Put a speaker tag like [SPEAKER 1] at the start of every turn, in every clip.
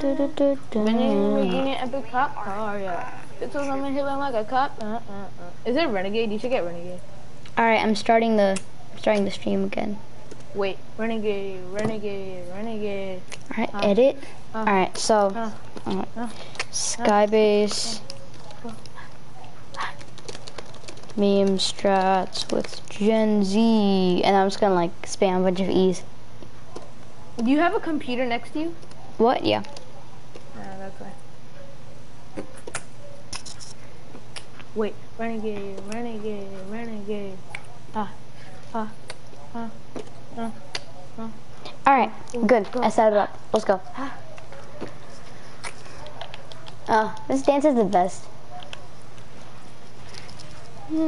[SPEAKER 1] Lamborghini epic cop car, yeah. This was on hit like a cop. Uh, uh, uh. Is it Renegade? You should get Renegade.
[SPEAKER 2] All right, I'm starting the starting the stream again.
[SPEAKER 1] Wait, Renegade, Renegade, Renegade.
[SPEAKER 2] All right,
[SPEAKER 1] Uh,
[SPEAKER 2] edit.
[SPEAKER 1] uh,
[SPEAKER 2] All right, so
[SPEAKER 1] uh,
[SPEAKER 2] uh,
[SPEAKER 1] uh,
[SPEAKER 2] Skybase meme strats with Gen Z, and I'm just gonna like spam a bunch of E's.
[SPEAKER 1] Do you have a computer next to you?
[SPEAKER 2] What? Yeah.
[SPEAKER 1] Why. Wait, Renegade, Renegade, Renegade. Ah, ah, ah, ah. ah.
[SPEAKER 2] All right, good. I set it up. Let's go. Oh, this dance is the best.
[SPEAKER 1] You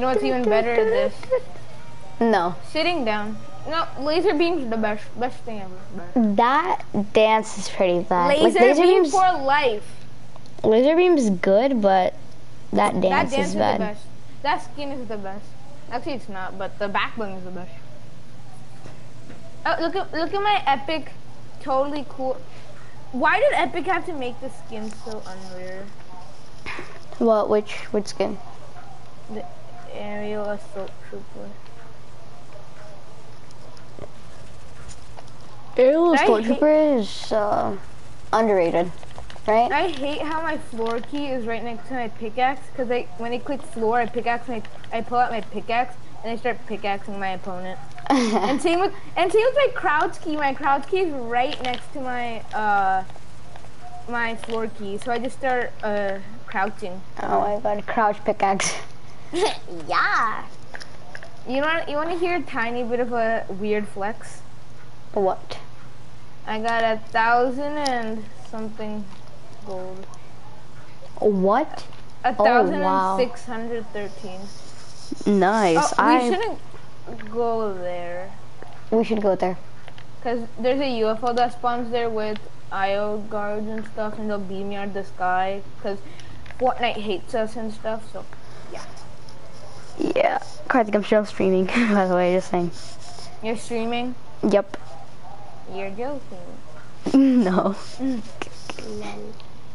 [SPEAKER 1] know what's even better than this?
[SPEAKER 2] No,
[SPEAKER 1] Sitting down. No, laser beam's the best, best thing ever.
[SPEAKER 2] That dance is pretty bad.
[SPEAKER 1] Laser,
[SPEAKER 2] like, laser
[SPEAKER 1] beam
[SPEAKER 2] beams,
[SPEAKER 1] for life.
[SPEAKER 2] laser beams good, but that dance,
[SPEAKER 1] That
[SPEAKER 2] dance, is
[SPEAKER 1] is,
[SPEAKER 2] bad.
[SPEAKER 1] the best. That skin is the best. Actually, it's not, but the back bling is the best. Oh, look at look at my epic, totally cool. Why did Epic have to make the skin so unreal?
[SPEAKER 2] What? Which? Which skin?
[SPEAKER 1] The aerial assault trooper.
[SPEAKER 2] Aerial
[SPEAKER 1] I
[SPEAKER 2] Assault is uh, underrated, right?
[SPEAKER 1] I hate how my floor key is right next to my pickaxe because I when I click floor, I pickaxe my I pull out my pickaxe and I start pickaxing my opponent. and same with and same with my crouch key. My crouch key is right next to my uh my floor key, so I just start uh crouching.
[SPEAKER 2] oh my god, crouch pickaxe.
[SPEAKER 1] yeah. You want you want to hear a tiny bit of a weird flex?
[SPEAKER 2] What?
[SPEAKER 1] I got a thousand and something gold.
[SPEAKER 2] What?
[SPEAKER 1] A
[SPEAKER 2] Oh,
[SPEAKER 1] thousand
[SPEAKER 2] wow.
[SPEAKER 1] and six hundred thirteen.
[SPEAKER 2] Nice.
[SPEAKER 1] Oh, we
[SPEAKER 2] I
[SPEAKER 1] shouldn't go there.
[SPEAKER 2] we should go there.
[SPEAKER 1] Because there's a UFO that spawns there with IO guards and stuff, and they'll beam you out of the sky. Because Fortnite hates us and stuff, so.
[SPEAKER 2] Yeah. Karthik, I'm still streaming. By the way, just saying.
[SPEAKER 1] You're streaming?
[SPEAKER 2] Yep.
[SPEAKER 1] You're joking.
[SPEAKER 2] no. Mm.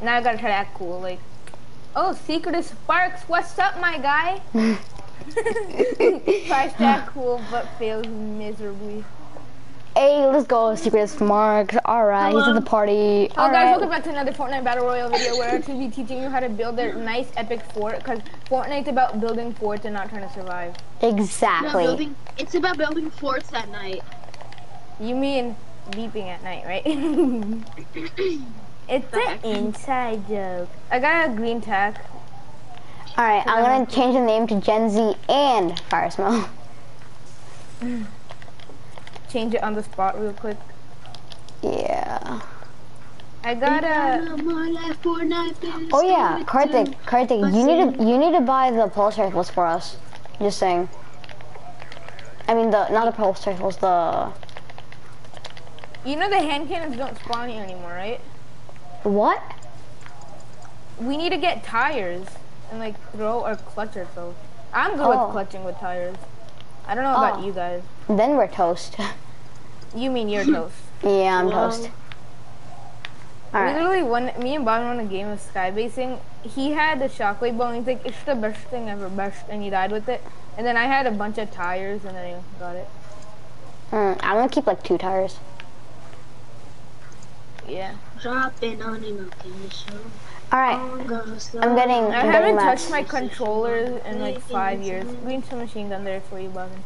[SPEAKER 1] Now I gotta try to act cool, like. Oh, Secret is Sparks, what's up, my guy? Tries to act cool, but fails miserably.
[SPEAKER 2] Hey, let's go. Secret is Marks. All right, he's at the party.
[SPEAKER 1] Hello
[SPEAKER 2] All
[SPEAKER 1] guys,
[SPEAKER 2] right.
[SPEAKER 1] welcome back to another Fortnite Battle Royale video where I'm going to be teaching you how to build a nice epic fort because Fortnite's about building forts and not trying to survive.
[SPEAKER 3] About
[SPEAKER 2] Exactly.
[SPEAKER 3] building, it's about building forts at night.
[SPEAKER 1] You mean beeping at night, right? it's an inside joke. I got a green tack.
[SPEAKER 2] All right, I'm gonna change the name to Gen Z and FireSmile.
[SPEAKER 1] Change it on the spot real quick.
[SPEAKER 2] Yeah.
[SPEAKER 1] I got a.
[SPEAKER 3] No more like Fortnite, bitch.
[SPEAKER 2] Oh yeah,
[SPEAKER 3] Start
[SPEAKER 2] Karthik, Karthik, you need to you need to buy the pulse rifles for us. Just saying. I mean the not the pulse rifles, the
[SPEAKER 1] You know the hand cannons don't spawn you anymore, right?
[SPEAKER 2] what?
[SPEAKER 1] We need to get tires and like throw or clutch ourselves. I'm good
[SPEAKER 2] Oh.
[SPEAKER 1] with clutching with tires. I don't know about
[SPEAKER 2] Oh.
[SPEAKER 1] you guys.
[SPEAKER 2] Then we're toast.
[SPEAKER 1] You mean you're toast.
[SPEAKER 2] yeah, I'm
[SPEAKER 3] Wow.
[SPEAKER 2] toast.
[SPEAKER 1] We
[SPEAKER 2] Alright.
[SPEAKER 1] literally won. Me and Bob won a game of skybasing. He had the shockwave bow. And he's like, "It's the best thing ever, best," and he died with it. And then I had a bunch of tires, and then I got it.
[SPEAKER 2] Mm, I'm gonna keep like two tires.
[SPEAKER 1] Yeah.
[SPEAKER 3] Dropping on an.
[SPEAKER 2] Alright.
[SPEAKER 3] I'm gonna
[SPEAKER 2] I'm getting-
[SPEAKER 1] I
[SPEAKER 2] I'm
[SPEAKER 1] haven't
[SPEAKER 2] getting
[SPEAKER 1] touched my controllers in like five years. Green machine gun there for you, Bobbin.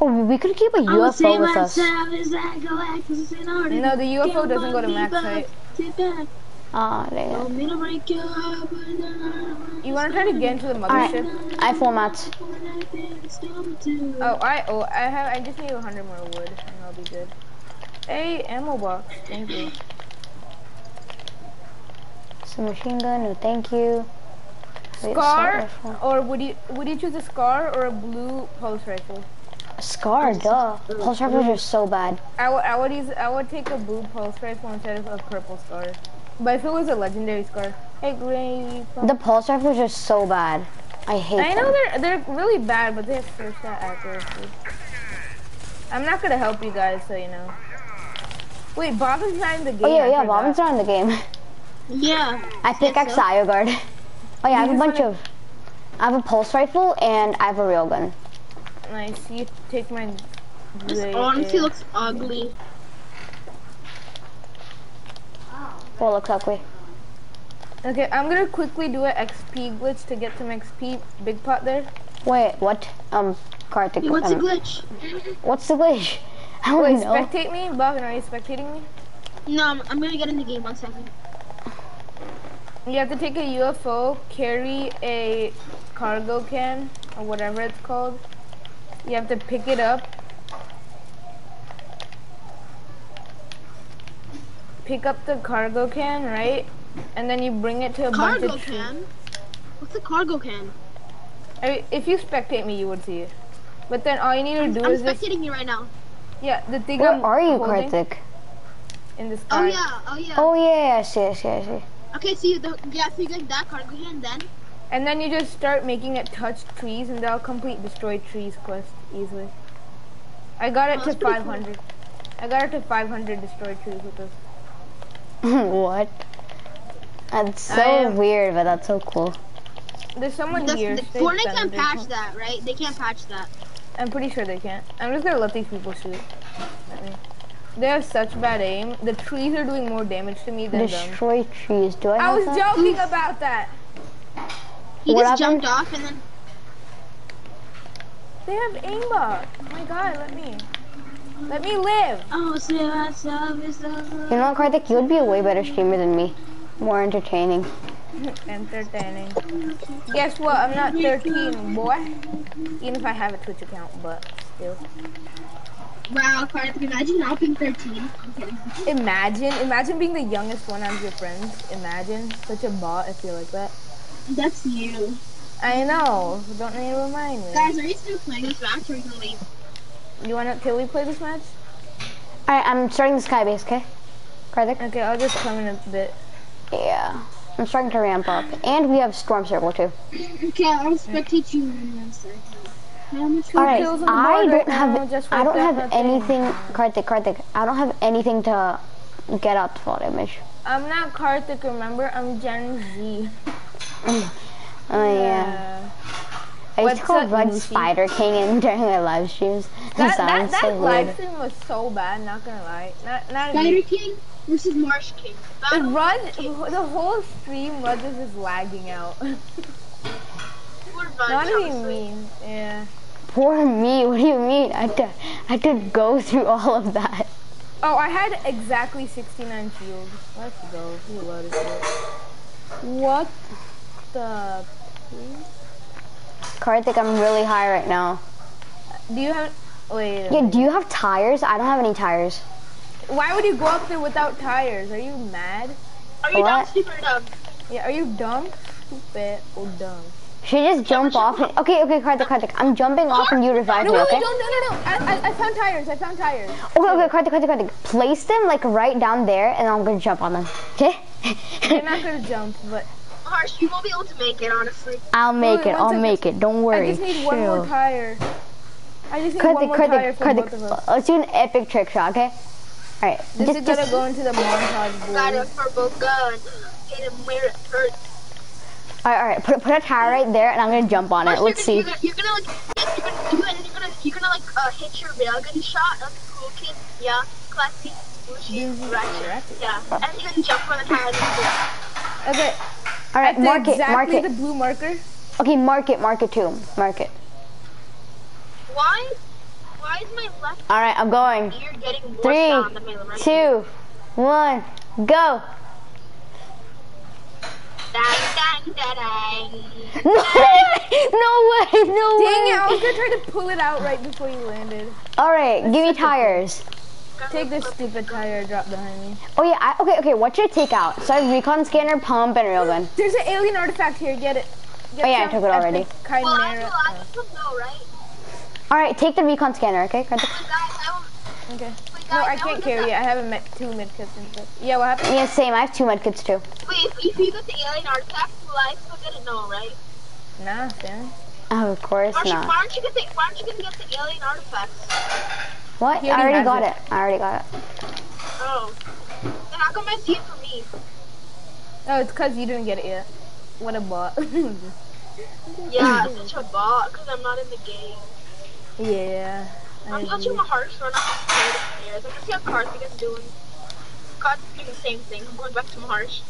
[SPEAKER 2] Oh, we could keep a
[SPEAKER 3] I would say
[SPEAKER 2] UFO with us.
[SPEAKER 3] is in
[SPEAKER 1] No, the UFO
[SPEAKER 3] get
[SPEAKER 1] doesn't go to
[SPEAKER 3] my
[SPEAKER 1] max height.
[SPEAKER 3] Sit back.
[SPEAKER 2] Ah, there you go.
[SPEAKER 3] mean to break your heart, but now
[SPEAKER 1] You want to try to get into the
[SPEAKER 2] Alright,
[SPEAKER 1] mothership?
[SPEAKER 2] I have full mats.
[SPEAKER 3] Fortnite, bitch, stop too.
[SPEAKER 1] Oh, I oh I have I just need hundred more wood, and I'll be good. Hey, ammo box. Thank you.
[SPEAKER 2] Some machine gun, no thank you. Wait,
[SPEAKER 1] Scar, or would you would you choose a scar or a blue pulse rifle?
[SPEAKER 2] A Scar, duh. Pulse rifles are so bad.
[SPEAKER 1] I would I would use I would take a blue pulse rifle instead of a purple scar. But if it was a legendary scar, hey Gray.
[SPEAKER 2] The pulse rifles are so bad. I hate
[SPEAKER 1] I know
[SPEAKER 2] them.
[SPEAKER 1] they're they're really bad, but they have first shot accuracy. I'm not gonna help you guys, so you know. Wait, Bob is not in the game.
[SPEAKER 2] Oh yeah, yeah,
[SPEAKER 1] forgot.
[SPEAKER 2] Robin's not in the game.
[SPEAKER 3] Yeah.
[SPEAKER 2] I pickaxe
[SPEAKER 3] so.
[SPEAKER 2] Guard. Oh yeah, I have a bunch
[SPEAKER 1] wanna-
[SPEAKER 2] of. I have a pulse rifle and I have a real gun.
[SPEAKER 1] Nice. You take my.
[SPEAKER 3] This
[SPEAKER 1] great-
[SPEAKER 3] honestly looks ugly.
[SPEAKER 2] Well, looks ugly.
[SPEAKER 1] Okay, I'm gonna quickly do an XP glitch to get some XP. Big pot there.
[SPEAKER 2] Wait, what? Um, Karthik.
[SPEAKER 3] Hey, what's the
[SPEAKER 2] um,
[SPEAKER 3] glitch?
[SPEAKER 2] What's the glitch? I don't
[SPEAKER 1] Wait,
[SPEAKER 2] know.
[SPEAKER 1] spectate me, Bob. Are you spectating me?
[SPEAKER 3] No, I'm, I'm gonna get in the game one second.
[SPEAKER 1] You have to take a UFO, carry a cargo can or whatever it's called. You have to pick it up. Pick up the cargo can, right? And then you bring it to a bunch
[SPEAKER 3] Cargo
[SPEAKER 1] of trees.
[SPEAKER 3] can? What's a cargo can?
[SPEAKER 1] I mean, if you spectate me, you would see it. But then all you need to
[SPEAKER 3] I'm,
[SPEAKER 1] do
[SPEAKER 3] I'm
[SPEAKER 1] is just
[SPEAKER 3] spectating you right now.
[SPEAKER 1] Yeah, the thing
[SPEAKER 2] Where
[SPEAKER 1] I'm
[SPEAKER 2] are you,
[SPEAKER 1] holding
[SPEAKER 2] Karthik?
[SPEAKER 1] in the
[SPEAKER 3] Oh yeah, oh yeah.
[SPEAKER 2] Oh yeah, I see, I see, I see.
[SPEAKER 3] Okay, so you, the, yeah, so you get that cargo can, then
[SPEAKER 1] And then you just start making it touch trees, and they'll complete destroy trees quest easily. I got it
[SPEAKER 3] Oh,
[SPEAKER 1] to
[SPEAKER 3] that's pretty cool.
[SPEAKER 1] 500. I got it to 500 destroy trees with this.
[SPEAKER 2] what? That's so
[SPEAKER 1] am- um,
[SPEAKER 2] weird, but that's so cool.
[SPEAKER 1] There's someone
[SPEAKER 3] the,
[SPEAKER 1] here.
[SPEAKER 3] the,
[SPEAKER 1] stay
[SPEAKER 3] Fortnite can't patch that, right? They can't patch that.
[SPEAKER 1] I'm pretty sure they can't. I'm just gonna let these people shoot. They have such bad aim. The trees are doing more damage to me than them.
[SPEAKER 2] Destroy trees. Do I
[SPEAKER 1] I
[SPEAKER 2] have
[SPEAKER 1] was
[SPEAKER 2] that?
[SPEAKER 1] joking about that.
[SPEAKER 3] He
[SPEAKER 2] What
[SPEAKER 3] just
[SPEAKER 2] happened?
[SPEAKER 3] jumped off and then
[SPEAKER 1] They have aimbot. Oh my god, let me. Let me live.
[SPEAKER 3] oh, say what's up, it's up.
[SPEAKER 2] You know what, Karthik? You would be a way better streamer than me. More entertaining.
[SPEAKER 1] Entertaining. Guess what? I'm not 13, boy. Even if I have a Twitch account, but still.
[SPEAKER 3] Wow, Karthik, imagine not being 13. I'm.
[SPEAKER 1] Imagine, imagine being the youngest one out of your friends. Imagine such a bot. I feel like that.
[SPEAKER 3] That's you.
[SPEAKER 1] I know. Don't need to remind me.
[SPEAKER 3] Guys, are you still playing this match or are you gonna leave?
[SPEAKER 1] You wanna? Can we play this match?
[SPEAKER 2] Alright, I'm starting the sky base, okay? Karthik?
[SPEAKER 1] Okay, I'll just come in a bit.
[SPEAKER 2] Yeah. I'm starting to ramp up. And we have Storm Circle too.
[SPEAKER 3] Okay, I'll spectate you when I'm starting. How much
[SPEAKER 2] Alright,
[SPEAKER 1] kills on the
[SPEAKER 2] I don't
[SPEAKER 1] right
[SPEAKER 2] have
[SPEAKER 1] just
[SPEAKER 2] I don't have
[SPEAKER 1] my thing.
[SPEAKER 2] anything Karthik, Karthik. I don't have anything to get out the fall damage.
[SPEAKER 1] I'm not Karthik, remember? I'm Gen Z.
[SPEAKER 2] Oh yeah. I used
[SPEAKER 1] What's
[SPEAKER 2] to call Red
[SPEAKER 1] Lucy?
[SPEAKER 2] Spider King in during my live streams. That,
[SPEAKER 1] That, that,
[SPEAKER 2] sounds
[SPEAKER 1] that
[SPEAKER 2] so
[SPEAKER 1] live stream was so bad, not gonna lie. Not, not
[SPEAKER 3] Spider
[SPEAKER 1] even,
[SPEAKER 3] King is Marsh King.
[SPEAKER 1] the
[SPEAKER 3] Battle
[SPEAKER 1] run,
[SPEAKER 3] King.
[SPEAKER 1] the whole stream was just is lagging out.
[SPEAKER 3] Poor Vun,
[SPEAKER 1] not even
[SPEAKER 3] honestly.
[SPEAKER 1] mean, yeah.
[SPEAKER 2] Poor me, what do you mean? I had to, I had to go through all of that.
[SPEAKER 1] Oh, I had exactly 69 shield. Let's go. You love it. What the?
[SPEAKER 2] Karthik, I'm really high right now.
[SPEAKER 1] Do you have? Wait.
[SPEAKER 2] Yeah, do you have tires? I don't have any tires.
[SPEAKER 1] Why would you go up there without tires? Are you mad?
[SPEAKER 3] Are you dumb, stupid, or dumb?
[SPEAKER 1] Yeah. Are you dumb? Stupid or dumb?
[SPEAKER 2] Should I just jump off? And, okay, okay, Karthik, Karthik. I'm jumping off and you revive
[SPEAKER 1] No,
[SPEAKER 2] me, okay?
[SPEAKER 1] wait, don't, no, no, no. I, I, I found tires. I found tires.
[SPEAKER 2] Okay, okay, Karthik, Karthik, Karthik. Place them like right down there and I'm gonna jump on them. Okay?
[SPEAKER 1] You're not gonna jump, but
[SPEAKER 3] Harsh, you won't be able to make it, honestly.
[SPEAKER 2] I'll make
[SPEAKER 1] Wait,
[SPEAKER 2] it, I'll
[SPEAKER 1] second.
[SPEAKER 2] make it. Don't worry.
[SPEAKER 1] I just need one more tire. I just need one
[SPEAKER 2] Karthik,
[SPEAKER 1] more tire
[SPEAKER 2] Karthik,
[SPEAKER 1] both of
[SPEAKER 2] Karthik.
[SPEAKER 1] us.
[SPEAKER 2] Let's do an epic trick shot, okay? Alright.
[SPEAKER 1] This
[SPEAKER 2] Just,
[SPEAKER 1] is gonna
[SPEAKER 2] just,
[SPEAKER 1] go into the montage,
[SPEAKER 3] Got a
[SPEAKER 1] boys.
[SPEAKER 3] purple gun. Hit him where it hurts.
[SPEAKER 2] alright, alright. Put, put a tire right there and I'm gonna jump on it. Let's
[SPEAKER 3] you're
[SPEAKER 2] see.
[SPEAKER 3] gonna, You're gonna, you're gonna like, you're gonna do it, and you're gonna, you're gonna like uh, hit your railgun shot of the cool kid. Yeah, classy, bushy, ratchet. Yeah, and then jump on the tire. and then do.
[SPEAKER 1] Okay.
[SPEAKER 2] Alright,
[SPEAKER 1] the
[SPEAKER 2] mark it, mark it.
[SPEAKER 1] the blue marker.
[SPEAKER 2] Okay, mark it, mark it too. Mark it.
[SPEAKER 3] Why? Why is my left
[SPEAKER 2] Alright, I'm going.
[SPEAKER 3] ear getting worse
[SPEAKER 2] Three,
[SPEAKER 3] down than my right?
[SPEAKER 2] two, one, go.
[SPEAKER 3] Dang, dang, dang, dang.
[SPEAKER 2] No way! No way! No
[SPEAKER 1] Dang
[SPEAKER 2] way!
[SPEAKER 1] it! I was gonna try to pull it out right before you landed.
[SPEAKER 2] Alright, give me tires.
[SPEAKER 1] Take this stupid tire drop behind me.
[SPEAKER 2] Oh yeah, I, okay, okay, what should I take out? So I have recon scanner, pump, and railgun.
[SPEAKER 1] There's an alien artifact here. Get it. Get
[SPEAKER 2] Oh, yeah, I took it already.
[SPEAKER 1] epic
[SPEAKER 3] Well, I
[SPEAKER 1] Kymera.
[SPEAKER 3] will, I will know, right?
[SPEAKER 2] Alright, take the recon scanner, okay? Karthik?
[SPEAKER 3] Wait, guys, I
[SPEAKER 1] Okay.
[SPEAKER 3] wait,
[SPEAKER 1] No, I can't
[SPEAKER 3] get
[SPEAKER 1] carry it. I have a med two medkits and stuff. Yeah, what happened?
[SPEAKER 2] Yeah, same, I have two medkits too.
[SPEAKER 3] Wait, if, if you get the alien artifact, will I still get it? No, right?
[SPEAKER 1] Nah, Sam.
[SPEAKER 2] Oh, of course
[SPEAKER 3] Archie,
[SPEAKER 2] not.
[SPEAKER 3] why aren't you get the, why aren't you gonna get the alien artifacts?
[SPEAKER 2] What?
[SPEAKER 1] He
[SPEAKER 2] I
[SPEAKER 1] already
[SPEAKER 2] already got
[SPEAKER 1] has
[SPEAKER 2] it. I already got it.
[SPEAKER 3] Oh. Then how come I see it for me?
[SPEAKER 1] Oh, it's because you didn't get it yet. What a bot.
[SPEAKER 3] Yeah, such a bot, because I'm not in the game.
[SPEAKER 1] Yeah. I
[SPEAKER 3] I'm touching
[SPEAKER 1] agree.
[SPEAKER 3] my heart, so I'm not going to stairs. I'm going to see how Karthik is doing. Karthik's doing the same thing. I'm going back to Maharsh.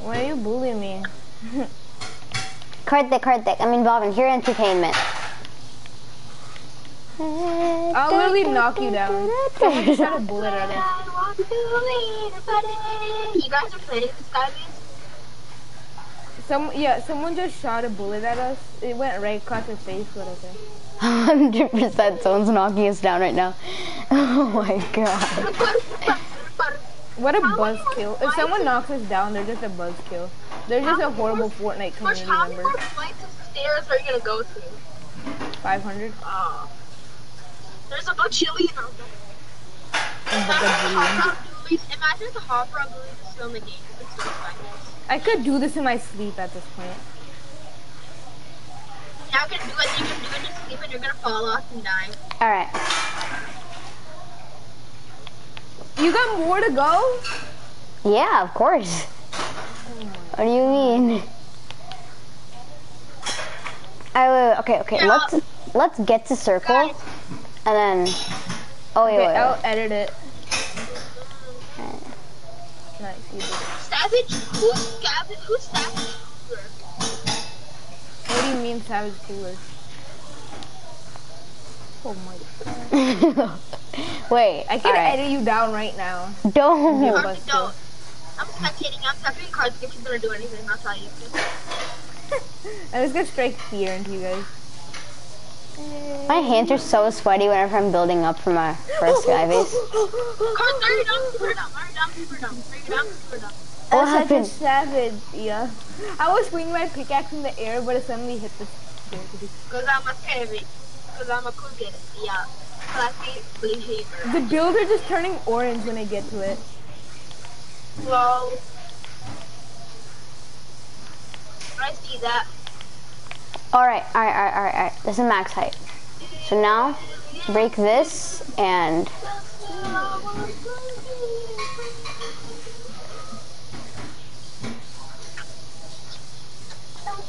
[SPEAKER 1] Why are you bullying me?
[SPEAKER 2] Karthik, Karthik. I'm involved in here entertainment.
[SPEAKER 1] I'll literally knock you down. Someone just shot a bullet at us.
[SPEAKER 3] I want to lead a buddy. You guys are playing this guy, man?
[SPEAKER 1] Some yeah, someone just shot a bullet at us. It went right across her face. What I?
[SPEAKER 2] Hundred percent. Someone's knocking us down right now. Oh my god.
[SPEAKER 1] What a buzzkill! If someone knocks us down, they're just a buzzkill. They're just a horrible Fortnite
[SPEAKER 3] Marsh,
[SPEAKER 1] community
[SPEAKER 3] how many
[SPEAKER 1] member.
[SPEAKER 3] more flights of stairs are you going to go through?
[SPEAKER 1] 500.
[SPEAKER 3] Uh, there's a bajillion of them.
[SPEAKER 1] And
[SPEAKER 3] Imagine
[SPEAKER 1] Booga
[SPEAKER 3] the hot rod bullies. Imagine if the hot rod bullies are still in the game. It's still fine.
[SPEAKER 1] I could do this in my sleep at this point.
[SPEAKER 3] You're not do it. You can do it in your sleep, and you're gonna fall off and die.
[SPEAKER 2] All right.
[SPEAKER 1] You got more to go?
[SPEAKER 2] Yeah, of course. What do you mean? Oh, wait, wait, okay, okay.
[SPEAKER 3] Yeah.
[SPEAKER 2] Let's let's get to circle,
[SPEAKER 3] Guys,
[SPEAKER 2] and then. Oh wait,
[SPEAKER 1] Okay,
[SPEAKER 2] wait,
[SPEAKER 1] I'll
[SPEAKER 2] wait.
[SPEAKER 1] edit it. Nice, you did.
[SPEAKER 3] Savage, who's Savage? Who's Savage?
[SPEAKER 1] What do you mean Savage Cooler? Oh my god.
[SPEAKER 2] wait.
[SPEAKER 1] I can
[SPEAKER 2] alright.
[SPEAKER 1] edit you down right now.
[SPEAKER 2] Don't.
[SPEAKER 1] Yeah.
[SPEAKER 3] Cards don't. I'm spectating. I'm spectating cards if he's gonna do anything. I'll tell you.
[SPEAKER 1] I'm just gonna strike fear into you guys.
[SPEAKER 2] My hands are so sweaty whenever I'm building up for my first sky base.
[SPEAKER 3] Cards, are you down? Super down. Are you down? Super down. Are you down?
[SPEAKER 2] What
[SPEAKER 1] I'm such a
[SPEAKER 2] happened?
[SPEAKER 1] savage, yeah. I was swinging my pickaxe in the air, but it suddenly hit the.
[SPEAKER 3] Cause I'm a savage. Cause I'm a cool kid. Yeah. Classy behavior.
[SPEAKER 1] The builds are just turning orange when I get to it.
[SPEAKER 3] Well. I see that.
[SPEAKER 2] All right, all right, all right, all right, all right. This is max height. So now, break this and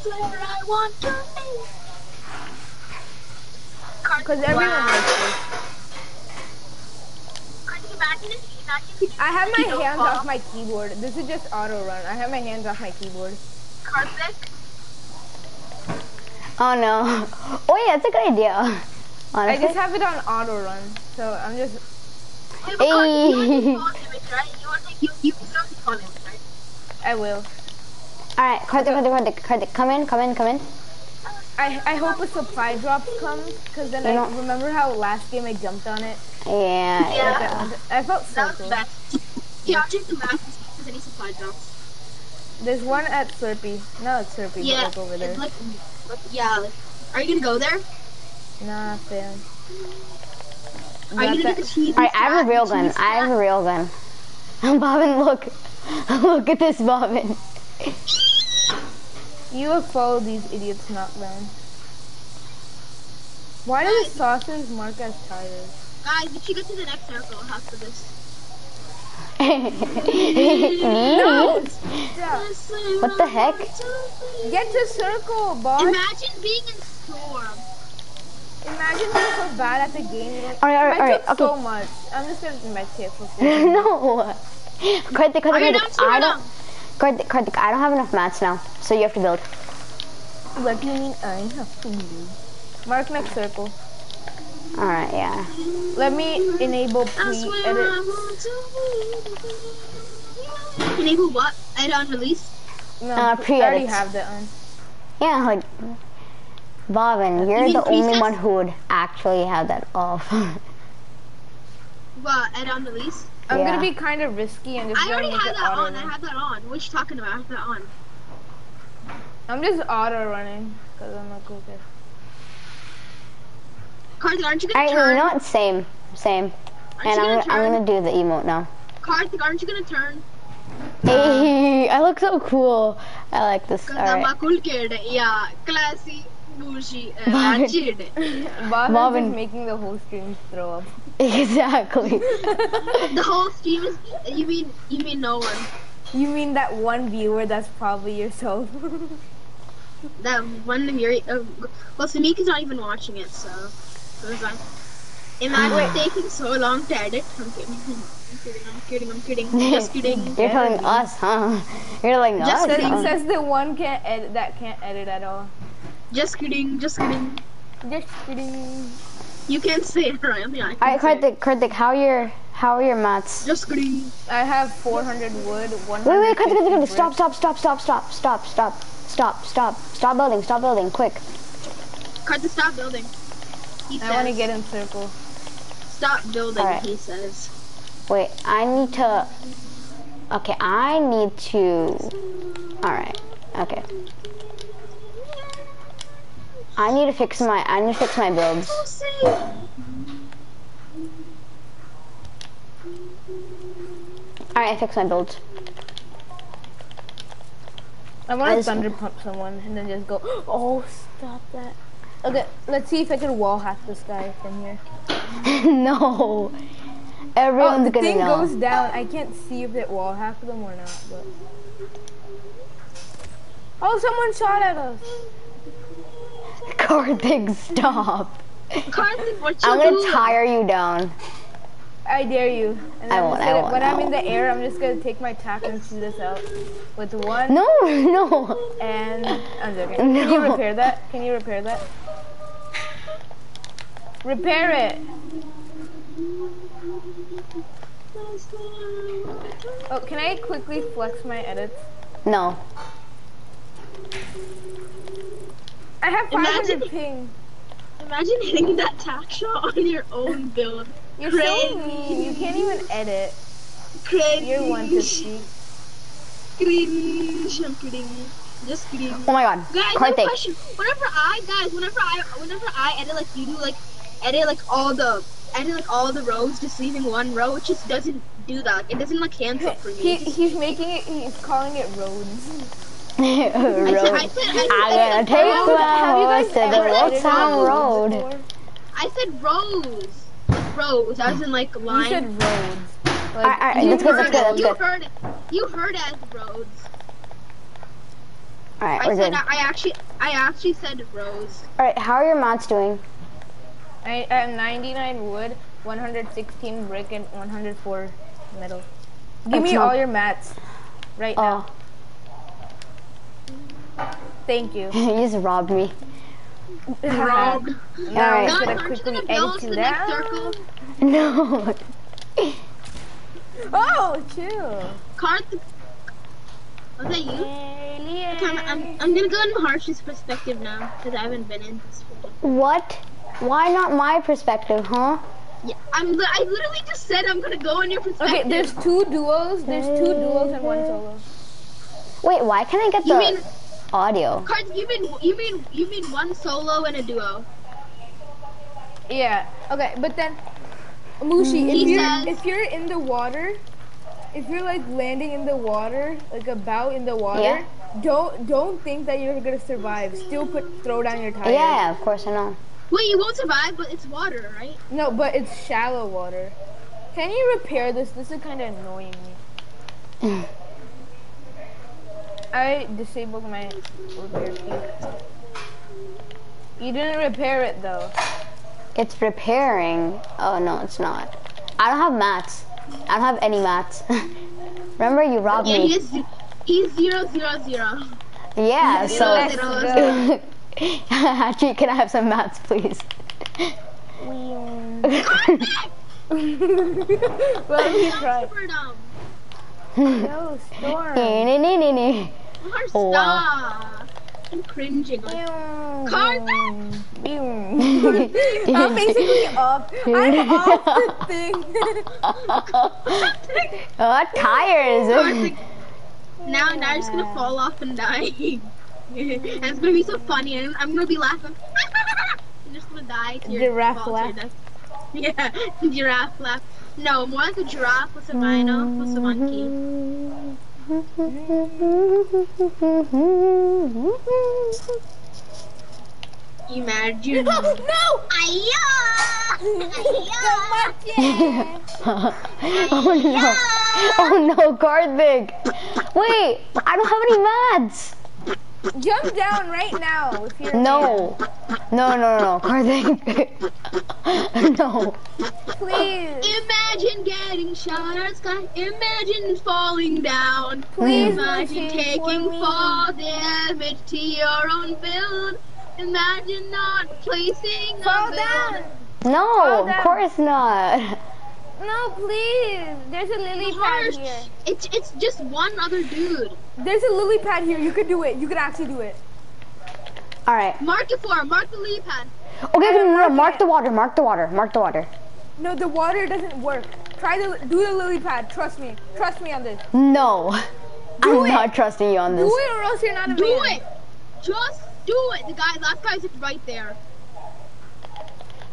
[SPEAKER 3] I want to be. Cards,
[SPEAKER 1] Because everyone
[SPEAKER 3] wow.
[SPEAKER 1] likes this.
[SPEAKER 3] Cards, imagine if, imagine if you
[SPEAKER 1] I have my hands off my keyboard. This is just auto run. I have my hands off my keyboard.
[SPEAKER 3] Card deck.
[SPEAKER 2] Oh no. Oh yeah, that's a good idea.
[SPEAKER 1] I just have it on auto run. So I'm just.
[SPEAKER 3] Wait, but Cards, you want to eh.
[SPEAKER 2] Hey.
[SPEAKER 3] fall damage, right? You want to you you don't take fall damage, right?
[SPEAKER 1] I will.
[SPEAKER 2] all right, Karthik, Karthik, Karthik, Karthik, come in, come in, come in.
[SPEAKER 1] I, I hope a supply drop comes. Because then
[SPEAKER 2] You
[SPEAKER 1] I
[SPEAKER 2] know-
[SPEAKER 1] remember how last game I jumped on it.
[SPEAKER 2] Yeah.
[SPEAKER 3] Yeah.
[SPEAKER 1] that I felt so
[SPEAKER 3] That was
[SPEAKER 1] cool.
[SPEAKER 3] the best. Yeah, I'll check the map and see if there's any supply drops.
[SPEAKER 1] There's one at Slurpy. No, it's Slurpy. but
[SPEAKER 3] Yeah,
[SPEAKER 1] like over there.
[SPEAKER 3] It's like, like, yeah. Like, are you gonna go there?
[SPEAKER 1] Nah, fam.
[SPEAKER 3] Are you gonna
[SPEAKER 1] that-
[SPEAKER 3] do the cheese?
[SPEAKER 2] All right, I have a real gun. I have a real gun. Bobbin, look, look at this, Bobbin.
[SPEAKER 1] You have followed these idiots not down. Why do the saucers mark as tires?
[SPEAKER 3] Guys, we should get to the next circle after this.
[SPEAKER 2] Me? What the heck?
[SPEAKER 1] Get to circle, boss.
[SPEAKER 3] Imagine being in storm.
[SPEAKER 1] Imagine being so bad at the game. You know?
[SPEAKER 2] All right, all right,
[SPEAKER 1] I
[SPEAKER 2] all right,
[SPEAKER 1] took
[SPEAKER 2] okay.
[SPEAKER 1] so much. I'm just gonna medkit for food.
[SPEAKER 2] no. Karthik,
[SPEAKER 3] Are
[SPEAKER 2] Karthik,
[SPEAKER 3] you?
[SPEAKER 2] Karthik, I don't. Karthik, Karthik, I don't have enough mats now, so you have to build.
[SPEAKER 1] what do you mean I have to move? Mark next circle.
[SPEAKER 2] All right, yeah.
[SPEAKER 1] Let me enable pre-edit.
[SPEAKER 3] I want to be. Enable what? Edit on release?
[SPEAKER 1] No,
[SPEAKER 2] Uh,
[SPEAKER 1] I already have that on.
[SPEAKER 2] Yeah, like, Bobbin, you're
[SPEAKER 3] mean
[SPEAKER 2] the only one who would actually have that off.
[SPEAKER 3] What? Edit on release?
[SPEAKER 1] I'm
[SPEAKER 2] Yeah.
[SPEAKER 1] gonna be kind of risky and just
[SPEAKER 3] I already have that
[SPEAKER 1] auto
[SPEAKER 3] on. I have that on. What you talking about? I have that on.
[SPEAKER 1] I'm just auto running because I'm like okay.
[SPEAKER 3] Karthik, aren't you
[SPEAKER 2] All
[SPEAKER 3] gonna
[SPEAKER 2] right, you
[SPEAKER 3] turn?
[SPEAKER 2] know what? Same, same.
[SPEAKER 3] Aren't
[SPEAKER 2] And
[SPEAKER 3] you
[SPEAKER 2] I'm
[SPEAKER 3] gonna
[SPEAKER 2] gonna, I'm gonna do the emote now.
[SPEAKER 3] Karthik, aren't you gonna turn?
[SPEAKER 2] Hey, I look so cool. I like this.
[SPEAKER 3] Cause
[SPEAKER 2] All
[SPEAKER 3] I'm a cool kid. Yeah, classy. Bougie. Uh, Rajid.
[SPEAKER 1] Bob
[SPEAKER 2] Marvin.
[SPEAKER 1] is making the whole stream throw up.
[SPEAKER 2] Exactly.
[SPEAKER 3] the whole stream is. You mean you mean no one?
[SPEAKER 1] You mean that one viewer that's probably yourself?
[SPEAKER 3] That one of your. Uh, well, Samika's not even watching it, so. So it's fine. Imagine taking so long to edit. I'm kidding. I'm kidding. I'm kidding. I'm kidding. Just kidding.
[SPEAKER 2] You're telling us, huh? You're telling
[SPEAKER 3] Just
[SPEAKER 2] us.
[SPEAKER 3] kidding,
[SPEAKER 2] huh?
[SPEAKER 1] says the one can't edit that can't edit at all.
[SPEAKER 3] Just kidding. Just kidding.
[SPEAKER 1] Just kidding.
[SPEAKER 3] You can't say it right. I mean, I can
[SPEAKER 2] Alright,
[SPEAKER 3] say it.
[SPEAKER 2] Karthik, Karthik, how are your how are your mats?
[SPEAKER 3] Just kidding.
[SPEAKER 1] I have 400 wood, 100.
[SPEAKER 2] Wait, wait, Karthik, Karthik, Karthik, stop, stop, stop, stop, stop, stop, stop, stop, stop, stop building, stop building, quick.
[SPEAKER 3] Cut to stop building. He
[SPEAKER 1] I want to get in circle.
[SPEAKER 3] Stop building.
[SPEAKER 2] Alright.
[SPEAKER 3] He says.
[SPEAKER 2] Wait, I need to. Okay, I need to. Alright, okay. I need to fix my. I need to fix my builds. Alright, I fixed my builds.
[SPEAKER 1] I want to thunder pump someone and then just go. Oh, stop that. Okay, let's see if I can wall hack this guy from here.
[SPEAKER 2] no.
[SPEAKER 1] Oh,
[SPEAKER 2] Everyone's
[SPEAKER 1] the
[SPEAKER 2] gonna
[SPEAKER 1] thing
[SPEAKER 2] know.
[SPEAKER 1] goes down. I can't see if it wall hacked them or not, but. Oh, someone shot at us.
[SPEAKER 2] Karthik, stop.
[SPEAKER 3] Karthik, what you
[SPEAKER 2] I'm gonna
[SPEAKER 3] doing?
[SPEAKER 2] tire you down.
[SPEAKER 1] I dare you. And
[SPEAKER 2] I won't, I
[SPEAKER 1] gonna-
[SPEAKER 2] won't,
[SPEAKER 1] When
[SPEAKER 2] I
[SPEAKER 1] I'm in the air, I'm just gonna take my tack and shoot this out with one
[SPEAKER 2] No, no.
[SPEAKER 1] and I'm joking. Can you repair that? Can you repair that? Repair it. Oh, can I quickly flex my edits?
[SPEAKER 2] No.
[SPEAKER 1] I have 500
[SPEAKER 3] Imagine-
[SPEAKER 1] ping.
[SPEAKER 3] Imagine hitting that tack shot on your own build.
[SPEAKER 1] You're so
[SPEAKER 3] Crazy.
[SPEAKER 1] mean. You can't even edit.
[SPEAKER 3] Cringe.
[SPEAKER 1] You're one to speak.
[SPEAKER 3] Cringe. I'm kidding. Just kidding.
[SPEAKER 2] Oh my god.
[SPEAKER 3] Guys, I have a question. Whenever I, guys, whenever I, whenever I edit like you do, like edit like all the, edit like all the rows, just leaving one row, it just doesn't do that. It doesn't like cancel for me.
[SPEAKER 1] He, he's making it. He's calling it roads.
[SPEAKER 3] I said, I
[SPEAKER 2] road.
[SPEAKER 3] said, I said,
[SPEAKER 2] I'm
[SPEAKER 3] said,
[SPEAKER 2] gonna take
[SPEAKER 1] Have you
[SPEAKER 2] my
[SPEAKER 1] guys
[SPEAKER 2] horse to the
[SPEAKER 1] ever edited
[SPEAKER 2] Woodtown
[SPEAKER 1] roads
[SPEAKER 2] Road.
[SPEAKER 1] before?
[SPEAKER 3] I said rows, like rows, as in like
[SPEAKER 1] You
[SPEAKER 3] line.
[SPEAKER 1] said roads. Like,
[SPEAKER 2] Alright, alright,
[SPEAKER 1] you
[SPEAKER 2] that's good,
[SPEAKER 1] heard
[SPEAKER 2] that's good,
[SPEAKER 1] it.
[SPEAKER 2] that's
[SPEAKER 3] you
[SPEAKER 2] good.
[SPEAKER 3] heard it. You heard it as roads.
[SPEAKER 2] Alright,
[SPEAKER 3] I
[SPEAKER 2] we're
[SPEAKER 3] said
[SPEAKER 2] good.
[SPEAKER 3] I actually, I actually said rows.
[SPEAKER 2] Alright, how are your mods doing?
[SPEAKER 1] I, I have 99 wood, 116 brick, and 104 metal. Give
[SPEAKER 2] That's
[SPEAKER 1] me all your mats right oh. now.
[SPEAKER 2] Oh,
[SPEAKER 1] Thank you.
[SPEAKER 2] you just robbed me.
[SPEAKER 3] Robbed.
[SPEAKER 1] Now I'm
[SPEAKER 2] Alright.
[SPEAKER 1] gonna
[SPEAKER 3] you
[SPEAKER 1] quickly
[SPEAKER 3] gonna
[SPEAKER 1] edit
[SPEAKER 3] to
[SPEAKER 1] you down.
[SPEAKER 2] No.
[SPEAKER 1] Oh, chill.
[SPEAKER 3] Card. Was that you? Okay, I'm, I'm, I'm gonna go in Harsh's perspective now because I haven't been in this. before.
[SPEAKER 2] What? Why not my perspective, huh?
[SPEAKER 3] Yeah, I'm. li- I literally just said I'm gonna go in your perspective.
[SPEAKER 1] Okay, there's two duos. There's two duos and one solo.
[SPEAKER 2] Wait, why can't I get
[SPEAKER 3] You
[SPEAKER 2] the
[SPEAKER 3] mean
[SPEAKER 2] audio?
[SPEAKER 3] cards? You mean you mean you mean one solo and a duo?
[SPEAKER 1] Yeah. Okay, but then Mushi, if
[SPEAKER 3] He
[SPEAKER 1] you're
[SPEAKER 3] says-
[SPEAKER 1] if you're in the water, if you're like landing in the water, like about in the water,
[SPEAKER 2] Yeah.
[SPEAKER 1] don't don't think that you're gonna survive. Still put throw down your tires.
[SPEAKER 2] Yeah, of course I know.
[SPEAKER 3] Wait, you won't survive, but it's water, right?
[SPEAKER 1] No, but it's shallow water. Can you repair this? This is kind of annoying me. I disabled my repair key. You didn't repair it though.
[SPEAKER 2] It's repairing. Oh no, it's not. I don't have mats. I don't have any mats. Remember, you robbed
[SPEAKER 3] Yeah,
[SPEAKER 2] me.
[SPEAKER 3] he's he's zero zero zero.
[SPEAKER 2] Yeah,
[SPEAKER 3] Zero,
[SPEAKER 2] so.
[SPEAKER 3] zero,
[SPEAKER 1] Let's
[SPEAKER 3] zero.
[SPEAKER 2] Actually, can I have some mats, please?
[SPEAKER 1] well, he tried.
[SPEAKER 3] Super dumb.
[SPEAKER 1] No, storm.
[SPEAKER 2] Nee-nee-nee-nee-nee. Oh, wow.
[SPEAKER 3] stop. I'm cringing. Like,
[SPEAKER 1] I'm basically up. I'm off the thing.
[SPEAKER 2] oh, tires.
[SPEAKER 3] Now, now you're just gonna fall off and die. and it's gonna be so funny, and I'm gonna be laughing. you're just gonna die. To your
[SPEAKER 1] Giraffe
[SPEAKER 3] fall to your
[SPEAKER 1] laugh.
[SPEAKER 3] Yeah, giraffe laugh. No, more like a giraffe with a rhino plus a monkey. Imagine.
[SPEAKER 1] No, no!
[SPEAKER 3] Aya! Aya!
[SPEAKER 2] oh no. Oh no, Karthik. Wait, I don't have any mats.
[SPEAKER 1] Jump down right now if you're
[SPEAKER 2] No. No, no, no, Karthik. no.
[SPEAKER 1] Please,
[SPEAKER 3] Imagine getting shot at sky. Imagine falling down.
[SPEAKER 1] please,
[SPEAKER 3] Imagine taking
[SPEAKER 1] for me.
[SPEAKER 3] fall damage to your own build. Imagine not placing a
[SPEAKER 1] Fall
[SPEAKER 3] build.
[SPEAKER 1] down.
[SPEAKER 2] No,
[SPEAKER 1] Fall
[SPEAKER 2] of course not.
[SPEAKER 1] No, please. There's a lily pad here.
[SPEAKER 3] It's it's just one other dude.
[SPEAKER 1] There's a lily pad here. You could do it. You could actually do it.
[SPEAKER 2] Alright.
[SPEAKER 3] Mark it for him. Mark the lead pad.
[SPEAKER 2] Okay, okay, no, no,
[SPEAKER 1] marking
[SPEAKER 2] mark
[SPEAKER 1] it.
[SPEAKER 2] the water, mark the water, mark the water.
[SPEAKER 1] No, the water doesn't work. Try the do the lily pad. Trust me. Trust me on this.
[SPEAKER 2] No.
[SPEAKER 1] Do
[SPEAKER 2] I'm
[SPEAKER 1] it.
[SPEAKER 2] not trusting you on this.
[SPEAKER 1] Do
[SPEAKER 2] this.
[SPEAKER 1] it or else you're not a
[SPEAKER 3] Do
[SPEAKER 1] man.
[SPEAKER 3] it. Just do it. The guy, last guy's right there.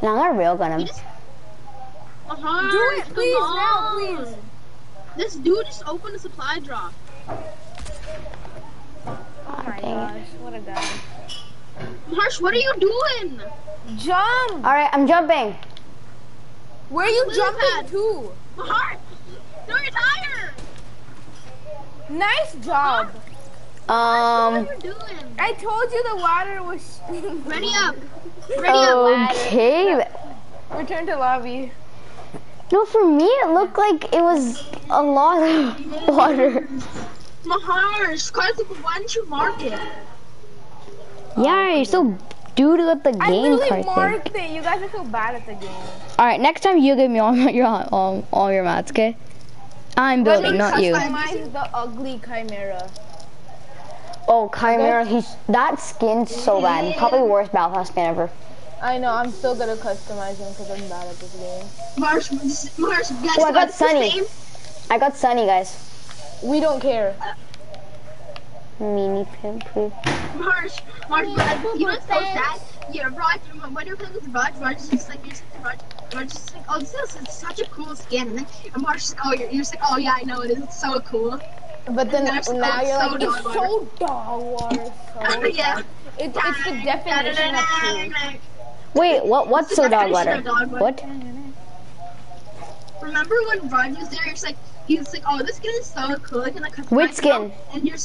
[SPEAKER 2] No, I'm not real gun
[SPEAKER 3] He
[SPEAKER 2] him.
[SPEAKER 3] just. Uh-huh,
[SPEAKER 1] Do it,
[SPEAKER 3] come
[SPEAKER 1] please, now,
[SPEAKER 3] on.
[SPEAKER 1] please.
[SPEAKER 3] This dude just opened a supply drop.
[SPEAKER 1] Oh my
[SPEAKER 2] dang
[SPEAKER 1] gosh, what a guy.
[SPEAKER 3] Harsh, what are you doing?
[SPEAKER 1] Jump!
[SPEAKER 2] Alright, I'm jumping.
[SPEAKER 1] Where are you
[SPEAKER 3] Lily
[SPEAKER 1] jumping
[SPEAKER 3] pad.
[SPEAKER 1] to?
[SPEAKER 3] Harsh, throw your tire.
[SPEAKER 1] Nice job.
[SPEAKER 2] Um,
[SPEAKER 3] What doing?
[SPEAKER 1] I told you the water was.
[SPEAKER 3] Ready up. Ready up.
[SPEAKER 2] okay.
[SPEAKER 1] Return to lobby.
[SPEAKER 2] No, for me it looked like it was a lot of water.
[SPEAKER 3] Maharsh, Karthik, why didn't you mark it?
[SPEAKER 2] Yeah, you're so dude at the
[SPEAKER 1] I
[SPEAKER 2] game,
[SPEAKER 1] literally
[SPEAKER 2] Karthik.
[SPEAKER 1] marked it. You guys are so bad at the game.
[SPEAKER 2] Alright, next time you give me all your all, all your mats, okay? I'm building, not you.
[SPEAKER 1] customize the ugly Kymera.
[SPEAKER 2] Oh, Kymera, he's that skin's so bad. Probably worst Battle Pass skin ever.
[SPEAKER 1] I know, I'm still gonna customize him because I'm bad at this game.
[SPEAKER 3] Marsh, Marsh, guys,
[SPEAKER 2] Oh, I got Sunny. I got Sunny, guys.
[SPEAKER 1] We don't care.
[SPEAKER 2] Mini pimp, please.
[SPEAKER 3] Marsh, Marsh, but you know what's so sad? Yeah, Raj, when you're playing with Raj, Raj is just like, you're just like, Raj, Raj is just like, oh, this is such a cool skin. And then and Marsh is like, oh, you're, you're just like, oh, yeah, I know it is. It's so cool.
[SPEAKER 1] But then
[SPEAKER 3] That's oh, so-
[SPEAKER 1] now you're
[SPEAKER 3] so
[SPEAKER 1] like, it's
[SPEAKER 3] water."
[SPEAKER 1] so dog water. So
[SPEAKER 3] yeah.
[SPEAKER 1] It's, it's the definition of cool.
[SPEAKER 2] Wait, what? What's
[SPEAKER 3] It's the
[SPEAKER 2] dog
[SPEAKER 3] definition
[SPEAKER 2] water?
[SPEAKER 3] dog.
[SPEAKER 2] What?
[SPEAKER 3] Remember when Raj was there? You're like, he was like, oh, this skin is so cool. I can like customize
[SPEAKER 2] Which skin?
[SPEAKER 3] And you're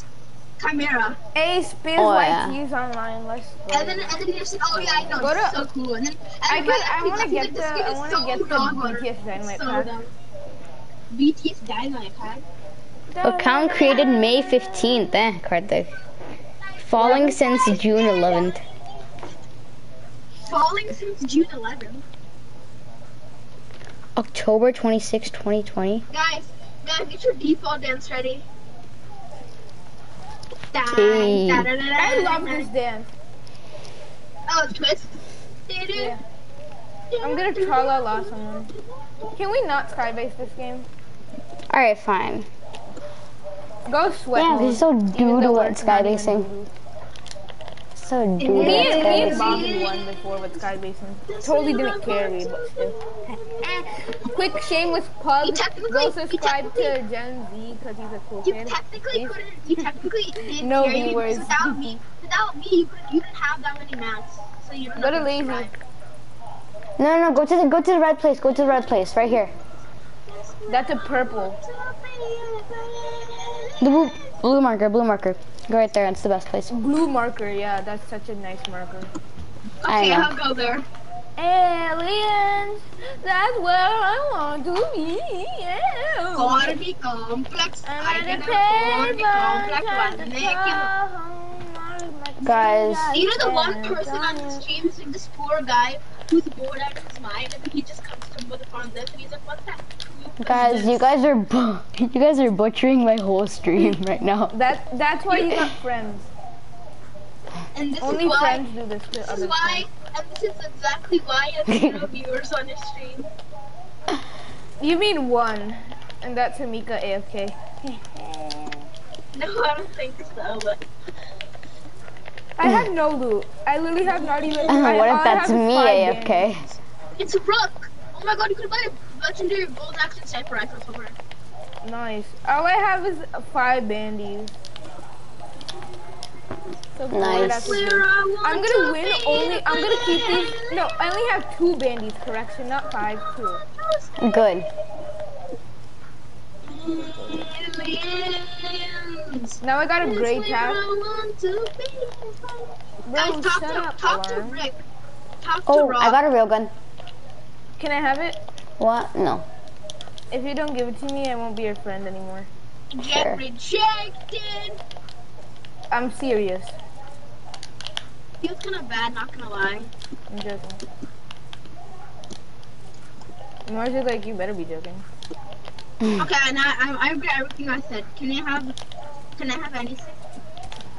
[SPEAKER 3] Kymera.
[SPEAKER 1] Hey, Spiz
[SPEAKER 2] Oh,
[SPEAKER 1] likes
[SPEAKER 2] yeah.
[SPEAKER 1] use online. Let's go.
[SPEAKER 3] And then and then you're like, oh yeah, I know,
[SPEAKER 1] Go
[SPEAKER 3] it's
[SPEAKER 1] to-
[SPEAKER 3] so cool. And then and
[SPEAKER 1] I
[SPEAKER 3] then
[SPEAKER 1] I want to get
[SPEAKER 3] like,
[SPEAKER 1] the. I want to
[SPEAKER 3] so
[SPEAKER 1] get the
[SPEAKER 3] dog water.
[SPEAKER 1] BTS Dynamite
[SPEAKER 3] So
[SPEAKER 1] pack.
[SPEAKER 3] dumb. BTS Dynamite pack.
[SPEAKER 2] Account created May 15th, eh, Karthik. Falling since June 11th.
[SPEAKER 3] Falling since June 11th.
[SPEAKER 2] October 26, 2020.
[SPEAKER 3] Guys, guys, get your default dance ready.
[SPEAKER 2] Hey.
[SPEAKER 1] I love this dance.
[SPEAKER 3] Oh, twist.
[SPEAKER 1] Yeah. I'm gonna tra la la someone. Can we not skybase this game?
[SPEAKER 2] Alright, fine.
[SPEAKER 1] Go sweat
[SPEAKER 2] Yeah,
[SPEAKER 1] mode.
[SPEAKER 2] he's so
[SPEAKER 1] even though
[SPEAKER 2] doodle
[SPEAKER 1] we're
[SPEAKER 2] at
[SPEAKER 1] not even
[SPEAKER 2] skybasing.
[SPEAKER 1] Doodle.
[SPEAKER 2] So doodle
[SPEAKER 1] Me and, me and
[SPEAKER 2] skybasing.
[SPEAKER 1] Bobby won before with skybasing. Totally didn't carry, but still. Quick shameless plug. Go subscribe to Gen Z because he's a cool
[SPEAKER 3] You
[SPEAKER 1] kid.
[SPEAKER 3] technically couldn't. You technically didn't
[SPEAKER 1] No
[SPEAKER 3] carry
[SPEAKER 1] viewers.
[SPEAKER 3] Without me, without me, you couldn't. You didn't have that many mats, so you don't
[SPEAKER 1] Go to lazy.
[SPEAKER 2] No, no, no, go to the go to the red place. Go to the red place, right here.
[SPEAKER 1] That's a purple.
[SPEAKER 2] The blue, blue marker, blue marker. Go right there. It's the best place.
[SPEAKER 1] Blue marker, yeah, that's such a nice marker.
[SPEAKER 2] I
[SPEAKER 3] Okay,
[SPEAKER 2] know.
[SPEAKER 3] I'll go there.
[SPEAKER 1] Aliens, that's where I want to be. Yeah.
[SPEAKER 3] Gotta complex.
[SPEAKER 1] I'm
[SPEAKER 3] I
[SPEAKER 1] at
[SPEAKER 3] can
[SPEAKER 1] the
[SPEAKER 3] afford to be
[SPEAKER 1] table,
[SPEAKER 3] complex
[SPEAKER 1] trying
[SPEAKER 3] when
[SPEAKER 1] to
[SPEAKER 3] they can.
[SPEAKER 1] come.
[SPEAKER 2] Guys.
[SPEAKER 3] You know the one person on the stream is like this poor guy who's bored out of his mind and he just comes to with upon this and he's like, what that?
[SPEAKER 2] Guys, you guys are bu- you guys are butchering my whole stream right now.
[SPEAKER 1] That that's why you got friends.
[SPEAKER 3] And this
[SPEAKER 1] Only
[SPEAKER 3] is why.
[SPEAKER 1] friends do this to
[SPEAKER 3] This
[SPEAKER 1] other
[SPEAKER 3] is why,
[SPEAKER 1] friends.
[SPEAKER 3] and this is exactly why I have zero viewers on your stream.
[SPEAKER 1] You mean one, and that's Hamika AFK.
[SPEAKER 3] No, I don't think so. But
[SPEAKER 1] I have no loot. I literally have not even.
[SPEAKER 2] Uh, what
[SPEAKER 1] I, all
[SPEAKER 2] if
[SPEAKER 1] I
[SPEAKER 2] that's me,
[SPEAKER 1] five
[SPEAKER 2] AFK?
[SPEAKER 1] bandages.
[SPEAKER 3] it's a rook. Oh my god, you could buy a legendary bolt action sniper rifle somewhere.
[SPEAKER 1] Nice. All I have is five bandies. So bored
[SPEAKER 2] Nice.
[SPEAKER 1] after
[SPEAKER 3] Where
[SPEAKER 1] this.
[SPEAKER 3] I want
[SPEAKER 1] I'm gonna
[SPEAKER 3] to
[SPEAKER 1] win only. I'm gonna keep these. No, I only have two bandies. Correction, not five. Two.
[SPEAKER 2] Good.
[SPEAKER 3] Aliens.
[SPEAKER 1] Now I got a
[SPEAKER 3] It's
[SPEAKER 1] great
[SPEAKER 3] where
[SPEAKER 1] tap.
[SPEAKER 3] I want to be.
[SPEAKER 1] Bro,
[SPEAKER 3] Guys, talk to
[SPEAKER 1] up,
[SPEAKER 3] talk to. Rick. Talk to
[SPEAKER 2] Oh,
[SPEAKER 3] Rob.
[SPEAKER 2] I got a real gun.
[SPEAKER 1] Can I have it?
[SPEAKER 2] What? No.
[SPEAKER 1] If you don't give it to me, I won't be your friend anymore.
[SPEAKER 3] Get
[SPEAKER 2] Sure.
[SPEAKER 3] rejected.
[SPEAKER 1] I'm serious.
[SPEAKER 3] Feels kind of bad, not gonna lie.
[SPEAKER 1] I'm joking. Mars is like, you better be joking.
[SPEAKER 3] Okay, and I, I, I agree everything I said. Can I have, can I have anything?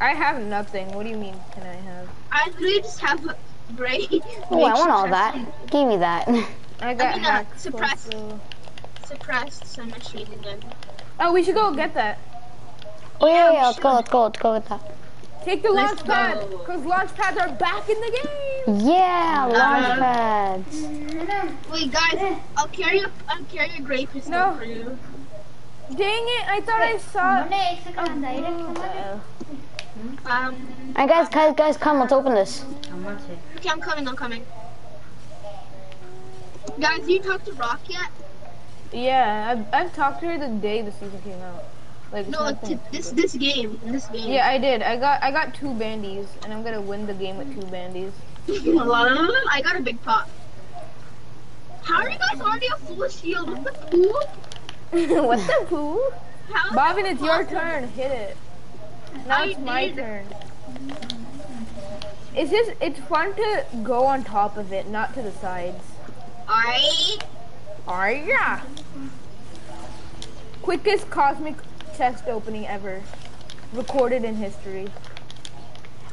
[SPEAKER 1] I have nothing. What do you mean? Can I have?
[SPEAKER 3] I literally just have a gray.
[SPEAKER 2] Oh, I want all that. Give me that.
[SPEAKER 1] I got
[SPEAKER 3] mean, uh,
[SPEAKER 1] hacked.
[SPEAKER 3] suppressed.
[SPEAKER 1] so-
[SPEAKER 3] Suppressed some machine gun.
[SPEAKER 1] Oh, we should go get that.
[SPEAKER 2] Oh yeah,
[SPEAKER 3] I'm
[SPEAKER 2] yeah. Let's go. Let's go. Let's go with that.
[SPEAKER 1] Take the
[SPEAKER 3] Let's
[SPEAKER 1] launch pad,
[SPEAKER 3] go.
[SPEAKER 1] cause launch pads are back in the game.
[SPEAKER 2] Yeah, launch
[SPEAKER 3] Uh,
[SPEAKER 2] pads.
[SPEAKER 3] Wait, guys, I'll carry a, I'll carry a gray pistol
[SPEAKER 1] No.
[SPEAKER 3] for you.
[SPEAKER 1] Dang it! I thought I saw. a blue, uh,
[SPEAKER 3] Um,
[SPEAKER 2] Alright, guys, guys, guys, come. Let's open this. I'm watching.
[SPEAKER 3] Okay, I'm coming, I'm coming. Guys, you talked to Rock yet?
[SPEAKER 1] Yeah, I've, I've talked to her the day the season came out. Like
[SPEAKER 3] No, this this game, this game.
[SPEAKER 1] Yeah, I did. I got I got two bandies, and I'm gonna win the game with two bandies.
[SPEAKER 3] I got a big pot. How are you guys already a full shield? What the poop?
[SPEAKER 1] what the poo?
[SPEAKER 3] How
[SPEAKER 1] Bobbin, it's your turn. Hit it. Now
[SPEAKER 3] I
[SPEAKER 1] it's my
[SPEAKER 3] did.
[SPEAKER 1] turn. It's just it's fun to go on top of it, not to the sides.
[SPEAKER 3] Alright.
[SPEAKER 1] Alright, yeah. Quickest cosmic chest opening ever, recorded in history.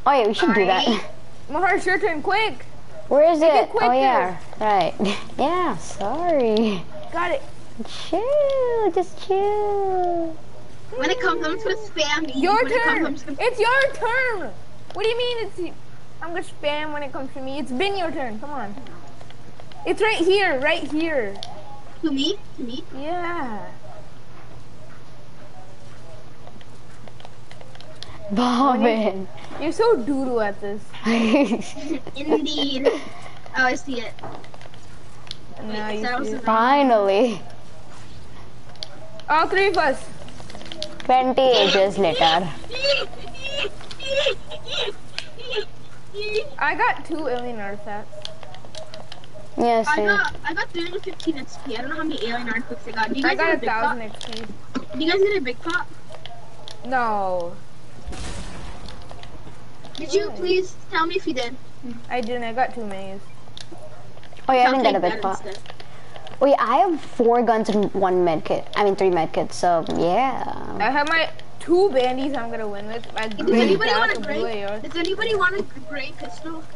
[SPEAKER 2] Oh yeah, we should do that.
[SPEAKER 3] Alright.
[SPEAKER 1] Your turn, quick!
[SPEAKER 2] Where is
[SPEAKER 1] Make it
[SPEAKER 2] it? Oh
[SPEAKER 1] quicker.
[SPEAKER 2] yeah, right. yeah, sorry.
[SPEAKER 1] Got it.
[SPEAKER 2] Chill, just chill.
[SPEAKER 3] When it comes, I'm just gonna spam.
[SPEAKER 1] Your
[SPEAKER 3] when It
[SPEAKER 1] turn.
[SPEAKER 3] comes, I'm just.
[SPEAKER 1] It's your turn. What do you mean it's? I'm gonna spam when it comes to me. It's been your turn. Come on. It's right here, right here.
[SPEAKER 3] To me? To me?
[SPEAKER 1] Yeah.
[SPEAKER 2] Bobbin. Eh?
[SPEAKER 1] You're so doodle at this.
[SPEAKER 3] Indeed. oh, I see it.
[SPEAKER 1] Now
[SPEAKER 3] Wait,
[SPEAKER 1] you see it.
[SPEAKER 2] Finally.
[SPEAKER 1] All three of us.
[SPEAKER 2] 20 ages later.
[SPEAKER 1] I got two alien artifacts.
[SPEAKER 2] Yes,
[SPEAKER 3] I got I got 315 XP. I don't know how many alien artifacts I got. Do you
[SPEAKER 1] I
[SPEAKER 3] guys
[SPEAKER 1] got
[SPEAKER 3] get
[SPEAKER 1] a
[SPEAKER 3] a big pot?
[SPEAKER 1] thousand XP.
[SPEAKER 3] Do you guys get a big pot?
[SPEAKER 1] No,
[SPEAKER 3] Did you please tell me if you did?
[SPEAKER 1] I didn't. I got two minis.
[SPEAKER 2] Oh yeah, I didn't get a
[SPEAKER 3] take
[SPEAKER 2] big pot. Wait, I have four guns and one med kit. I mean, three med kits, so yeah.
[SPEAKER 1] I have my two bandies. I'm gonna win with. My
[SPEAKER 3] Does anybody want
[SPEAKER 1] a
[SPEAKER 3] a gray? Does anybody want a gray pistol?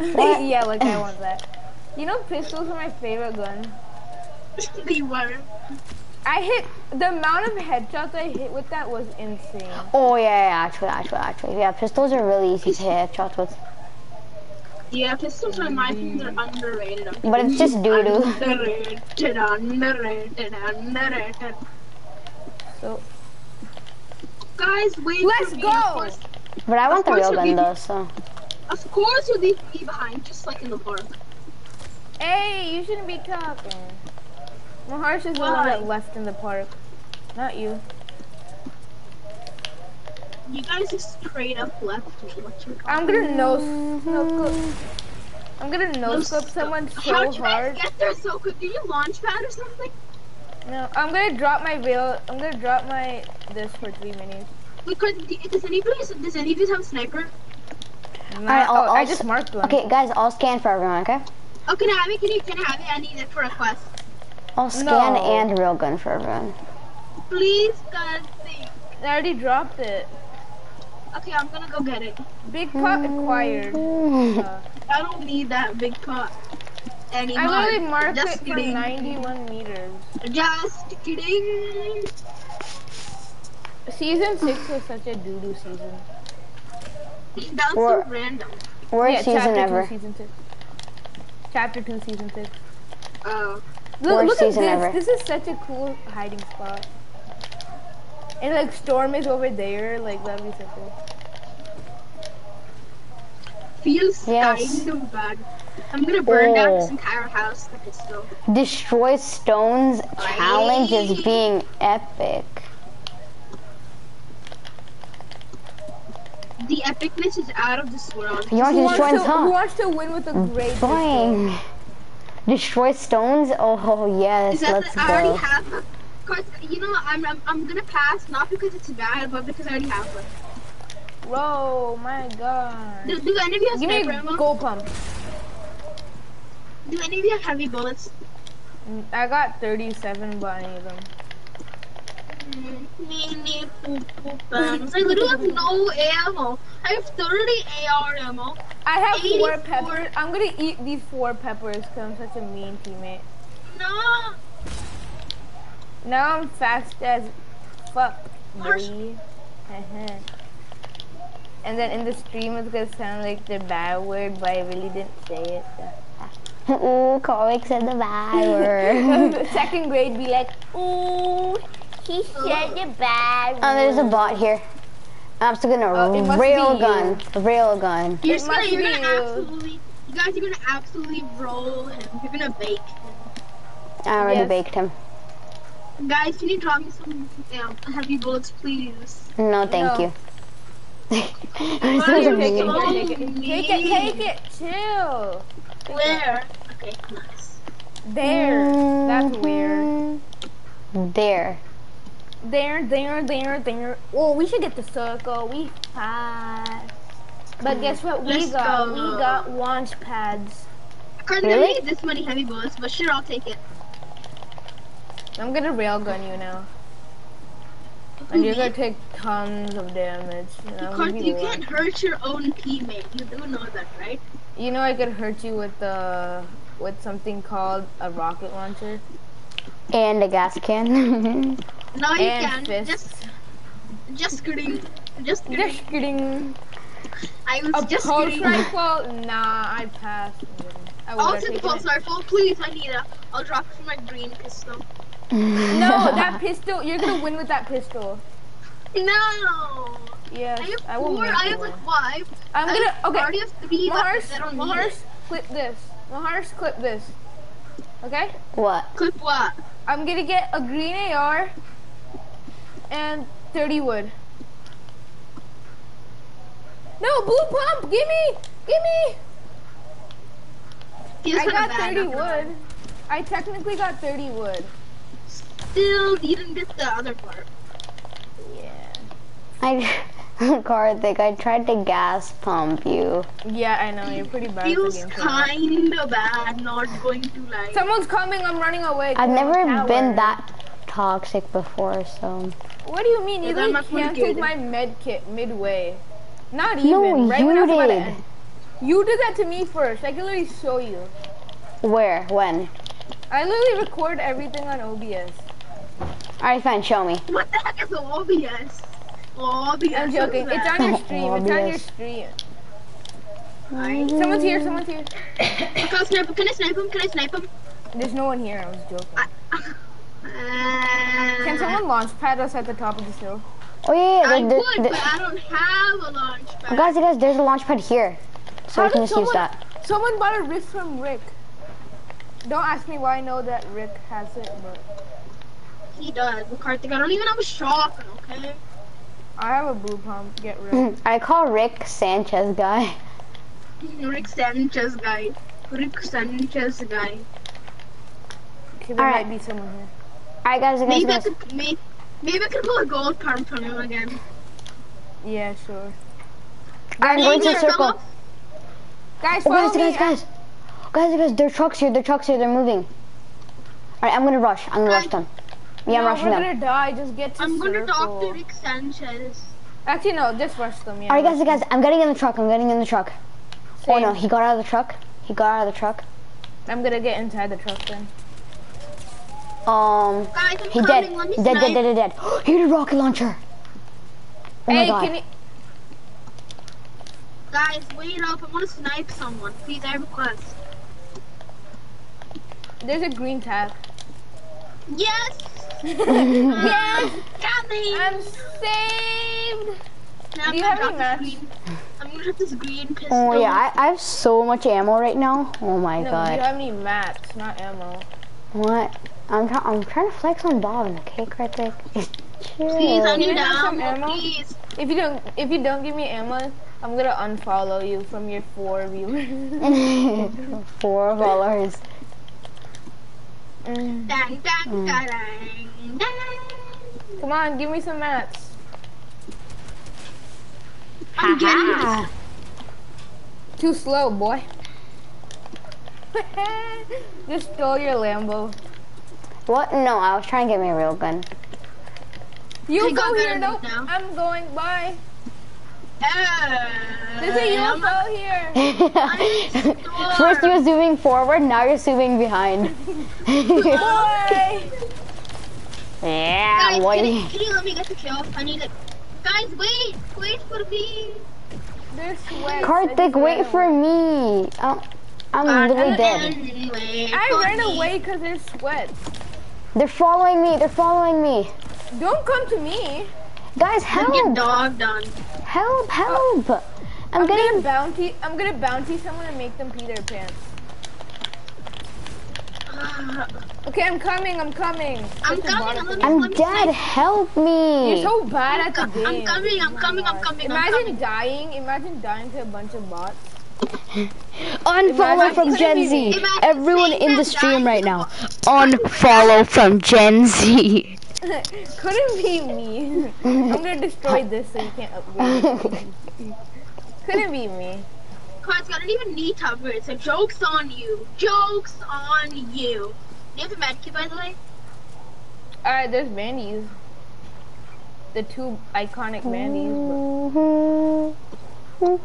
[SPEAKER 1] Yeah, like I want that. You know, pistols are my favorite gun.
[SPEAKER 3] they were.
[SPEAKER 1] I hit the amount of headshots I hit with that was insane.
[SPEAKER 2] Oh yeah, yeah, actually, actually, actually. Yeah, pistols are really easy to hit shots with.
[SPEAKER 3] Yeah, pistols in my opinion are underrated.
[SPEAKER 2] But it's just doo-doo.
[SPEAKER 3] Underrated, underrated, underrated.
[SPEAKER 1] So
[SPEAKER 3] Guys, wait
[SPEAKER 1] Let's
[SPEAKER 3] for
[SPEAKER 1] go!
[SPEAKER 3] Of
[SPEAKER 2] But I want the real
[SPEAKER 3] it
[SPEAKER 2] gun though, so.
[SPEAKER 3] of course you leave me behind, just like in the park.
[SPEAKER 1] hey, you shouldn't be talking. Maharsh is the one that left in the park, not you.
[SPEAKER 3] You guys just straight up left me.
[SPEAKER 1] I'm gonna no scope. I'm gonna no
[SPEAKER 3] No
[SPEAKER 1] scope
[SPEAKER 3] scope.
[SPEAKER 1] someone so
[SPEAKER 3] How'd you
[SPEAKER 1] hard.
[SPEAKER 3] guys get there so quick? Did you launch pad or something?
[SPEAKER 1] No, I'm gonna drop my veil. I'm gonna drop my this for three minis.
[SPEAKER 3] Because does anybody does any of you have a sniper?
[SPEAKER 1] Nah,
[SPEAKER 2] Alright, I'll-
[SPEAKER 1] oh, I
[SPEAKER 2] I'll
[SPEAKER 1] just marked one.
[SPEAKER 2] Okay, guys, I'll scan for everyone, okay?
[SPEAKER 3] Oh, can I have it? Can you can I have it? I need it for a quest.
[SPEAKER 2] I'll scan
[SPEAKER 1] No.
[SPEAKER 2] and real gun for everyone.
[SPEAKER 3] Please, God, please.
[SPEAKER 1] I already dropped it.
[SPEAKER 3] Okay, I'm gonna go get it.
[SPEAKER 1] Big pot acquired. Uh,
[SPEAKER 3] I don't need that big pot anymore.
[SPEAKER 1] I literally marked
[SPEAKER 3] Just
[SPEAKER 1] it for
[SPEAKER 3] kidding.
[SPEAKER 1] 91 meters.
[SPEAKER 3] Just kidding.
[SPEAKER 1] Season 6 was such a doo-doo season.
[SPEAKER 3] That's
[SPEAKER 2] Or-
[SPEAKER 3] so random.
[SPEAKER 2] Worst season
[SPEAKER 1] chapter
[SPEAKER 2] ever.
[SPEAKER 1] 2, season 6. Chapter 2, season 6.
[SPEAKER 3] Oh.
[SPEAKER 1] Look, look at this.
[SPEAKER 2] ever.
[SPEAKER 1] This is such a cool hiding spot. And like Storm is over there. Like that'd be so cool.
[SPEAKER 3] feels
[SPEAKER 2] Yes.
[SPEAKER 3] kind of bad. I'm gonna burn down
[SPEAKER 2] Oh.
[SPEAKER 3] this entire house with a pistol.
[SPEAKER 2] Destroy stones challenge is being epic.
[SPEAKER 3] The epicness is out of this world.
[SPEAKER 2] You want to destroy
[SPEAKER 1] to,
[SPEAKER 2] the
[SPEAKER 1] who wants to win with a great pistol?
[SPEAKER 2] Boing. Destroy stones? Oh yes,
[SPEAKER 3] that
[SPEAKER 2] let's
[SPEAKER 3] the, I already
[SPEAKER 2] go.
[SPEAKER 3] have one. Cause you know I'm, I'm I'm gonna pass not because it's bad, but because I already have one.
[SPEAKER 1] Bro, my god.
[SPEAKER 3] Do, do any of you have
[SPEAKER 1] Give me
[SPEAKER 3] sniper
[SPEAKER 1] a
[SPEAKER 3] ammo?
[SPEAKER 1] gold pump.
[SPEAKER 3] Do any of you have heavy bullets?
[SPEAKER 1] I got 37, but I need them.
[SPEAKER 3] I literally have no ammo. I have 30 AR ammo.
[SPEAKER 1] I have four peppers. I'm gonna eat these four peppers because I'm such a mean teammate.
[SPEAKER 3] No.
[SPEAKER 1] Now I'm fast as fuck,
[SPEAKER 3] Marsh- uh-huh.
[SPEAKER 1] boy. and then in the stream it's gonna sound like the bad word, but I really didn't say it. so.
[SPEAKER 2] Ooh, Corey said the bad word.
[SPEAKER 1] Second grade be like, ooh, he said the bad word.
[SPEAKER 2] oh, there's a bot here. I'm still gonna
[SPEAKER 1] Oh, it must
[SPEAKER 2] rail
[SPEAKER 1] you.
[SPEAKER 2] gun. Rail gun.
[SPEAKER 3] You're just gonna, you're gonna
[SPEAKER 1] you.
[SPEAKER 3] absolutely, you guys are gonna absolutely roll him. You're gonna bake him.
[SPEAKER 2] I already
[SPEAKER 1] Yes.
[SPEAKER 2] baked him.
[SPEAKER 3] Guys, can you drop me some um, heavy bullets, please?
[SPEAKER 2] No, thank
[SPEAKER 1] No.
[SPEAKER 2] you.
[SPEAKER 3] Why
[SPEAKER 2] This
[SPEAKER 3] you
[SPEAKER 1] Take it, take it, take it, chill.
[SPEAKER 3] Where? Okay, nice.
[SPEAKER 1] There, that's weird.
[SPEAKER 2] Mm-hmm. There.
[SPEAKER 1] There, there, there, there. Oh, we should get the circle. We fast. But hmm. guess what we
[SPEAKER 3] Let's
[SPEAKER 1] got?
[SPEAKER 3] go.
[SPEAKER 1] We got launch pads.
[SPEAKER 3] I can't
[SPEAKER 2] Really?
[SPEAKER 3] really? this many heavy bullets, but sure, I'll take it.
[SPEAKER 1] I'm gonna railgun you now. And you're gonna take tons of damage. And
[SPEAKER 3] You
[SPEAKER 1] I'm
[SPEAKER 3] can't, you can't hurt your own teammate. You do know that, right?
[SPEAKER 1] You know I could hurt you with the with something called a rocket launcher
[SPEAKER 2] And a gas can.
[SPEAKER 3] No, you can.
[SPEAKER 1] fists.
[SPEAKER 3] Just, just kidding. Just kidding.
[SPEAKER 1] Just kidding.
[SPEAKER 3] I was
[SPEAKER 1] A
[SPEAKER 3] just
[SPEAKER 1] pulse
[SPEAKER 3] kidding.
[SPEAKER 1] rifle? Nah, I passed. I
[SPEAKER 3] I'll take the pulse
[SPEAKER 1] it.
[SPEAKER 3] rifle, please. I need it. I'll drop it for my green pistol.
[SPEAKER 1] No, that pistol. You're gonna win with that pistol.
[SPEAKER 3] No.
[SPEAKER 1] Yes,
[SPEAKER 3] I have
[SPEAKER 1] I
[SPEAKER 3] four.
[SPEAKER 1] make
[SPEAKER 3] I have
[SPEAKER 1] one.
[SPEAKER 3] like five.
[SPEAKER 1] I'm
[SPEAKER 3] I
[SPEAKER 1] gonna
[SPEAKER 3] have- I
[SPEAKER 1] okay.
[SPEAKER 3] already have three
[SPEAKER 1] Mahars,
[SPEAKER 3] weapons. I don't need
[SPEAKER 1] Mahars, clip this. Mahars, clip this. Okay?
[SPEAKER 2] what?
[SPEAKER 3] Clip what?
[SPEAKER 1] I'm gonna get a green AR and 30 wood. No, blue pump! Gimme! Gimme! I
[SPEAKER 3] got
[SPEAKER 1] got 30 wood. I technically got 30 wood.
[SPEAKER 3] Still you didn't get the other part.
[SPEAKER 1] Yeah.
[SPEAKER 2] I, Karthik, I tried to gas pump you.
[SPEAKER 1] Yeah, I know. You're pretty bad
[SPEAKER 3] Feels kinda bad not going to like.
[SPEAKER 1] Someone's coming. I'm running away.
[SPEAKER 2] I've never been that toxic before, so.
[SPEAKER 1] What do you mean? You
[SPEAKER 3] Yeah, I'm
[SPEAKER 1] literally
[SPEAKER 3] not
[SPEAKER 1] canceled
[SPEAKER 3] good.
[SPEAKER 1] my med kit midway. Not even.
[SPEAKER 2] No,
[SPEAKER 1] right
[SPEAKER 2] you
[SPEAKER 1] when I was about to
[SPEAKER 2] did.
[SPEAKER 1] end. You did that to me first. I can literally show you.
[SPEAKER 2] Where? When?
[SPEAKER 1] I literally record everything on OBS.
[SPEAKER 2] Alright, fine, show me.
[SPEAKER 3] What the heck is OBS? OBS.
[SPEAKER 1] I'm joking. It's on your stream. It's on your stream.
[SPEAKER 3] Alright.
[SPEAKER 1] Someone's here. Someone's here.
[SPEAKER 3] Can I snipe him? Can I snipe him? Can I snipe him?
[SPEAKER 1] There's no one here. I was joking.
[SPEAKER 3] Uh,
[SPEAKER 1] Can someone launch pad us at the top of the hill?
[SPEAKER 2] Oh yeah,
[SPEAKER 3] I
[SPEAKER 2] yeah. there-
[SPEAKER 3] would,
[SPEAKER 2] there-
[SPEAKER 3] but I don't have a launch
[SPEAKER 2] there-
[SPEAKER 3] pad.
[SPEAKER 2] guys, guys, there's a launch pad here, so
[SPEAKER 1] How
[SPEAKER 2] we can
[SPEAKER 1] did
[SPEAKER 2] just use
[SPEAKER 1] someone-
[SPEAKER 2] that.
[SPEAKER 1] Someone bought a rift from Rick. Don't ask me why I know that Rick has it, but
[SPEAKER 3] He does. But Karthik, I don't even have a shotgun, okay?
[SPEAKER 1] I have a blue pump. Get Rick.
[SPEAKER 2] I call Rick Sanchez guy.
[SPEAKER 3] Rick Sanchez guy. Rick Sanchez guy.
[SPEAKER 1] Okay, there
[SPEAKER 2] Alright.
[SPEAKER 1] might be someone here.
[SPEAKER 2] Alright, guys, guys,
[SPEAKER 3] Maybe I
[SPEAKER 2] guys.
[SPEAKER 3] could, may, maybe I could pull a gold card from him again.
[SPEAKER 1] Yeah, sure.
[SPEAKER 2] I'm going to circle.
[SPEAKER 1] Guys,
[SPEAKER 2] Oh,
[SPEAKER 1] follow
[SPEAKER 2] guys, guys, guys. Guys, guys, there trucks here. There are trucks here. They're moving. Alright, I'm gonna rush. I'm gonna rush them. Yeah, I'm
[SPEAKER 1] no,
[SPEAKER 2] rushing
[SPEAKER 1] we're
[SPEAKER 2] them.
[SPEAKER 1] gonna die. Just get to
[SPEAKER 3] I'm gonna talk to. Rick Sanchez.
[SPEAKER 1] Actually, no, just rush them. Yeah.
[SPEAKER 2] Alright, guys, guys, I'm getting in the truck. I'm getting in the truck. Oh no, he got out of the truck. He got out of the truck.
[SPEAKER 1] I'm gonna get inside the truck then.
[SPEAKER 2] Um,
[SPEAKER 3] Guys,
[SPEAKER 2] he
[SPEAKER 3] coming.
[SPEAKER 2] dead.
[SPEAKER 3] Let me
[SPEAKER 2] Dead, dead,
[SPEAKER 3] snipe.
[SPEAKER 2] dead, dead, dead. he had a rocket launcher. Oh my
[SPEAKER 1] hey,
[SPEAKER 2] god.
[SPEAKER 1] can you?
[SPEAKER 3] Guys, wait up. I want to snipe someone. Please, I request.
[SPEAKER 1] There's a green tag.
[SPEAKER 3] Yes!
[SPEAKER 1] yes,
[SPEAKER 3] Got me!
[SPEAKER 1] I'm saved.
[SPEAKER 3] Now I'm
[SPEAKER 1] do you have any
[SPEAKER 3] drop
[SPEAKER 1] match?
[SPEAKER 3] I'm I'm gonna have this green pistol.
[SPEAKER 2] Oh yeah, I, I have so much ammo right now. Oh my god.
[SPEAKER 1] No, you
[SPEAKER 2] god.
[SPEAKER 1] have any mats, not ammo.
[SPEAKER 2] What? I'm trying. I'm trying to flex on Bob. Okay, the
[SPEAKER 3] cake right
[SPEAKER 2] there.
[SPEAKER 3] need
[SPEAKER 1] Can I have some
[SPEAKER 3] ammo,
[SPEAKER 1] ammo?
[SPEAKER 3] please.
[SPEAKER 1] If you don't, if you don't give me ammo, I'm gonna unfollow you from your four viewers.
[SPEAKER 2] Four followers.
[SPEAKER 1] Mm.
[SPEAKER 3] Dang, dang,
[SPEAKER 2] Mm.
[SPEAKER 3] dang.
[SPEAKER 1] Come on, give me some mats.
[SPEAKER 3] I'm getting.
[SPEAKER 1] Too slow, boy. Just stole your Lambo.
[SPEAKER 2] What? No, I was trying to get my real gun.
[SPEAKER 1] You
[SPEAKER 3] I
[SPEAKER 1] go here,
[SPEAKER 3] better
[SPEAKER 1] no.
[SPEAKER 3] now.
[SPEAKER 1] I'm going. Bye.
[SPEAKER 3] Uh,
[SPEAKER 1] There's a
[SPEAKER 3] I'm-
[SPEAKER 1] UFO here.
[SPEAKER 2] First you were zooming forward, now you're zooming behind.
[SPEAKER 1] Boy.
[SPEAKER 2] yeah,
[SPEAKER 3] Guys,
[SPEAKER 2] boy.
[SPEAKER 3] can you, can you let me get the kill? I need it. Guys, wait, wait for me.
[SPEAKER 1] There's sweat.
[SPEAKER 2] Karthik, wait for me. Oh, I'm literally dead.
[SPEAKER 3] Anyway,
[SPEAKER 1] I ran
[SPEAKER 3] me.
[SPEAKER 1] away because there's sweat.
[SPEAKER 2] They're following me. They're following me.
[SPEAKER 1] Don't come to me.
[SPEAKER 2] Guys, help.
[SPEAKER 3] Get
[SPEAKER 2] help!
[SPEAKER 3] dog done.
[SPEAKER 2] Help! Help! Uh, I'm
[SPEAKER 1] I'm gonna bounty. I'm gonna bounty someone and make them pee their pants. Uh, okay, I'm coming. I'm coming.
[SPEAKER 3] I'm
[SPEAKER 1] Put
[SPEAKER 3] coming,
[SPEAKER 1] bottom
[SPEAKER 3] I'm coming.
[SPEAKER 1] me.
[SPEAKER 2] I'm
[SPEAKER 3] Let me
[SPEAKER 2] dead.
[SPEAKER 3] snipe.
[SPEAKER 2] Help me!
[SPEAKER 1] You're so bad at the
[SPEAKER 3] I'm coming, I'm
[SPEAKER 1] my
[SPEAKER 3] coming, I'm
[SPEAKER 1] gosh.
[SPEAKER 3] coming, I'm
[SPEAKER 1] Imagine
[SPEAKER 3] coming.
[SPEAKER 1] dying. Imagine dying to a bunch of bots.
[SPEAKER 2] Unfollow
[SPEAKER 1] Imagine-
[SPEAKER 2] from Gen Z. Everyone in the stream right
[SPEAKER 3] to
[SPEAKER 2] now. Unfollow from Gen Z.
[SPEAKER 1] Couldn't be me. I'm gonna destroy this so you can't upgrade. Couldn't be me.
[SPEAKER 3] Cards, I don't even need to upgrade, so joke's on you. Joke's on you. Do you have a medkit, by the way?
[SPEAKER 1] Alright, there's bandies. The two iconic bandies. Mahar,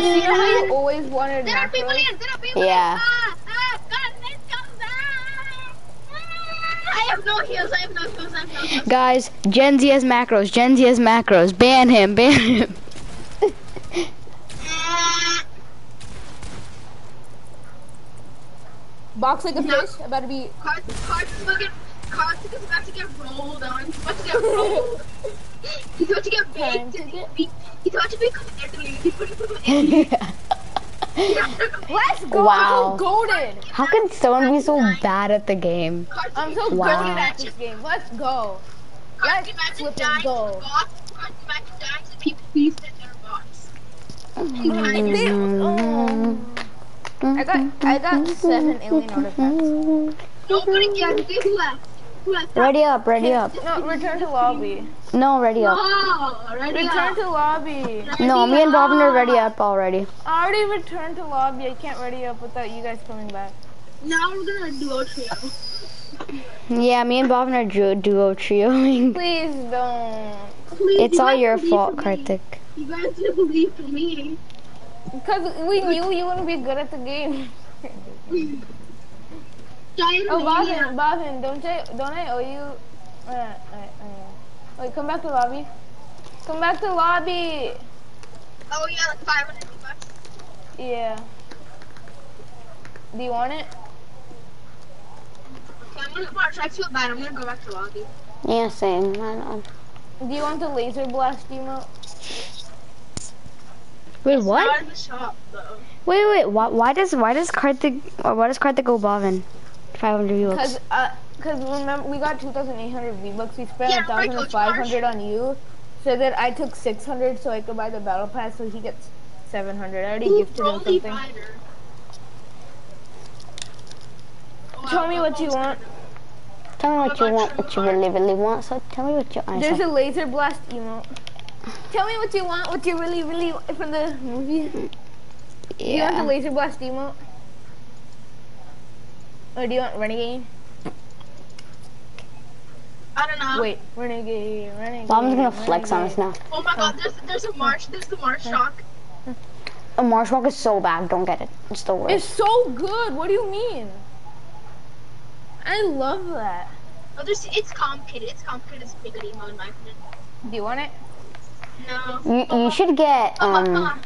[SPEAKER 1] see how you always wanted
[SPEAKER 3] There are people here, there are people
[SPEAKER 2] Yeah.
[SPEAKER 3] here. Ah, ah, God, let's come back. Ah, I have no heals, I have no heals, I have no heals.
[SPEAKER 2] Guys, Gen Z has macros. Gen Z has macros. Ban him. Ban him.
[SPEAKER 1] Box like a
[SPEAKER 3] No.
[SPEAKER 1] fish, about to be.
[SPEAKER 3] Cards, cards is about to get, cards is about to get rolled on. He's about to get rolled. He's about to get
[SPEAKER 1] Time
[SPEAKER 3] baked.
[SPEAKER 1] to get-
[SPEAKER 3] He- He's about to become Italy. He's about to become Italy.
[SPEAKER 1] Let's go!
[SPEAKER 2] Wow.
[SPEAKER 1] I'm so goaded!
[SPEAKER 2] How can someone be so bad at the game?
[SPEAKER 1] I'm so
[SPEAKER 2] Wow.
[SPEAKER 1] goaded at this game. Let's go. Let's flip and go.
[SPEAKER 3] to bots. Cards, imagine dying to people who used to their bots.
[SPEAKER 1] Oh. I got I got seven alien artifacts.
[SPEAKER 3] Nobody gets it. Who left? Who left?
[SPEAKER 2] Ready up. Ready up.
[SPEAKER 1] No, return to lobby.
[SPEAKER 2] No, ready up.
[SPEAKER 3] Ready
[SPEAKER 1] Return
[SPEAKER 3] up.
[SPEAKER 1] to lobby.
[SPEAKER 2] No, me and Bobbin are ready up already.
[SPEAKER 1] I already returned to lobby. I can't ready up without you guys coming back.
[SPEAKER 3] Now we're gonna do a trio.
[SPEAKER 2] Yeah, me and Bobbin are duo, duo trioing.
[SPEAKER 1] Please don't.
[SPEAKER 3] Please,
[SPEAKER 2] It's
[SPEAKER 3] you
[SPEAKER 2] all your fault,
[SPEAKER 3] in.
[SPEAKER 2] Karthik.
[SPEAKER 3] You guys didn't believe in me.
[SPEAKER 1] Because we knew you wouldn't be good at the game. Oh,
[SPEAKER 3] mania.
[SPEAKER 1] Bobin, Bobin, don't I, don't I owe you? Uh, uh, uh, wait, come back to lobby. Come back to lobby.
[SPEAKER 3] Oh yeah, like 500 bucks.
[SPEAKER 1] Yeah. Do you want it?
[SPEAKER 3] Okay, I'm gonna March. I feel bad. I'm gonna go back to lobby.
[SPEAKER 2] Yeah, same. I know.
[SPEAKER 1] Do you want the laser blast emote?
[SPEAKER 2] Wait, what?
[SPEAKER 3] the shop though.
[SPEAKER 2] Wait, wait. Why, why does why does Karthik or why does Karthik go Bobbin? 500
[SPEAKER 1] euros.
[SPEAKER 2] Cause,
[SPEAKER 1] uh, cause remember we got 2,800 V bucks. We spent
[SPEAKER 3] Yeah,
[SPEAKER 1] 1,500 on you, so that I took 600 so I could buy the battle pass. So he gets 700. I already
[SPEAKER 3] Who
[SPEAKER 1] gifted him something.
[SPEAKER 3] Oh,
[SPEAKER 1] Tell
[SPEAKER 3] I'll
[SPEAKER 1] me what you want.
[SPEAKER 3] it.
[SPEAKER 2] Tell me what you want, what you really, really want. So tell me what you want.
[SPEAKER 1] There's a laser blast emote. Tell me what you want. What you really, really want from the movie. Do you want the laser blast emote? Or do you want renegade?
[SPEAKER 3] I don't know.
[SPEAKER 1] Wait, renegade, renegade.
[SPEAKER 2] Bobbin's gonna flex on us now.
[SPEAKER 3] Oh my god, there's there's a march. There's the march shock.
[SPEAKER 2] A Marsh Walk is so bad. Don't get it. It's the worst.
[SPEAKER 1] It's so good. What do you mean? I love that.
[SPEAKER 3] Oh, there's it's complicated. It's complicated. It's bigger emo in my opinion.
[SPEAKER 1] Do you want it?
[SPEAKER 3] No.
[SPEAKER 2] You, you should get
[SPEAKER 3] Oh,
[SPEAKER 2] um.
[SPEAKER 3] uh,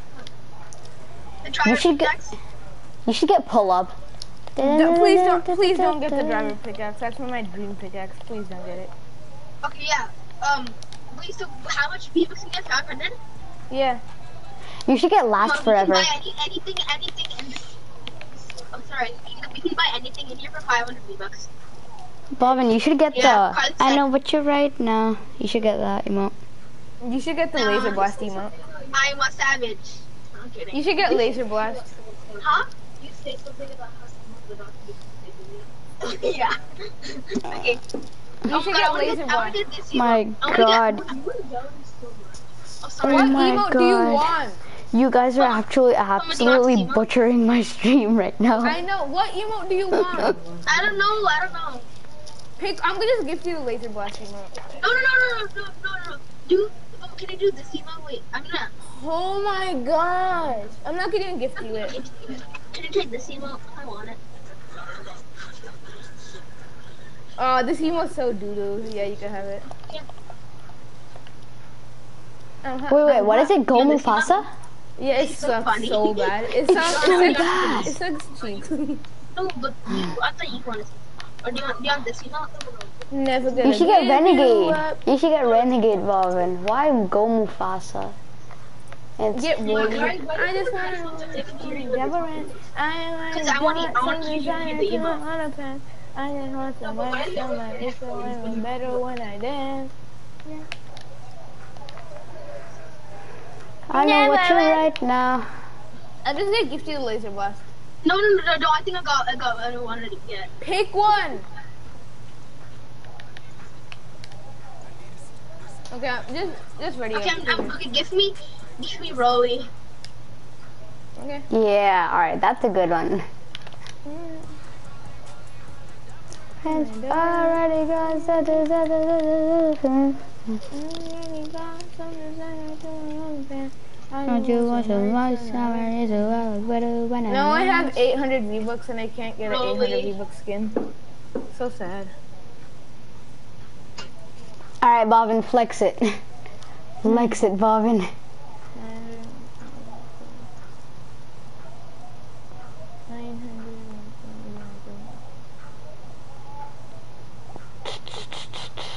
[SPEAKER 3] the driver
[SPEAKER 2] should get- You should get pull up.
[SPEAKER 1] No, please don't. Please don't get the driver pickaxe. That's my dream pickaxe. Please don't get it.
[SPEAKER 3] Okay, yeah. Um, wait. So how much V-Bucks can you get? 500.
[SPEAKER 1] Yeah.
[SPEAKER 2] You should get last
[SPEAKER 3] No,
[SPEAKER 2] forever.
[SPEAKER 3] You can buy any, anything, anything in this. Oh, sorry. we can, buy anything in here for 500 V-Bucks.
[SPEAKER 2] Bobbin, you should get
[SPEAKER 3] Yeah,
[SPEAKER 2] the.
[SPEAKER 3] cards
[SPEAKER 2] I know, but you're right. No, you should get that emote.
[SPEAKER 1] You should get the laser blast emote.
[SPEAKER 3] I'm a savage. I'm kidding.
[SPEAKER 1] You should get laser blast.
[SPEAKER 3] Huh? You say something about how Yeah. okay.
[SPEAKER 1] You oh should get laser blast.
[SPEAKER 2] My God.
[SPEAKER 3] Oh,
[SPEAKER 1] oh
[SPEAKER 2] my
[SPEAKER 1] emote do you
[SPEAKER 2] God.
[SPEAKER 1] want?
[SPEAKER 2] You guys are actually absolutely butchering my stream right now.
[SPEAKER 1] I know. What emote do you want?
[SPEAKER 3] I don't know. I don't know.
[SPEAKER 1] Pick. I'm gonna just gift you the laser blast emote.
[SPEAKER 3] No, no, no, no, no, no, no, no. Do. Oh, can I do this emote? Wait, I'm gonna.
[SPEAKER 1] Oh my gosh. I'm not gonna gift you it.
[SPEAKER 3] Can I take this emote? I want it.
[SPEAKER 1] Oh, this emote's so doo doo. Yeah, you can have it.
[SPEAKER 3] Yeah.
[SPEAKER 1] Um, ha-
[SPEAKER 2] Wait, wait,
[SPEAKER 1] um,
[SPEAKER 2] what
[SPEAKER 1] ha-
[SPEAKER 2] is it? Go
[SPEAKER 3] Yeah,
[SPEAKER 2] Mufasa?
[SPEAKER 1] Yeah, it
[SPEAKER 3] It's so funny.
[SPEAKER 1] so bad. It sucks.
[SPEAKER 3] so
[SPEAKER 1] It
[SPEAKER 3] bad.
[SPEAKER 1] it sucks cheeks.
[SPEAKER 3] No, but you, I thought you wanted. Or do you want? Do you want this emote?
[SPEAKER 1] Never gonna.
[SPEAKER 2] You should get
[SPEAKER 1] give you
[SPEAKER 2] Renegade. You should get Renegade, Bobbin. Why go Mufasa? And
[SPEAKER 1] Get Rollie.
[SPEAKER 3] Why-
[SPEAKER 1] I just wanna never end. I
[SPEAKER 3] Cause
[SPEAKER 1] wanna
[SPEAKER 3] I wanna- I wanna
[SPEAKER 1] some
[SPEAKER 3] keep you
[SPEAKER 1] designer
[SPEAKER 3] the
[SPEAKER 1] to
[SPEAKER 3] emo.
[SPEAKER 1] my underpants. I just want to wear some like this one was better when I dance.
[SPEAKER 2] I know what
[SPEAKER 1] Never
[SPEAKER 2] you're right now.
[SPEAKER 1] I'm just gonna gift you the laser blast.
[SPEAKER 3] No, no, no, no, no. I think I got, I got, I don't want it yet.
[SPEAKER 1] Pick one. Okay, I'm just just ready.
[SPEAKER 3] Okay, I'm, I'm, okay. Give me, give me Rollie.
[SPEAKER 1] Okay.
[SPEAKER 2] Yeah, alright, that's a good one. Mm. It's already so- so- Don't you want so much? Somebody to work with you when
[SPEAKER 1] No, I have 800 V-Bucks and I can't get an 800
[SPEAKER 3] Really?
[SPEAKER 1] V-Bucks skin. So sad.
[SPEAKER 2] Alright, Bobbin, flex it. Flex it, Bobbin.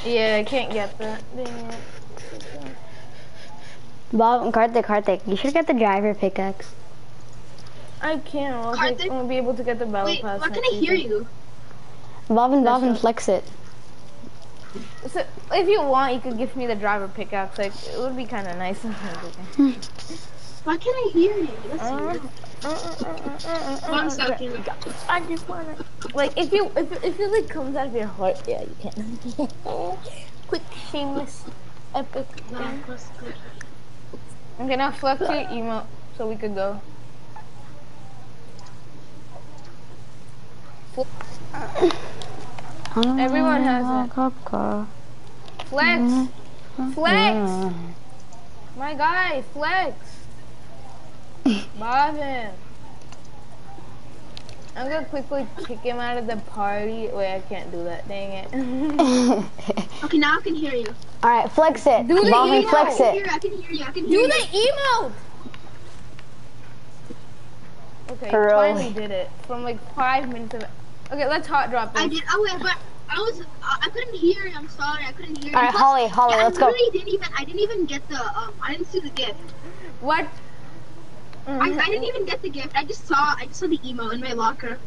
[SPEAKER 1] Yeah, I can't get that. Dang it.
[SPEAKER 2] Bob, Karthik, Karthik, you should get the driver pickaxe.
[SPEAKER 1] I can't. I'll like,
[SPEAKER 3] Karthik?
[SPEAKER 1] I won't be able to get the battle
[SPEAKER 3] Wait,
[SPEAKER 1] pass.
[SPEAKER 3] why can
[SPEAKER 1] next
[SPEAKER 3] I hear
[SPEAKER 1] season.
[SPEAKER 3] you?
[SPEAKER 2] Bobbin,
[SPEAKER 1] That's
[SPEAKER 2] Bobbin,
[SPEAKER 1] not-
[SPEAKER 2] flex it.
[SPEAKER 1] So, if you want, you could give me the driver pickaxe. Like, it would be kind of nice. Okay.
[SPEAKER 3] Why can't I hear you? That's
[SPEAKER 1] Uh,
[SPEAKER 3] weird. One second.
[SPEAKER 1] I just wanna like if you if if it like comes out of your heart, yeah, you can. Quick, shameless, epic. thing. gonna flex your emote so we could go. Everyone has
[SPEAKER 2] it.
[SPEAKER 1] Flex, flex, my guy, flex. Marvin. I'm gonna quickly kick him out of the party. Wait, I can't do that. Dang it.
[SPEAKER 3] Okay, now I can hear you.
[SPEAKER 2] Alright, flex it.
[SPEAKER 1] Do the
[SPEAKER 2] Bobbin,
[SPEAKER 1] emote.
[SPEAKER 2] flex
[SPEAKER 3] I can
[SPEAKER 2] it.
[SPEAKER 3] hear, I can hear you. I can hear
[SPEAKER 1] Do
[SPEAKER 3] you.
[SPEAKER 1] the emote! Okay,
[SPEAKER 2] For real.
[SPEAKER 1] finally did it. From like five minutes of it. Okay, let's hot drop
[SPEAKER 3] I did. Oh wait, but I was. I I couldn't hear you. I'm sorry. I couldn't hear you.
[SPEAKER 2] Alright, Holly, Holly,
[SPEAKER 3] I
[SPEAKER 2] let's go.
[SPEAKER 3] literally didn't even. I didn't even get the. Um. I didn't see the gift.
[SPEAKER 1] What?
[SPEAKER 3] I,
[SPEAKER 1] Mhm.
[SPEAKER 3] I didn't even get the gift. I just saw. I just saw the emo in my locker.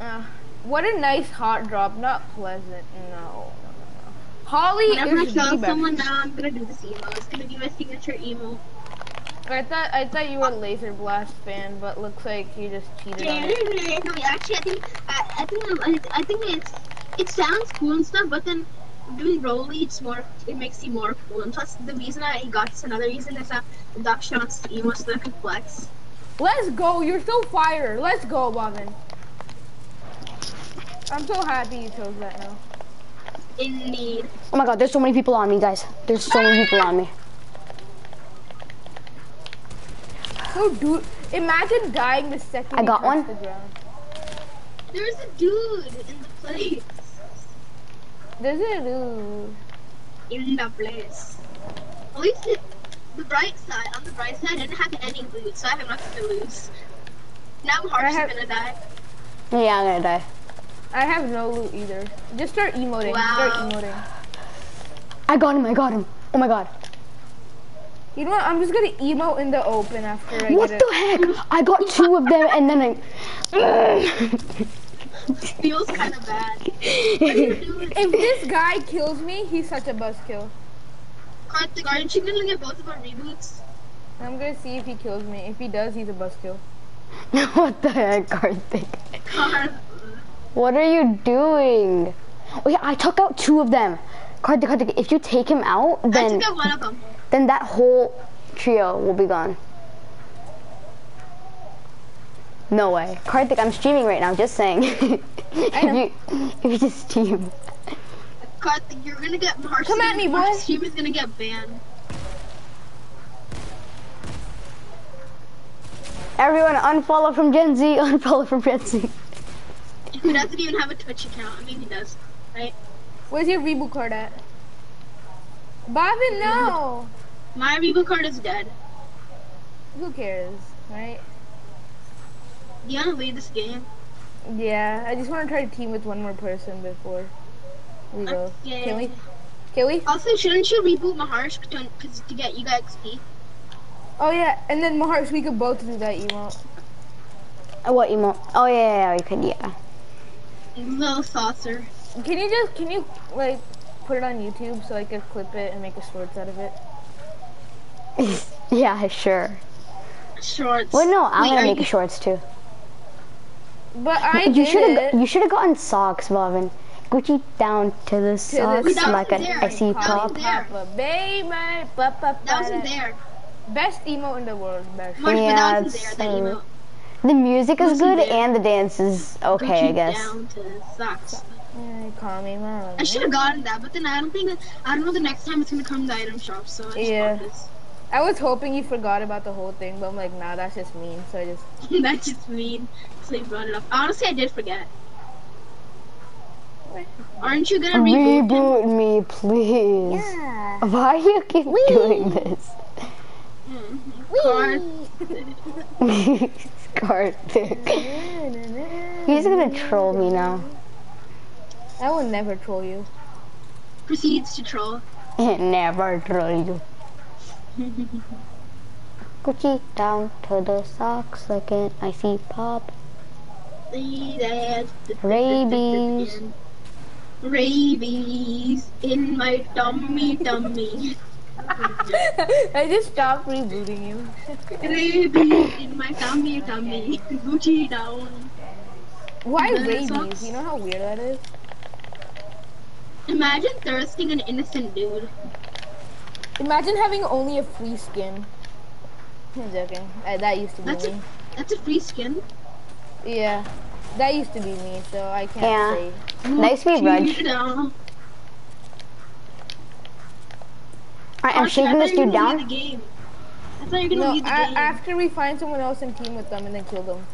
[SPEAKER 1] Uh, what a nice hot drop. Not pleasant. No. no, no, no. Holly
[SPEAKER 3] Whenever I
[SPEAKER 1] is
[SPEAKER 3] kill
[SPEAKER 1] the best.
[SPEAKER 3] someone now, I'm gonna do this emo. It's gonna be my signature emo.
[SPEAKER 1] I thought I thought you were a Laser Blast fan, but looks like you just cheated on it.
[SPEAKER 3] No, actually, I think. I, I think. I, I think it's. It sounds cool and stuff, but then doing Rollie, it's more. It makes you more cool. And plus, the reason I got this, another reason is that Duck shots emo so that I can flex.
[SPEAKER 1] Let's go. You're so fire. Let's go, Bobbin. I'm so happy you chose that now.
[SPEAKER 3] Indeed.
[SPEAKER 2] Oh my god, there's so many people on me, guys. There's so many people on me.
[SPEAKER 1] So, dude, imagine dying the second
[SPEAKER 2] I got one.
[SPEAKER 1] the ground.
[SPEAKER 3] There's a dude in the place.
[SPEAKER 1] There's a dude.
[SPEAKER 3] In the place. At least it, the bright side, on the bright side, I didn't have any loot, so I have nothing to lose. Now Harp's
[SPEAKER 1] have-
[SPEAKER 3] gonna die.
[SPEAKER 2] Yeah, I'm gonna die.
[SPEAKER 1] I have no loot either. Just start emoting.
[SPEAKER 3] Wow.
[SPEAKER 1] Start emoting.
[SPEAKER 2] I got him, I got him. Oh my god.
[SPEAKER 1] You know what? I'm just gonna emo in the open after I
[SPEAKER 2] What
[SPEAKER 1] get
[SPEAKER 2] the
[SPEAKER 1] it.
[SPEAKER 2] heck? I got two of them and then I.
[SPEAKER 3] Feels kind of bad. What are you doing?
[SPEAKER 1] If this guy kills me, he's such a buzzkill.
[SPEAKER 3] Karthik, aren't you gonna get both of our reboots?
[SPEAKER 1] I'm gonna see if he kills me. If he does, he's a buzzkill.
[SPEAKER 2] what the heck, Karthik?
[SPEAKER 3] Karth.
[SPEAKER 2] What are you doing? Oh yeah, I took out two of them. Karthik, Karthik, if you take him out,
[SPEAKER 3] I
[SPEAKER 2] then
[SPEAKER 3] took out one of them.
[SPEAKER 2] then that whole trio will be gone. No way. Karthik, I'm streaming right now, just saying. if
[SPEAKER 1] know.
[SPEAKER 2] you if you just stream.
[SPEAKER 3] Karthik, you're gonna get Marcy.
[SPEAKER 1] Come at me, boy.
[SPEAKER 3] Our stream is gonna get banned.
[SPEAKER 2] Everyone unfollow from Gen Z, unfollow from Gen Z.
[SPEAKER 3] Who doesn't even have a Twitch account? I mean, he does, right?
[SPEAKER 1] Where's your reboot card at? Bobbin, no.
[SPEAKER 3] My reboot card is dead.
[SPEAKER 1] Who cares, right?
[SPEAKER 3] Do you wanna leave this game?
[SPEAKER 1] Yeah, I just want to try to team with one more person before we go.
[SPEAKER 3] Okay.
[SPEAKER 1] Can we? Can we?
[SPEAKER 3] Also, shouldn't you reboot Maharsh to, 'cause- to get you guys XP?
[SPEAKER 1] Oh yeah, and then Maharsh, we could both do that emote.
[SPEAKER 2] Uh, What emo? Oh yeah, yeah, yeah, we could, yeah.
[SPEAKER 3] Little saucer.
[SPEAKER 1] Can you just, can you like put it on YouTube so I could clip it and make a shorts out of it?
[SPEAKER 2] yeah, sure.
[SPEAKER 3] Shorts.
[SPEAKER 2] Well, no, I'm
[SPEAKER 3] Wait,
[SPEAKER 2] gonna make
[SPEAKER 3] you-
[SPEAKER 2] a shorts too.
[SPEAKER 1] But I
[SPEAKER 2] you should have you should have gotten socks, Bobbin. Gucci down to the socks
[SPEAKER 3] Wait, that
[SPEAKER 2] like an
[SPEAKER 3] wasn't there.
[SPEAKER 2] icy pop.
[SPEAKER 3] wasn't.
[SPEAKER 1] Papa, baby, ba, ba,
[SPEAKER 3] That wasn't there.
[SPEAKER 1] Best emo in the world, best.
[SPEAKER 3] Marsh,
[SPEAKER 2] Yeah,
[SPEAKER 3] that wasn't there. That
[SPEAKER 2] uh. The music is good
[SPEAKER 3] there.
[SPEAKER 2] and the dance is okay, I guess.
[SPEAKER 3] Down to socks.
[SPEAKER 1] Yeah, call me mom.
[SPEAKER 3] I should have gotten that, but then I don't think that, I don't know the next time it's gonna come to the item shop, so I just
[SPEAKER 1] Yeah.
[SPEAKER 3] bought this.
[SPEAKER 1] I was hoping you forgot about the whole thing, but I'm like, nah, that's just mean. So I just.
[SPEAKER 3] That's just mean. So you brought it up. Honestly, I did forget. Aren't you gonna reboot? him?
[SPEAKER 2] Reboot me, please.
[SPEAKER 1] Yeah.
[SPEAKER 2] Why do you keep doing this? Hmm.
[SPEAKER 3] Card.
[SPEAKER 2] Karthik. He's gonna troll me now.
[SPEAKER 1] I will never troll you.
[SPEAKER 3] Proceeds to troll.
[SPEAKER 2] Never troll you. Gucci down to the socks like an icy pop. Rabies.
[SPEAKER 3] Rabies in my tummy tummy.
[SPEAKER 1] I just stopped rebooting you.
[SPEAKER 3] Rabies in my tummy tummy. Gucci down.
[SPEAKER 1] Why
[SPEAKER 3] That
[SPEAKER 1] rabies?
[SPEAKER 3] sucks.
[SPEAKER 1] You know how weird that is?
[SPEAKER 3] Imagine thirsting an innocent dude.
[SPEAKER 1] Imagine having only a free skin. I'm joking. Uh, that used to be
[SPEAKER 3] That's a
[SPEAKER 1] me.
[SPEAKER 3] that's a free skin.
[SPEAKER 1] Yeah. That used to be me, so I can't
[SPEAKER 2] Yeah.
[SPEAKER 1] say.
[SPEAKER 2] Nice to meet Raj.
[SPEAKER 3] Gucci.
[SPEAKER 2] Alright, I'm
[SPEAKER 3] Archie, I
[SPEAKER 2] shaking
[SPEAKER 3] thought
[SPEAKER 2] this dude down.
[SPEAKER 3] the game. I thought you were gonna
[SPEAKER 1] No,
[SPEAKER 3] leave the
[SPEAKER 1] a-
[SPEAKER 3] game.
[SPEAKER 1] after we find someone else and team with them and then kill them.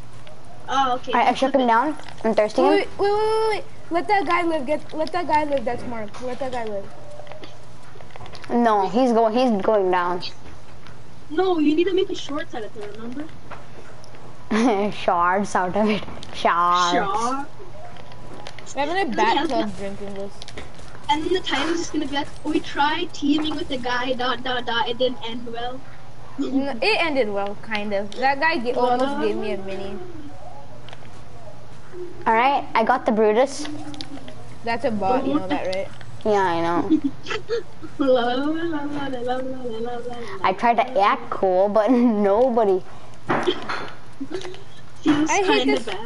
[SPEAKER 3] oh, okay.
[SPEAKER 2] Alright, I shook him down. I'm thirsty.
[SPEAKER 1] Wait, wait, wait, wait, wait. Let that guy live. Get, let that guy live. That's Mark. Let that guy live.
[SPEAKER 2] No, he's going. He's going down.
[SPEAKER 3] No, you need to make a shorts out of it, remember?
[SPEAKER 2] Shards out of it. Shards.
[SPEAKER 3] Sure.
[SPEAKER 1] I'm in a bathtub drinking this.
[SPEAKER 3] And then the is just gonna be like, we tried teaming with the guy, dot, dot, dot, it didn't end well.
[SPEAKER 1] N- It ended well, kind of. That guy ga- almost gave me a mini.
[SPEAKER 2] Alright, I got the Brutus.
[SPEAKER 1] That's a bot, you know that, right?
[SPEAKER 2] Yeah, I know. I tried to act cool, but nobody.
[SPEAKER 1] I hate this.
[SPEAKER 3] Bad.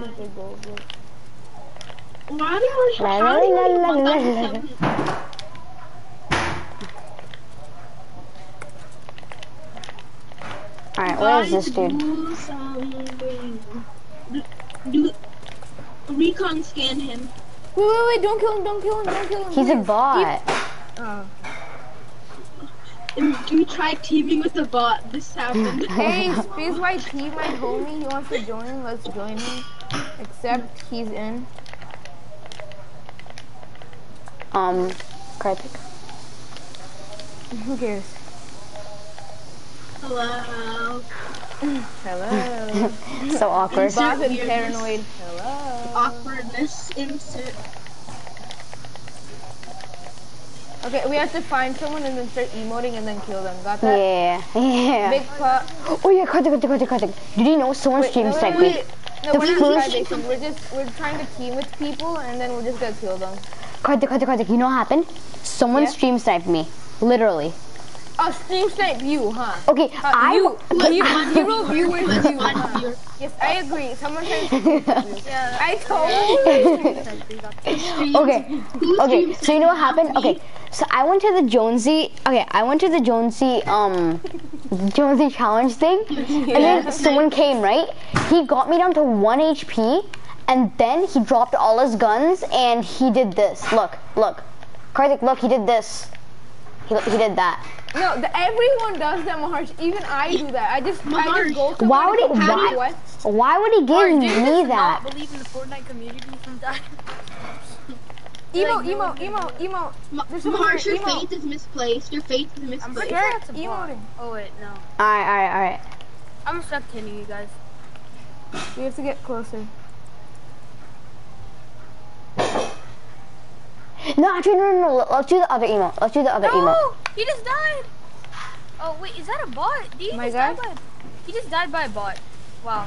[SPEAKER 3] Why do you.
[SPEAKER 2] Alright, where is this dude?
[SPEAKER 3] Do, do, recon scan him.
[SPEAKER 1] Wait, wait, wait! Don't kill him! Don't kill him! Don't kill him!
[SPEAKER 2] He's a
[SPEAKER 1] please.
[SPEAKER 2] bot.
[SPEAKER 1] Oh.
[SPEAKER 3] And we tried teaming with the bot. This happened.
[SPEAKER 1] Hey, Space White T, my homie, he wants to join. Let's join him. Except he's in.
[SPEAKER 2] Um, Karthik.
[SPEAKER 1] Who cares?
[SPEAKER 3] Hello.
[SPEAKER 1] Hello.
[SPEAKER 2] So awkward.
[SPEAKER 1] Bob and paranoid. Hello.
[SPEAKER 3] Awkwardness insert.
[SPEAKER 1] Okay, we have to find someone and then start emoting and then kill them. Got that?
[SPEAKER 2] Yeah, yeah.
[SPEAKER 1] Big pup.
[SPEAKER 2] Oh yeah, Karthik, Karthik, Karthik, Karthik. Did you know someone
[SPEAKER 1] Wait,
[SPEAKER 2] stream
[SPEAKER 1] no,
[SPEAKER 2] sniped
[SPEAKER 1] wait,
[SPEAKER 2] me?
[SPEAKER 1] wait. No,
[SPEAKER 2] The
[SPEAKER 1] we're not
[SPEAKER 2] first-
[SPEAKER 1] We're just we're trying to team with people and then we're just gonna kill them.
[SPEAKER 2] Karthik, Karthik, Karthik, you know what happened? Someone
[SPEAKER 1] Yeah?
[SPEAKER 2] stream sniped me. Literally.
[SPEAKER 1] Oh, stream snipe you, huh?
[SPEAKER 2] Okay,
[SPEAKER 1] Uh,
[SPEAKER 2] I...
[SPEAKER 1] you, you, zero viewers, you, huh? Yes, I agree. Someone stream.
[SPEAKER 4] Yeah.
[SPEAKER 1] I told you.
[SPEAKER 2] okay, okay, so you know what happened? Okay, so I went to the Jonesy, okay, I went to the Jonesy, um, Jonesy challenge thing, and then someone came, right? He got me down to 1 HP, and then he dropped all his guns, and he did this. Look, look. Karthik, look, he did this. He, he did that.
[SPEAKER 1] No, the, everyone does that, Maharsh. Even I do that. I just, I just go to
[SPEAKER 2] why would he- why-
[SPEAKER 1] what?
[SPEAKER 2] Why would he give
[SPEAKER 4] do you
[SPEAKER 2] me
[SPEAKER 4] just
[SPEAKER 2] that?
[SPEAKER 4] not believe in the Fortnite community sometimes?
[SPEAKER 1] Emo,
[SPEAKER 4] Like,
[SPEAKER 1] emo,
[SPEAKER 4] no,
[SPEAKER 1] emo, emo.
[SPEAKER 3] Ma-
[SPEAKER 1] There's
[SPEAKER 3] Maharsh, your
[SPEAKER 1] emo.
[SPEAKER 3] faith is misplaced. Your faith is misplaced.
[SPEAKER 4] I'm
[SPEAKER 3] misplaced.
[SPEAKER 4] pretty sure
[SPEAKER 1] You're
[SPEAKER 4] a
[SPEAKER 1] emoting.
[SPEAKER 4] Oh wait, no.
[SPEAKER 2] Alright, alright, alright.
[SPEAKER 4] I'm spectating you guys.
[SPEAKER 1] We have to get closer.
[SPEAKER 2] No, actually, no, no, no. Let's do the other emo. Let's do the other emo.
[SPEAKER 4] No, he just died. Oh wait, is that a bot? Did he
[SPEAKER 1] My
[SPEAKER 4] just
[SPEAKER 1] guy?
[SPEAKER 4] die by? He just died by a bot. Wow.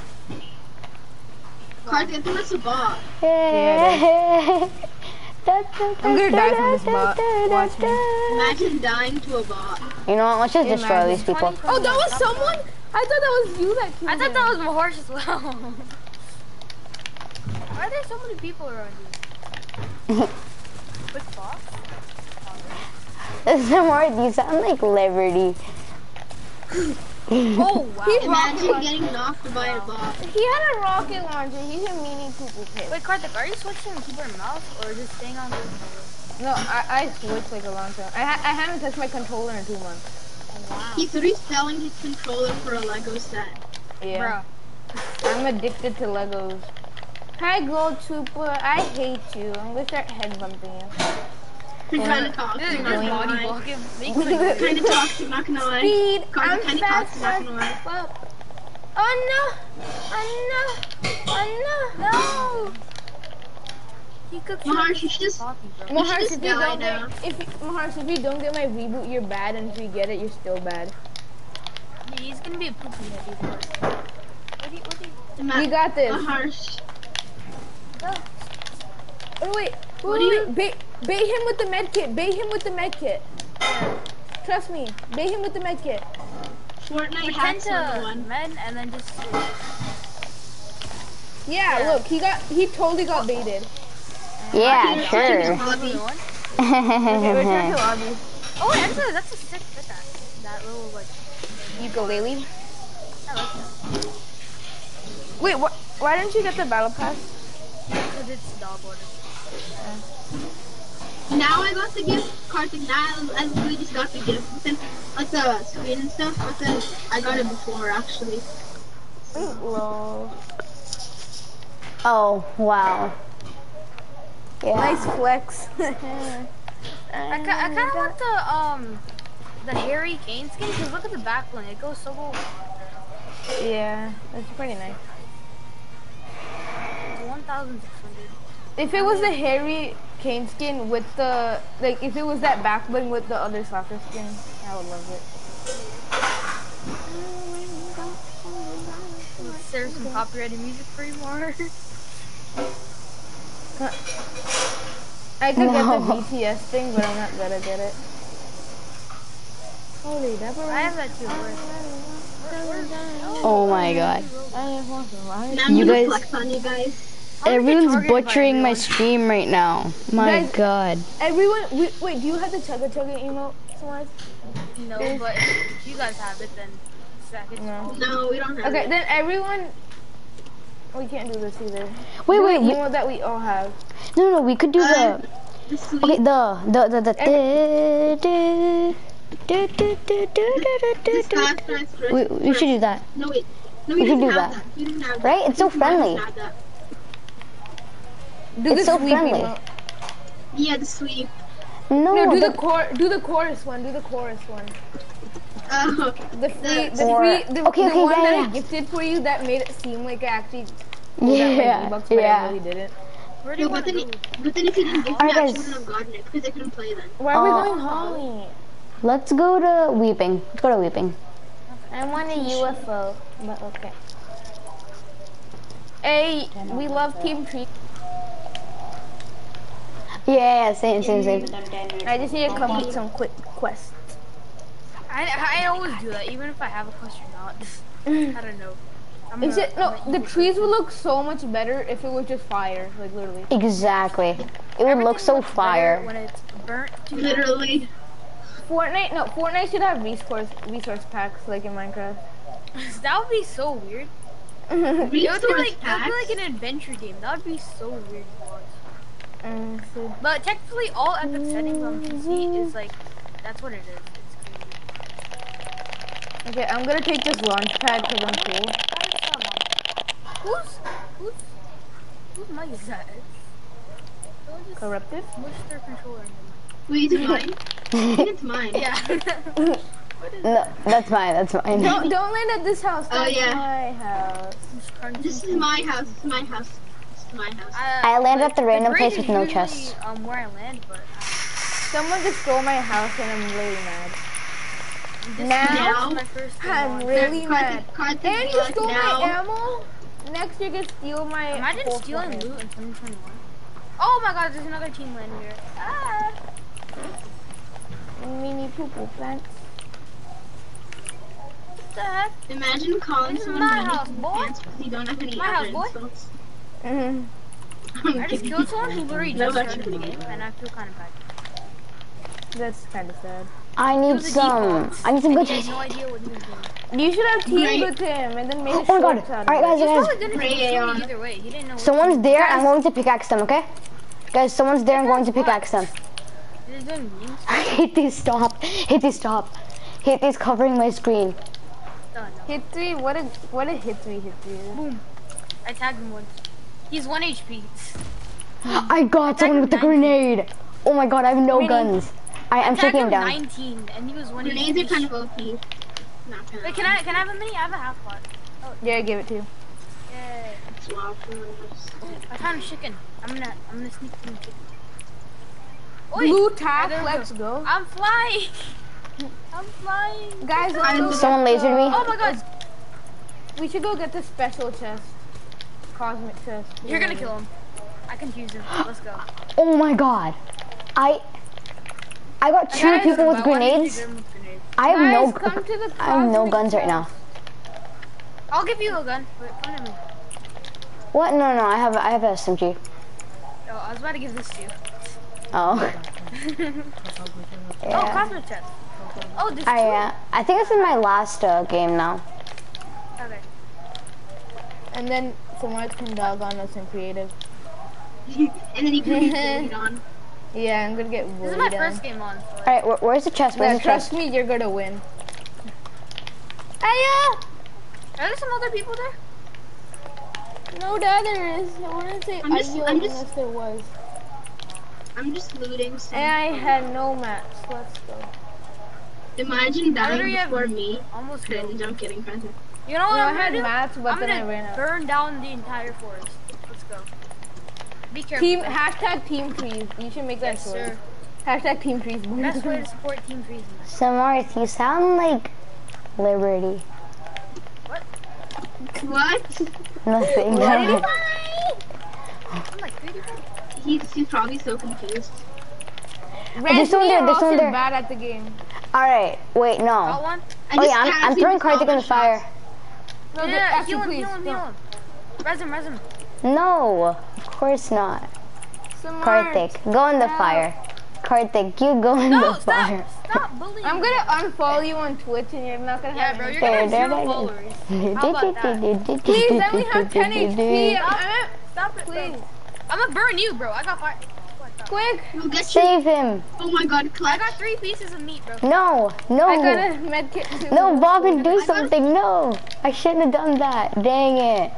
[SPEAKER 3] Karthik, I think that's a bot.
[SPEAKER 2] Yeah,
[SPEAKER 1] I'm gonna die from this bot. Watch me.
[SPEAKER 3] Imagine dying to a bot.
[SPEAKER 2] You know what? Let's just destroy
[SPEAKER 1] Imagine.
[SPEAKER 2] these people.
[SPEAKER 1] Oh, that was someone? I thought that was you that killed
[SPEAKER 4] I thought
[SPEAKER 1] him.
[SPEAKER 4] that was my horse as well. Why are there so many people around you? With bots?
[SPEAKER 2] Some more of these sound like Liberty.
[SPEAKER 4] Oh wow.
[SPEAKER 3] Imagine getting knocked by a bot.
[SPEAKER 1] He had a rocket launcher. He's a meanie poo poo pit.
[SPEAKER 4] Wait, Karthik, are you switching keyboard and mouse or just staying on the?
[SPEAKER 1] No, I, I switched like a long time. I, ha- I haven't touched my controller in two months.
[SPEAKER 4] Wow.
[SPEAKER 3] He's reselling his controller for a Lego set.
[SPEAKER 1] Yeah.
[SPEAKER 4] Bruh.
[SPEAKER 1] I'm addicted to Legos. Hi, Gold Trooper. I hate you. I'm gonna start head bumping you.
[SPEAKER 3] You're kind of toxic,
[SPEAKER 4] This
[SPEAKER 3] not gonna lie.
[SPEAKER 4] block. It makes me
[SPEAKER 3] Kind of toxic, not gonna lie.
[SPEAKER 1] Speed. I'm
[SPEAKER 3] kinda
[SPEAKER 1] fast.
[SPEAKER 3] toxic, not gonna lie.
[SPEAKER 1] fuck. Oh no! Oh no! Oh no!
[SPEAKER 4] No. He
[SPEAKER 3] Maharsh, you should just
[SPEAKER 4] coffee,
[SPEAKER 1] Maharsh, if you
[SPEAKER 3] die
[SPEAKER 1] don't get if you, Maharsh, if you don't get my reboot, you're bad, and if you get it, you're still bad.
[SPEAKER 4] He's gonna be a poopy head. What do you? What do you?
[SPEAKER 1] We got this.
[SPEAKER 3] Maharsh.
[SPEAKER 1] Oh wait, wait,
[SPEAKER 3] What
[SPEAKER 1] wait,
[SPEAKER 3] do you-
[SPEAKER 1] Bait, bait him with the med kit. Bait him with the med kit. Trust me. Bait him with the med kit.
[SPEAKER 3] Fortnite
[SPEAKER 4] Pretend
[SPEAKER 3] hacks
[SPEAKER 4] to
[SPEAKER 3] one.
[SPEAKER 4] men and then just.
[SPEAKER 1] Yeah,
[SPEAKER 4] Yeah.
[SPEAKER 1] look, he got he totally got baited.
[SPEAKER 2] Yeah,
[SPEAKER 3] His
[SPEAKER 2] sure.
[SPEAKER 3] hobby.
[SPEAKER 1] Okay, return to lobby.
[SPEAKER 4] Oh, actually, that's a sick fit that. That little like.
[SPEAKER 1] Ukulele.
[SPEAKER 4] I like that.
[SPEAKER 1] Wait, what? Why didn't you get the battle pass?
[SPEAKER 4] Cause it's dog order.
[SPEAKER 3] Now I got the gift, Karthik. Now I, I literally just got the gift. But then, like the screen and stuff. But then I got it before actually.
[SPEAKER 1] Lol.
[SPEAKER 2] Oh, wow. Yeah.
[SPEAKER 1] Nice flex.
[SPEAKER 4] I, I kind of want the um the Harry Kane skin because look at the back one. It goes so well.
[SPEAKER 1] yeah, that's pretty nice.
[SPEAKER 4] It's 1,600.
[SPEAKER 1] If it was the Harry Kane skin with the like, if it was that back bling with the other soccer skin, I would love it.
[SPEAKER 4] Is there some copyrighted music for you more?
[SPEAKER 1] I could
[SPEAKER 2] No.
[SPEAKER 1] get the BTS thing, but I'm not gonna get it. Holy, that
[SPEAKER 4] I have that too. Where,
[SPEAKER 2] Oh my god.
[SPEAKER 3] Now I'm
[SPEAKER 2] You
[SPEAKER 3] gonna
[SPEAKER 2] guys- Everyone's butchering my stream right now. My
[SPEAKER 1] Guys,
[SPEAKER 2] god.
[SPEAKER 1] Everyone, we, wait, do you have the chugga chugga emote, Samaj?
[SPEAKER 4] No, but if you guys have it, then second.
[SPEAKER 1] No.
[SPEAKER 3] no, we don't have
[SPEAKER 1] Okay,
[SPEAKER 3] it.
[SPEAKER 1] then everyone, we can't do this either.
[SPEAKER 2] Wait,
[SPEAKER 1] do
[SPEAKER 2] wait. You
[SPEAKER 1] know that we all have.
[SPEAKER 2] No, no, we could do
[SPEAKER 3] uh,
[SPEAKER 2] the,
[SPEAKER 3] um, the
[SPEAKER 2] okay, the, the, the, the,
[SPEAKER 3] Every...
[SPEAKER 2] the,
[SPEAKER 3] do, do, do,
[SPEAKER 2] we, we should do that.
[SPEAKER 3] No, wait. No,
[SPEAKER 2] we,
[SPEAKER 3] we
[SPEAKER 2] should do that.
[SPEAKER 3] that.
[SPEAKER 2] Right? It's so friendly
[SPEAKER 3] have that.
[SPEAKER 1] Do
[SPEAKER 2] It's
[SPEAKER 1] the
[SPEAKER 2] so
[SPEAKER 1] sweep
[SPEAKER 2] friendly.
[SPEAKER 1] emote.
[SPEAKER 3] Yeah, the sweep.
[SPEAKER 2] No,
[SPEAKER 1] No, do
[SPEAKER 2] the,
[SPEAKER 1] the cor. Do the chorus one. Do the chorus one.
[SPEAKER 3] Uh,
[SPEAKER 1] The free, the
[SPEAKER 2] Or-
[SPEAKER 1] free, the,
[SPEAKER 2] okay,
[SPEAKER 1] the
[SPEAKER 2] okay,
[SPEAKER 1] one
[SPEAKER 2] yeah,
[SPEAKER 1] that
[SPEAKER 2] yeah.
[SPEAKER 1] I gifted for you that made it seem like I actually pulled out
[SPEAKER 2] yeah,
[SPEAKER 1] V-Bucks, but I really didn't.
[SPEAKER 4] Where do
[SPEAKER 3] No,
[SPEAKER 4] you
[SPEAKER 3] but
[SPEAKER 4] want
[SPEAKER 3] then,
[SPEAKER 4] go?
[SPEAKER 3] but then if you didn't give me,
[SPEAKER 2] Alright,
[SPEAKER 3] I
[SPEAKER 2] guys.
[SPEAKER 3] wouldn't have gotten it because I couldn't play then.
[SPEAKER 1] Why are we
[SPEAKER 2] Uh,
[SPEAKER 1] going Holly?
[SPEAKER 2] Let's go to Weeping. Let's go to Weeping.
[SPEAKER 1] I want a UFO, but okay. Hey, we love Team Tree.
[SPEAKER 2] Yeah, yeah, same, same, same.
[SPEAKER 1] I just need to complete some quick quests.
[SPEAKER 4] I, I always do that, even if I have a quest or not. I don't know. I'm
[SPEAKER 1] Is
[SPEAKER 4] a-
[SPEAKER 1] it no? The trees would look so much better if it was just fire, like literally.
[SPEAKER 2] Exactly. It would
[SPEAKER 4] Everything
[SPEAKER 2] look so fire.
[SPEAKER 4] when it's burnt to
[SPEAKER 3] Literally.
[SPEAKER 1] Fortnite, no, Fortnite should have resource resource packs like in Minecraft.
[SPEAKER 4] that would be so weird. It would be
[SPEAKER 3] Resource
[SPEAKER 4] like it would be like an adventure game. That would be so weird to watch.
[SPEAKER 1] Mm, so-
[SPEAKER 4] But technically, all epic settings on PC is like that's what it is. It's
[SPEAKER 1] okay, I'm gonna take this launch pad because I'm cool.
[SPEAKER 4] cool. Who's who's whose mic is that?
[SPEAKER 1] Corrupted.
[SPEAKER 4] mushed their controller in
[SPEAKER 3] Wait, is it mine? I think it's mine.
[SPEAKER 4] Yeah.
[SPEAKER 2] No, that's mine, that's mine.
[SPEAKER 1] Don't don't land at this house.
[SPEAKER 3] Oh,
[SPEAKER 1] That's
[SPEAKER 3] yeah.
[SPEAKER 1] my house.
[SPEAKER 3] This is my house. This is my house. This is my house.
[SPEAKER 2] I land at the random
[SPEAKER 4] bridge
[SPEAKER 2] place with no
[SPEAKER 4] usually,
[SPEAKER 2] chests.
[SPEAKER 4] Um, where I land, but uh,
[SPEAKER 1] Someone just stole my house and I'm really mad.
[SPEAKER 4] this
[SPEAKER 1] Now,
[SPEAKER 4] is my first
[SPEAKER 1] I'm
[SPEAKER 4] on.
[SPEAKER 1] really mad.
[SPEAKER 3] Karthik, Karthik,
[SPEAKER 1] And you
[SPEAKER 3] like
[SPEAKER 1] stole
[SPEAKER 3] now.
[SPEAKER 1] my ammo. Next you can steal my.
[SPEAKER 4] Imagine
[SPEAKER 1] whole
[SPEAKER 4] stealing
[SPEAKER 1] forehead.
[SPEAKER 4] loot in 2021. Oh my god, there's another team landing here. Ah.
[SPEAKER 1] Mini poo poo pants.
[SPEAKER 4] What the heck?
[SPEAKER 3] Imagine calling
[SPEAKER 4] This is
[SPEAKER 3] someone
[SPEAKER 4] my house, boy.
[SPEAKER 3] pants because you don't have any
[SPEAKER 4] My
[SPEAKER 3] other
[SPEAKER 4] house, boy.
[SPEAKER 3] insults.
[SPEAKER 1] Mhm.
[SPEAKER 3] I'm
[SPEAKER 4] just killed someone who literally
[SPEAKER 3] No,
[SPEAKER 4] just
[SPEAKER 3] that's
[SPEAKER 4] started the
[SPEAKER 3] pretty
[SPEAKER 4] game, and I feel kind of bad.
[SPEAKER 1] That's kind of sad.
[SPEAKER 2] I need some.
[SPEAKER 4] default,
[SPEAKER 2] I need some good
[SPEAKER 4] he no idea what he was doing.
[SPEAKER 1] You should have teamed
[SPEAKER 3] Great.
[SPEAKER 1] with him and then made
[SPEAKER 2] Oh
[SPEAKER 1] a
[SPEAKER 2] my god.
[SPEAKER 1] shorts
[SPEAKER 2] Alright, guys,
[SPEAKER 4] He's
[SPEAKER 2] guys.
[SPEAKER 4] gonna
[SPEAKER 3] Pray
[SPEAKER 4] kill
[SPEAKER 3] on.
[SPEAKER 4] me either way. He didn't know.
[SPEAKER 2] Someone's
[SPEAKER 4] to
[SPEAKER 2] there. I'm going to pickaxe them, okay? Guys, someone's there. I'm going to
[SPEAKER 4] What?
[SPEAKER 2] pickaxe them.
[SPEAKER 4] do. He's.
[SPEAKER 2] Hit these stop. Hit these stop. Hit these covering my screen.
[SPEAKER 4] Oh, no.
[SPEAKER 1] Hit three. What a what a hit three hit three.
[SPEAKER 4] Boom. I tagged him once. He's one HP.
[SPEAKER 2] I got someone with the grenade. Oh my god, I have no
[SPEAKER 1] Mini.
[SPEAKER 2] guns. I, I'm
[SPEAKER 4] Tagged
[SPEAKER 2] shaking him
[SPEAKER 4] him
[SPEAKER 2] down.
[SPEAKER 4] 19, and he was one
[SPEAKER 3] Grenades
[SPEAKER 4] HP.
[SPEAKER 3] are kind of OP. Not gonna
[SPEAKER 4] Wait, can I can I have a mini? I have a half pot.
[SPEAKER 1] Yeah, I give it to you.
[SPEAKER 4] Yeah.
[SPEAKER 3] swap from this.
[SPEAKER 4] I found a chicken. I'm gonna I'm gonna sneak in the chicken. Oi,
[SPEAKER 1] Blue
[SPEAKER 4] I
[SPEAKER 1] tap. Let's
[SPEAKER 4] go.
[SPEAKER 1] go.
[SPEAKER 4] I'm flying. I'm flying.
[SPEAKER 1] Guys,
[SPEAKER 3] I'm
[SPEAKER 1] go
[SPEAKER 2] Someone
[SPEAKER 1] get
[SPEAKER 2] lasered me.
[SPEAKER 4] Oh my god,
[SPEAKER 1] We should go get the special chest. Cosmic chest.
[SPEAKER 4] you're gonna kill him. I confused him. Let's go.
[SPEAKER 2] Oh my god. I I got two
[SPEAKER 1] Guys,
[SPEAKER 2] people with
[SPEAKER 4] But why did you
[SPEAKER 2] grenades.
[SPEAKER 4] give grenades?
[SPEAKER 2] I have
[SPEAKER 1] Guys,
[SPEAKER 2] no
[SPEAKER 1] come to the
[SPEAKER 2] I have no
[SPEAKER 1] cosmic
[SPEAKER 2] guns right now.
[SPEAKER 4] I'll give you a gun. Wait, come to me.
[SPEAKER 2] What? No, no, I have I have a SMG.
[SPEAKER 4] Oh, I was about to give this to you.
[SPEAKER 2] Oh.
[SPEAKER 4] Oh, cosmic chest. Oh, this
[SPEAKER 2] I uh, I think it's in my last uh, game now.
[SPEAKER 4] Okay.
[SPEAKER 1] And then someone can dog on us in creative.
[SPEAKER 3] and then you can be bullied on.
[SPEAKER 1] Yeah, I'm gonna get
[SPEAKER 4] This is my
[SPEAKER 1] on.
[SPEAKER 4] first game on. So
[SPEAKER 2] All right, where, where's the chest? Where's
[SPEAKER 1] Yeah,
[SPEAKER 2] the
[SPEAKER 1] trust
[SPEAKER 2] chest?
[SPEAKER 1] me, you're gonna win.
[SPEAKER 4] Hiya! Are there some other people there?
[SPEAKER 1] No, the other is. I wanna say
[SPEAKER 3] I'm just-
[SPEAKER 1] Ayo
[SPEAKER 3] I'm just-
[SPEAKER 1] unless there was.
[SPEAKER 3] I'm just looting. So
[SPEAKER 1] And I had no maps. Let's go.
[SPEAKER 3] Imagine
[SPEAKER 4] I
[SPEAKER 3] dying
[SPEAKER 4] literally have-
[SPEAKER 3] before me.
[SPEAKER 4] Almost
[SPEAKER 3] Cringe.
[SPEAKER 4] killed.
[SPEAKER 3] I'm kidding, friends.
[SPEAKER 4] You know what
[SPEAKER 1] No, I
[SPEAKER 4] I'm
[SPEAKER 1] had
[SPEAKER 4] gonna do?
[SPEAKER 1] maps, but
[SPEAKER 4] I'm
[SPEAKER 1] then I
[SPEAKER 4] gonna
[SPEAKER 1] ran out.
[SPEAKER 4] burn down the entire forest. Let's go. Be careful.
[SPEAKER 1] Team hashtag team trees. You should make that
[SPEAKER 4] yes,
[SPEAKER 1] short.
[SPEAKER 4] sir.
[SPEAKER 1] Hashtag team trees.
[SPEAKER 4] Best way to support Team Trees.
[SPEAKER 2] Samarth, you sound like Liberty.
[SPEAKER 3] What? What?
[SPEAKER 2] Nothing.
[SPEAKER 4] I'm like
[SPEAKER 3] He's, he's probably so confused.
[SPEAKER 1] Red
[SPEAKER 2] someone
[SPEAKER 1] me
[SPEAKER 2] there,
[SPEAKER 1] are
[SPEAKER 2] there's someone there.
[SPEAKER 1] bad at the game.
[SPEAKER 2] All right, wait, no.
[SPEAKER 3] I
[SPEAKER 2] Oh
[SPEAKER 3] just
[SPEAKER 2] yeah, I'm, I'm throwing
[SPEAKER 3] just called
[SPEAKER 2] Karthik in the
[SPEAKER 3] my
[SPEAKER 2] fire.
[SPEAKER 3] Shots.
[SPEAKER 1] No,
[SPEAKER 4] Yeah,
[SPEAKER 1] actually,
[SPEAKER 4] heal him,
[SPEAKER 1] please.
[SPEAKER 4] heal him, heal him. Res him, res him.
[SPEAKER 2] No, of course not.
[SPEAKER 1] Samar,
[SPEAKER 2] Karthik, go in the
[SPEAKER 1] No.
[SPEAKER 2] fire. Karthik, you go in
[SPEAKER 4] No,
[SPEAKER 2] the fire.
[SPEAKER 4] stop. Stop bullying
[SPEAKER 1] I'm gonna unfollow you on Twitch and you're not gonna
[SPEAKER 4] Yeah,
[SPEAKER 1] have
[SPEAKER 4] bro,
[SPEAKER 1] any-
[SPEAKER 4] you're gonna have zero followers. How about that?
[SPEAKER 1] Please, I only have 10 HP.
[SPEAKER 4] Stop it,
[SPEAKER 1] Please,
[SPEAKER 4] bro. I'm gonna burn you, bro. I got fire.
[SPEAKER 1] Quick.
[SPEAKER 3] We'll get you.
[SPEAKER 2] Save him.
[SPEAKER 3] Oh my god,
[SPEAKER 4] I got three pieces of meat, bro.
[SPEAKER 2] No, no.
[SPEAKER 1] I got a medkit too.
[SPEAKER 2] No, Bobbin, do
[SPEAKER 3] I got-
[SPEAKER 2] something. No, I shouldn't have done that. Dang it.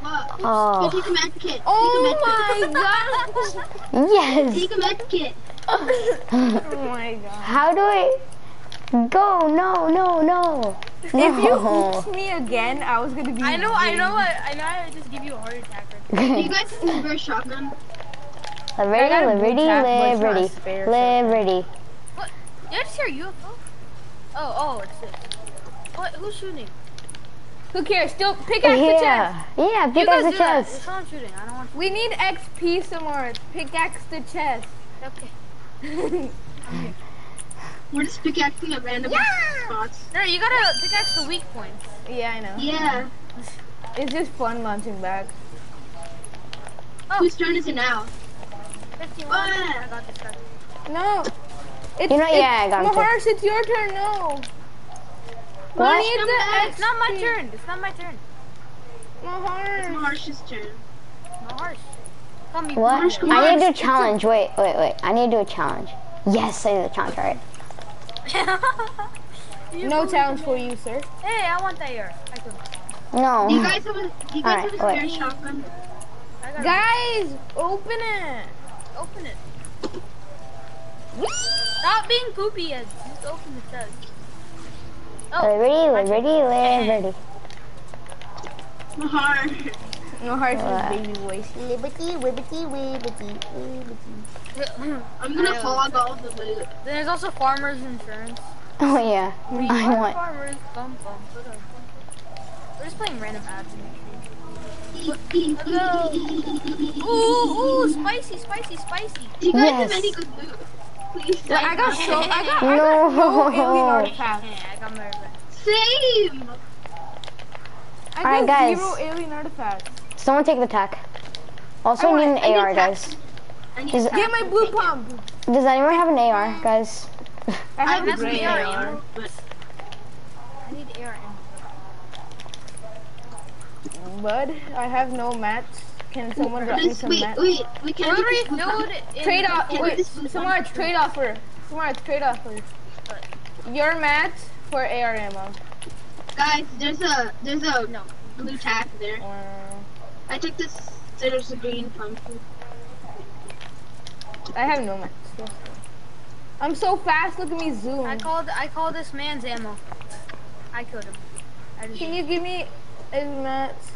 [SPEAKER 3] What?
[SPEAKER 2] Oh.
[SPEAKER 3] Take a med kit.
[SPEAKER 1] Oh
[SPEAKER 3] take a
[SPEAKER 1] my god.
[SPEAKER 2] Yes.
[SPEAKER 3] Take a med kit.
[SPEAKER 1] oh my god.
[SPEAKER 2] How do I go? No, no, no.
[SPEAKER 1] If you
[SPEAKER 2] No.
[SPEAKER 1] oops me again, I was gonna be.
[SPEAKER 4] I know, I know,
[SPEAKER 1] big.
[SPEAKER 4] I, I know. I would just give you a heart attack. Right
[SPEAKER 3] Do you guys have a shotgun?
[SPEAKER 2] Liberty,
[SPEAKER 1] got a blue
[SPEAKER 2] liberty,
[SPEAKER 1] tap, but it's not
[SPEAKER 2] liberty,
[SPEAKER 1] so-
[SPEAKER 2] liberty.
[SPEAKER 4] what? Did I just hear a UFO? Oh, oh, it's this. What? Who's shooting?
[SPEAKER 1] Who cares? Still pickaxe the chest.
[SPEAKER 2] Yeah, yeah,
[SPEAKER 4] You
[SPEAKER 2] pick the
[SPEAKER 4] do that.
[SPEAKER 2] chest.
[SPEAKER 4] It's not shooting. I don't want.
[SPEAKER 1] We need XP some more. Pickaxe the chest.
[SPEAKER 4] Okay.
[SPEAKER 3] We're just pickaxing at random spots.
[SPEAKER 4] No, you gotta pickaxe the weak points.
[SPEAKER 1] yeah, I know.
[SPEAKER 3] Yeah.
[SPEAKER 1] It's just fun launching back. Oh.
[SPEAKER 3] Whose turn is it now?
[SPEAKER 4] 51. I got this.
[SPEAKER 1] No. It's,
[SPEAKER 2] You know-
[SPEAKER 1] it's,
[SPEAKER 2] yeah, I got him too.
[SPEAKER 1] Maharsh, it's your turn. No.
[SPEAKER 2] What?
[SPEAKER 1] We need
[SPEAKER 3] Come
[SPEAKER 1] the.
[SPEAKER 4] It's not my turn. It's not my turn.
[SPEAKER 3] It's
[SPEAKER 1] Maharsh.
[SPEAKER 3] Turn.
[SPEAKER 4] No harsh. Come me.
[SPEAKER 2] What?
[SPEAKER 3] Marsh, come
[SPEAKER 2] I need to do a challenge. Wait, wait, wait. I need to do a challenge. Yes, I need a challenge. All right.
[SPEAKER 1] No challenge for you, sir.
[SPEAKER 4] Hey, I want that air. I could.
[SPEAKER 2] No.
[SPEAKER 3] Do you guys have a, do you guys
[SPEAKER 2] Alright,
[SPEAKER 3] have a spare
[SPEAKER 2] wait.
[SPEAKER 3] shotgun?
[SPEAKER 1] Guys, open it.
[SPEAKER 4] Open it. Stop being poopy heads. Just open the chest. Oh,
[SPEAKER 2] Liberty, liberty, liberty.
[SPEAKER 3] Mahar.
[SPEAKER 1] Maharsh's
[SPEAKER 2] What?
[SPEAKER 1] baby voice. Liberty, liberty, liberty, liberty.
[SPEAKER 3] I'm gonna hog all the loot.
[SPEAKER 4] Then there's also farmers insurance.
[SPEAKER 2] Oh yeah.
[SPEAKER 4] We
[SPEAKER 2] I
[SPEAKER 4] are
[SPEAKER 2] want.
[SPEAKER 4] farmers. Bum, bum, ba-dum, bum. We're just playing random ads. Ooh, ooh, spicy, spicy, spicy.
[SPEAKER 3] Do you guys have
[SPEAKER 2] Yes.
[SPEAKER 3] any good loot? Please.
[SPEAKER 1] Yeah, I got so I got I got
[SPEAKER 2] No.
[SPEAKER 1] no alien artifacts.
[SPEAKER 4] Yeah, I got my.
[SPEAKER 3] Same.
[SPEAKER 1] I
[SPEAKER 2] Alright,
[SPEAKER 1] got
[SPEAKER 2] guys.
[SPEAKER 1] zero alien artifacts.
[SPEAKER 2] Someone take the tack. Also
[SPEAKER 3] I
[SPEAKER 2] need an
[SPEAKER 3] I
[SPEAKER 2] AR,
[SPEAKER 3] tax.
[SPEAKER 2] guys.
[SPEAKER 3] I need
[SPEAKER 2] Is-
[SPEAKER 1] Get my blue pump.
[SPEAKER 2] Does anyone have an AR, guys?
[SPEAKER 1] I
[SPEAKER 3] I
[SPEAKER 1] have a
[SPEAKER 3] have
[SPEAKER 1] gray
[SPEAKER 3] AR,
[SPEAKER 1] AR.
[SPEAKER 3] but
[SPEAKER 4] I need air in.
[SPEAKER 1] Bud, I have no mats. Can someone drop me
[SPEAKER 3] this,
[SPEAKER 1] some
[SPEAKER 3] wait,
[SPEAKER 1] mats?
[SPEAKER 3] wait, we can't
[SPEAKER 4] What
[SPEAKER 3] get
[SPEAKER 4] are
[SPEAKER 3] this
[SPEAKER 4] you
[SPEAKER 3] blue pump.
[SPEAKER 4] doing? in-
[SPEAKER 1] Trade off. Wait,
[SPEAKER 3] this blue
[SPEAKER 1] trade offer. Smart, trade offer. Your mats for AR ammo.
[SPEAKER 3] Guys, there's a there's a
[SPEAKER 4] No.
[SPEAKER 3] blue tack there.
[SPEAKER 1] Or
[SPEAKER 3] I took this. There's a green pump.
[SPEAKER 1] I have no mats. I'm so fast. Look at me zoom.
[SPEAKER 4] I called I called this man's ammo. I killed him. I just
[SPEAKER 1] Can you give me his mats?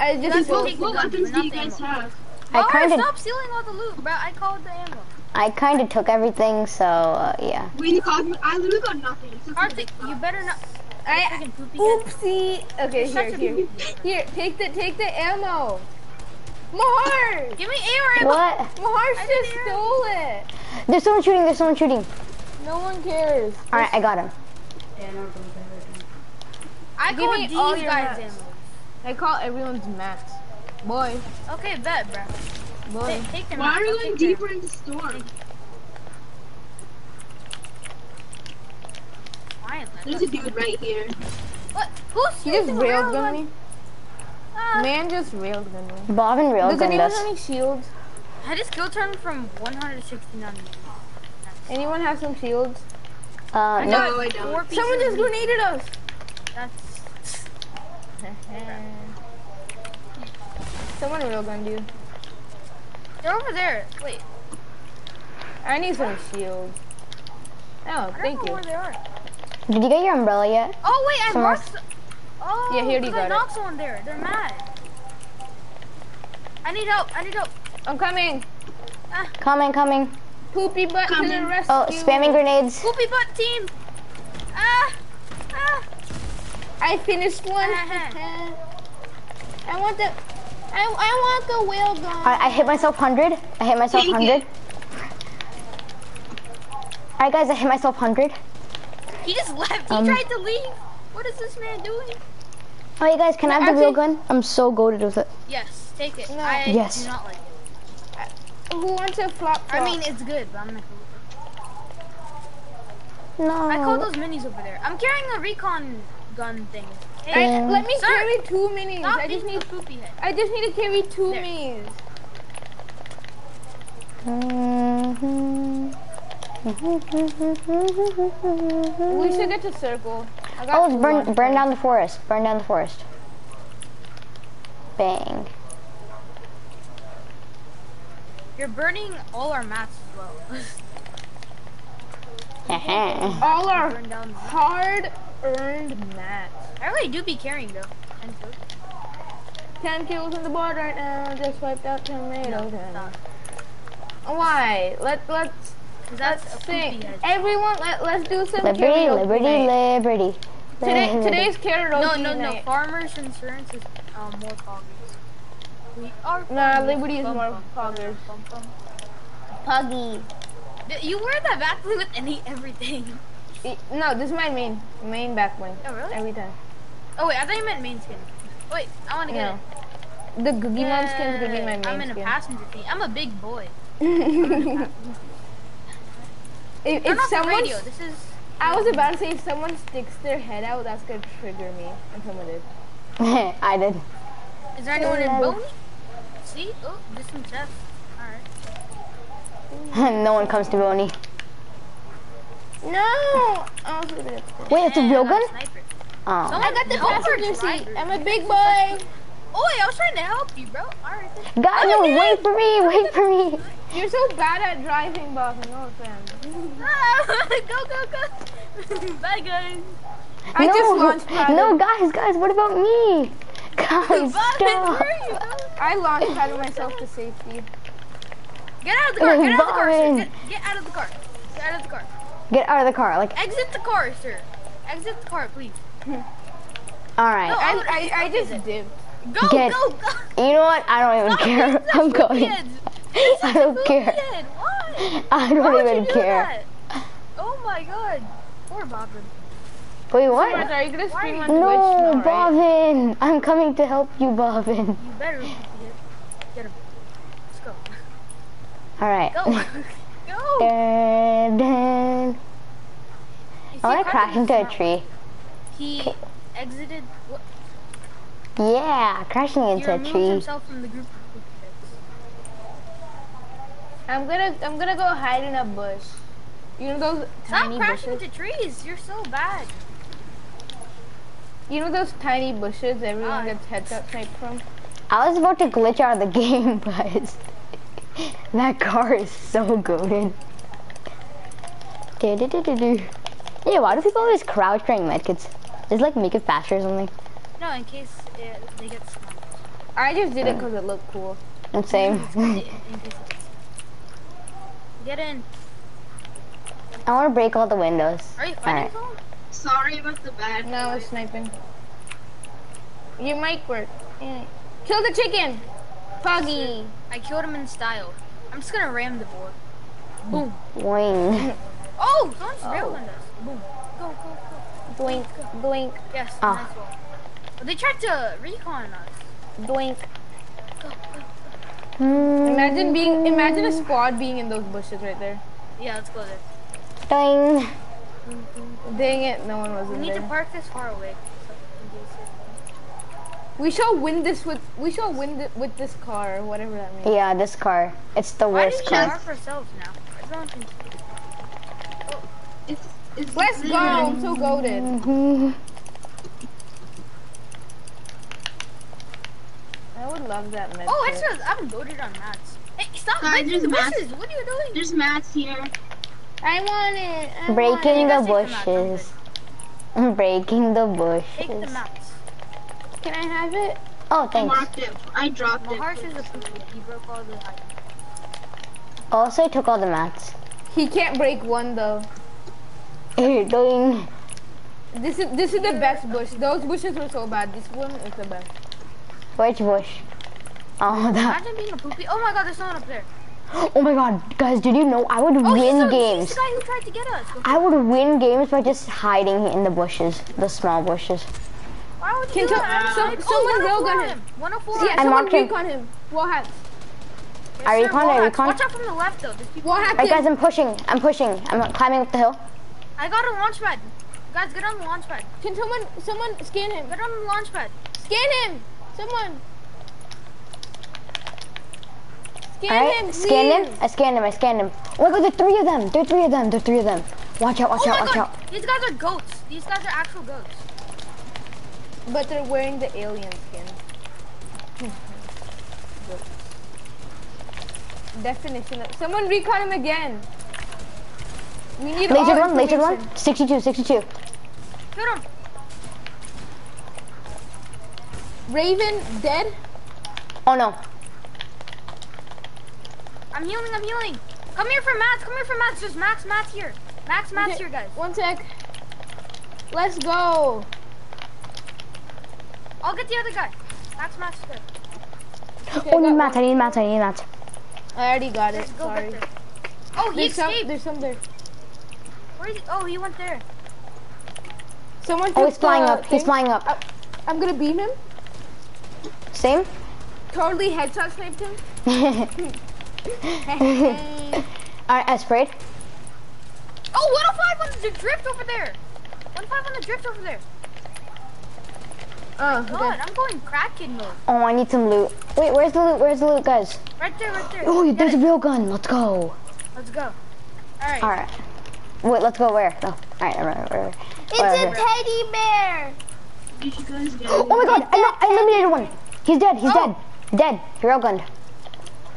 [SPEAKER 1] I just
[SPEAKER 4] what
[SPEAKER 1] so
[SPEAKER 4] we-
[SPEAKER 3] What
[SPEAKER 4] guns,
[SPEAKER 3] weapons do you guys have?
[SPEAKER 2] I
[SPEAKER 4] Oh,
[SPEAKER 2] kind of,
[SPEAKER 4] stop stealing all the loot, bro. I called the ammo.
[SPEAKER 2] I kind of took everything. So uh, yeah.
[SPEAKER 3] We need cosmic. I literally got nothing.
[SPEAKER 4] Arctic, you better not.
[SPEAKER 1] I
[SPEAKER 4] Freaking
[SPEAKER 1] oopsie. Okay,
[SPEAKER 4] You're
[SPEAKER 1] here, here,
[SPEAKER 4] poopy head, bro.
[SPEAKER 1] here. Take the take the ammo. Mahar,
[SPEAKER 4] Give me AR ammo.
[SPEAKER 2] What?
[SPEAKER 1] Mahar just stole it.
[SPEAKER 2] There's someone shooting. There's someone shooting.
[SPEAKER 1] No one cares.
[SPEAKER 2] All right, I got him.
[SPEAKER 4] I
[SPEAKER 1] Give
[SPEAKER 4] called
[SPEAKER 1] me
[SPEAKER 4] these
[SPEAKER 1] all your
[SPEAKER 4] guys ammo.
[SPEAKER 1] I call everyone's mats. Boy,
[SPEAKER 4] Okay, bet, bro.
[SPEAKER 1] boy.
[SPEAKER 4] Take, take them
[SPEAKER 3] Why
[SPEAKER 4] out.
[SPEAKER 3] are you
[SPEAKER 4] I'll
[SPEAKER 3] going deeper into
[SPEAKER 4] the storm?
[SPEAKER 3] There's a dude right here.
[SPEAKER 4] What? Who's
[SPEAKER 1] He just
[SPEAKER 4] using
[SPEAKER 1] railgunned
[SPEAKER 4] railgun?
[SPEAKER 1] me.
[SPEAKER 4] Ah,
[SPEAKER 1] Man just railgunned me.
[SPEAKER 2] Bob and real
[SPEAKER 1] Does
[SPEAKER 2] gun
[SPEAKER 1] anyone
[SPEAKER 2] does.
[SPEAKER 1] have any shields?
[SPEAKER 4] I just kill turn from 169.
[SPEAKER 1] Anyone have some shields?
[SPEAKER 2] Uh,
[SPEAKER 4] I
[SPEAKER 2] no.
[SPEAKER 4] got
[SPEAKER 3] No, I don't.
[SPEAKER 1] Someone just grenaded us.
[SPEAKER 4] That's
[SPEAKER 1] Someone railgunned you.
[SPEAKER 4] they're over there. Wait,
[SPEAKER 1] I need some shields. Oh, thank you.
[SPEAKER 4] where they are.
[SPEAKER 2] Did you get your umbrella yet?
[SPEAKER 4] Oh wait, I
[SPEAKER 2] Somewhere.
[SPEAKER 4] marked. Oh,
[SPEAKER 1] Yeah, here you
[SPEAKER 4] 'cause I
[SPEAKER 1] got it.
[SPEAKER 4] knocked someone there. They're mad. I need help. I need help.
[SPEAKER 1] I'm coming.
[SPEAKER 2] Coming, coming.
[SPEAKER 1] Poopy butt to the rescue.
[SPEAKER 2] Oh, spamming grenades.
[SPEAKER 4] Poopy butt team. Ah, ah.
[SPEAKER 1] I finished one.
[SPEAKER 4] Uh-huh.
[SPEAKER 1] I want the. I, I want the whale gun.
[SPEAKER 2] I, I hit myself 100. I hit myself 100. Alright, guys, I hit myself 100.
[SPEAKER 4] He just left. He
[SPEAKER 2] Um,
[SPEAKER 4] tried to leave. What is this man doing?
[SPEAKER 2] Oh, you guys, can I have the
[SPEAKER 1] Actually-
[SPEAKER 2] railgun? I'm so goaded with it.
[SPEAKER 4] Yes, take it.
[SPEAKER 1] No.
[SPEAKER 4] I
[SPEAKER 2] Yes.
[SPEAKER 4] do not like it.
[SPEAKER 1] Who wants a flop
[SPEAKER 4] I mean, it's good, but I'm not.
[SPEAKER 2] No.
[SPEAKER 4] I call those minis over there. I'm carrying a recon gun thing.
[SPEAKER 1] I,
[SPEAKER 4] Hey,
[SPEAKER 1] let me
[SPEAKER 4] Sir,
[SPEAKER 1] carry two minis.
[SPEAKER 4] stop
[SPEAKER 1] I just
[SPEAKER 4] being
[SPEAKER 1] need.
[SPEAKER 4] a poopy head.
[SPEAKER 1] I just need to carry two
[SPEAKER 4] There.
[SPEAKER 1] minis. Mm-hmm. We should get to circle. I got
[SPEAKER 2] Oh,
[SPEAKER 1] two
[SPEAKER 2] it's burn, burn
[SPEAKER 1] first.
[SPEAKER 2] down the forest. Burn down the forest. Bang.
[SPEAKER 4] You're burning all our mats as well.
[SPEAKER 1] All our hard earned match.
[SPEAKER 4] I really do be carrying though. And so,
[SPEAKER 1] 10 kills on the board right now. Just wiped out tomato.
[SPEAKER 4] no,
[SPEAKER 1] town. Why? Let let's
[SPEAKER 4] 'Cause that's
[SPEAKER 1] let's
[SPEAKER 4] a
[SPEAKER 1] sing. Everyone, let let's do some
[SPEAKER 2] Liberty,
[SPEAKER 1] karaoke
[SPEAKER 2] liberty,
[SPEAKER 1] night.
[SPEAKER 2] liberty.
[SPEAKER 1] Today
[SPEAKER 2] liberty.
[SPEAKER 1] today's karaoke
[SPEAKER 4] No, no, no.
[SPEAKER 1] night.
[SPEAKER 4] Farmers insurance is um, more poggers. We are.
[SPEAKER 1] Nah,
[SPEAKER 4] farmers.
[SPEAKER 1] Liberty is
[SPEAKER 4] Bum,
[SPEAKER 1] more
[SPEAKER 4] bum,
[SPEAKER 1] poggers.
[SPEAKER 4] bum, bum.
[SPEAKER 1] Puggy.
[SPEAKER 4] You wear that back bling with any everything.
[SPEAKER 1] E- No, this is my main main back bling.
[SPEAKER 4] Oh really?
[SPEAKER 1] Every time.
[SPEAKER 4] Oh wait, I thought you meant main skin. Wait, I want to get
[SPEAKER 1] No.
[SPEAKER 4] it.
[SPEAKER 1] The Googie Mom skin is gonna be my main
[SPEAKER 4] I'm in a passenger seat. I'm a big boy.
[SPEAKER 1] if if someone.
[SPEAKER 4] This is.
[SPEAKER 1] I was about to say if someone sticks their head out, that's gonna trigger me. And someone did.
[SPEAKER 2] I did.
[SPEAKER 4] Is there anyone in
[SPEAKER 2] Hello.
[SPEAKER 4] Boney? See? Oh, distant chef. Alright.
[SPEAKER 2] no one comes to Boney.
[SPEAKER 1] No. Oh,
[SPEAKER 2] Wait, it's a
[SPEAKER 4] railgun?
[SPEAKER 2] Oh.
[SPEAKER 4] Someone
[SPEAKER 1] I got the
[SPEAKER 4] help our
[SPEAKER 1] passenger seat. I'm a big boy.
[SPEAKER 4] Oh, I was trying to help you, bro. Alright. then.
[SPEAKER 2] Guys, no, wait for me, wait for me.
[SPEAKER 1] You're so bad at driving, boss. No offense.
[SPEAKER 4] Go, go, go. Bye, guys.
[SPEAKER 1] I
[SPEAKER 2] no,
[SPEAKER 1] just launched pad.
[SPEAKER 2] no, guys, guys, what about me? Guys,
[SPEAKER 4] Bye,
[SPEAKER 2] stop.
[SPEAKER 4] where are you.
[SPEAKER 1] I launched pad myself to safety.
[SPEAKER 4] Get out of the car. Get out of the car, Get, get out of the car. Get out of the car.
[SPEAKER 2] Get out of the car, like,
[SPEAKER 4] Exit the car, sir. Exit the car, please.
[SPEAKER 2] all right.
[SPEAKER 4] No.
[SPEAKER 1] I, I, I just
[SPEAKER 4] then.
[SPEAKER 1] dipped.
[SPEAKER 4] Go,
[SPEAKER 2] Get-
[SPEAKER 4] go, go.
[SPEAKER 2] You know what? I don't even
[SPEAKER 4] Stop
[SPEAKER 2] care. I'm going. I don't care.
[SPEAKER 4] head. Why?
[SPEAKER 2] I don't
[SPEAKER 4] would you
[SPEAKER 2] even
[SPEAKER 4] do
[SPEAKER 2] care.
[SPEAKER 4] that? Oh my god. Poor Bobbin.
[SPEAKER 2] Wait,
[SPEAKER 1] What?
[SPEAKER 2] what?
[SPEAKER 1] Are you gonna
[SPEAKER 4] Why
[SPEAKER 1] stream
[SPEAKER 4] are
[SPEAKER 1] on
[SPEAKER 4] you-
[SPEAKER 1] Twitch?
[SPEAKER 2] No,
[SPEAKER 1] right?
[SPEAKER 2] Bobbin. I'm coming to help you, Bobbin.
[SPEAKER 4] You better poopy head. Get him. Let's go.
[SPEAKER 2] All right.
[SPEAKER 4] Go. Go.
[SPEAKER 2] Dun, dun. I want to crash into a tree.
[SPEAKER 4] not- He exited. What?
[SPEAKER 2] Yeah, crashing
[SPEAKER 4] He
[SPEAKER 2] into a tree.
[SPEAKER 4] himself from the group of.
[SPEAKER 1] I'm gonna I'm gonna go hide in a bush. You know those
[SPEAKER 4] Stop
[SPEAKER 1] tiny
[SPEAKER 4] crashing
[SPEAKER 1] bushes?
[SPEAKER 4] into trees. You're so bad.
[SPEAKER 1] You know those tiny bushes everyone
[SPEAKER 4] Ah.
[SPEAKER 1] gets headshot sniped from?
[SPEAKER 2] I was about to glitch out of the game, but that car is so goaded. Do-do-do-do-do. Yeah, why do people always crouch during medkits? Just like make it faster or something.
[SPEAKER 4] No, in case it, they get sniped.
[SPEAKER 1] I just did it because it looked cool.
[SPEAKER 2] And same.
[SPEAKER 4] In case it gets- Get in.
[SPEAKER 2] I want to break all the windows.
[SPEAKER 4] Are you
[SPEAKER 2] All
[SPEAKER 4] fighting
[SPEAKER 2] right.
[SPEAKER 4] someone?
[SPEAKER 3] Sorry about the bad.
[SPEAKER 1] No, I was sniping. Your mic work. Yeah. Kill the chicken! Foggy!
[SPEAKER 4] I killed him in style. I'm just gonna ram the board. Boom.
[SPEAKER 2] Wing.
[SPEAKER 4] Oh, someone's railgun us. Boom. Go, go, go.
[SPEAKER 1] Doink, doink,
[SPEAKER 4] Yes,
[SPEAKER 2] Ah.
[SPEAKER 4] nice one. But they tried to recon us.
[SPEAKER 1] doink.
[SPEAKER 4] Go, go.
[SPEAKER 2] Mm,
[SPEAKER 1] Imagine being, imagine a squad being in those bushes right there.
[SPEAKER 4] Yeah, let's go there.
[SPEAKER 2] Ding.
[SPEAKER 1] Dang it, no one was
[SPEAKER 4] there.
[SPEAKER 1] We
[SPEAKER 4] need to park this far away. So in case it-
[SPEAKER 1] We shall win this with, we shall win th- with this car, or whatever that means.
[SPEAKER 2] Yeah, this car. It's the
[SPEAKER 4] Why
[SPEAKER 2] worst
[SPEAKER 4] did we
[SPEAKER 2] car.
[SPEAKER 4] park ourselves now? Everyone can
[SPEAKER 3] It's, it's
[SPEAKER 1] Let's go, I'm so goaded.
[SPEAKER 2] Mhm.
[SPEAKER 1] I would love that med
[SPEAKER 4] Oh,
[SPEAKER 1] kit.
[SPEAKER 4] extras! I'm goaded on mats. Hey, stop
[SPEAKER 3] Guys,
[SPEAKER 4] breaking
[SPEAKER 3] there's a mat.
[SPEAKER 4] bushes! What are you doing?
[SPEAKER 3] There's mats here.
[SPEAKER 1] I want it. I
[SPEAKER 2] Breaking
[SPEAKER 1] want
[SPEAKER 2] the
[SPEAKER 4] guys take them out,
[SPEAKER 2] bushes. Breaking the
[SPEAKER 4] Take the
[SPEAKER 2] bushes.
[SPEAKER 4] mats.
[SPEAKER 1] It. Can I have it?
[SPEAKER 2] Oh,
[SPEAKER 3] I
[SPEAKER 2] thanks.
[SPEAKER 3] it. I dropped it.
[SPEAKER 4] Maharsh is a poopy. He broke all the items.
[SPEAKER 2] Also, I took all the mats.
[SPEAKER 1] He can't break one though.
[SPEAKER 2] Hey, doing.
[SPEAKER 1] This is this is the best bush. Those bushes were so bad. This one is the best.
[SPEAKER 2] Which bush? Oh, that.
[SPEAKER 4] Imagine being a poopy. Oh my god, there's someone up there.
[SPEAKER 2] Oh my god, guys, did you know I would
[SPEAKER 4] Oh, he's
[SPEAKER 2] win
[SPEAKER 4] the,
[SPEAKER 2] games?
[SPEAKER 4] He's the guy who tried to get us.
[SPEAKER 2] I would win games by just hiding in the bushes, the small bushes.
[SPEAKER 4] Why would
[SPEAKER 1] Can
[SPEAKER 4] you do
[SPEAKER 1] some-
[SPEAKER 4] that?
[SPEAKER 1] some-
[SPEAKER 4] Oh,
[SPEAKER 1] someone
[SPEAKER 4] 104
[SPEAKER 1] railgun
[SPEAKER 4] on
[SPEAKER 1] him.
[SPEAKER 4] 104
[SPEAKER 1] Yeah,
[SPEAKER 4] on
[SPEAKER 2] I
[SPEAKER 1] someone
[SPEAKER 2] marked him.
[SPEAKER 1] recon him. Wall hats.
[SPEAKER 4] Yes,
[SPEAKER 2] I recon, I recon.
[SPEAKER 4] Watch out from the left though. There's people.
[SPEAKER 1] Wall hats.
[SPEAKER 2] Alright, guys, I'm pushing. I'm pushing. I'm climbing up the hill.
[SPEAKER 4] I got a launch pad. Guys, get on the launch pad.
[SPEAKER 1] Can someone someone scan him?
[SPEAKER 4] Get on the launch pad.
[SPEAKER 1] Scan him. Someone. Scan him.
[SPEAKER 2] Alright, scanned
[SPEAKER 1] please.
[SPEAKER 2] him. I scanned him. I scanned him. Oh my god, there are three of them. There are three of them. There are three of them. Watch out, watch
[SPEAKER 4] oh
[SPEAKER 2] out,
[SPEAKER 4] my
[SPEAKER 2] watch
[SPEAKER 4] god,
[SPEAKER 2] out.
[SPEAKER 4] these guys are goats. These guys are actual goats.
[SPEAKER 1] But they're wearing the alien skin. Hmm. Definition of someone recon him again. We need
[SPEAKER 2] Laser one, laser one. 62, 62.
[SPEAKER 4] Killed him.
[SPEAKER 1] Raven dead.
[SPEAKER 2] Oh no.
[SPEAKER 4] I'm healing, I'm healing. Come here for Max, come here for Max. There's Max, Max here. Max, Max
[SPEAKER 1] Okay,
[SPEAKER 4] here, guys.
[SPEAKER 1] One sec. Let's go.
[SPEAKER 4] I'll get the other guy. Max, Max here.
[SPEAKER 1] Okay,
[SPEAKER 2] Oh,
[SPEAKER 1] I
[SPEAKER 2] need
[SPEAKER 1] got
[SPEAKER 2] mats. I
[SPEAKER 1] one.
[SPEAKER 2] need mats. I need mats.
[SPEAKER 1] I already got it.
[SPEAKER 4] Let's go
[SPEAKER 1] Sorry.
[SPEAKER 4] Oh, he
[SPEAKER 1] There's some.
[SPEAKER 4] escaped.
[SPEAKER 1] There's some there.
[SPEAKER 4] Where is he? Oh, he went there.
[SPEAKER 1] Someone.
[SPEAKER 2] Oh, he's flying
[SPEAKER 1] the
[SPEAKER 2] up. He's flying up.
[SPEAKER 1] I- I'm gonna beam him.
[SPEAKER 2] Same.
[SPEAKER 1] Totally headshot sniped him.
[SPEAKER 2] Alright, I sprayed.
[SPEAKER 4] Oh, 105 on the drift over there. 105 on the drift over there.
[SPEAKER 1] Oh,
[SPEAKER 4] God. I'm going Kraken mode.
[SPEAKER 2] Oh, I need some loot. Wait, where's the loot? Where's the loot, guys?
[SPEAKER 4] Right there, right there.
[SPEAKER 2] Oh,
[SPEAKER 4] Get
[SPEAKER 2] there's a railgun. Let's go.
[SPEAKER 4] Let's go. Alright.
[SPEAKER 2] Alright. Wait, let's go where? Oh, no. Alright, alright, alright, alright. Whatever.
[SPEAKER 1] teddy bear.
[SPEAKER 3] You should guys
[SPEAKER 2] Oh my god, I, I eliminated one. He's dead, he's
[SPEAKER 4] Oh.
[SPEAKER 2] dead. Dead. Railgun.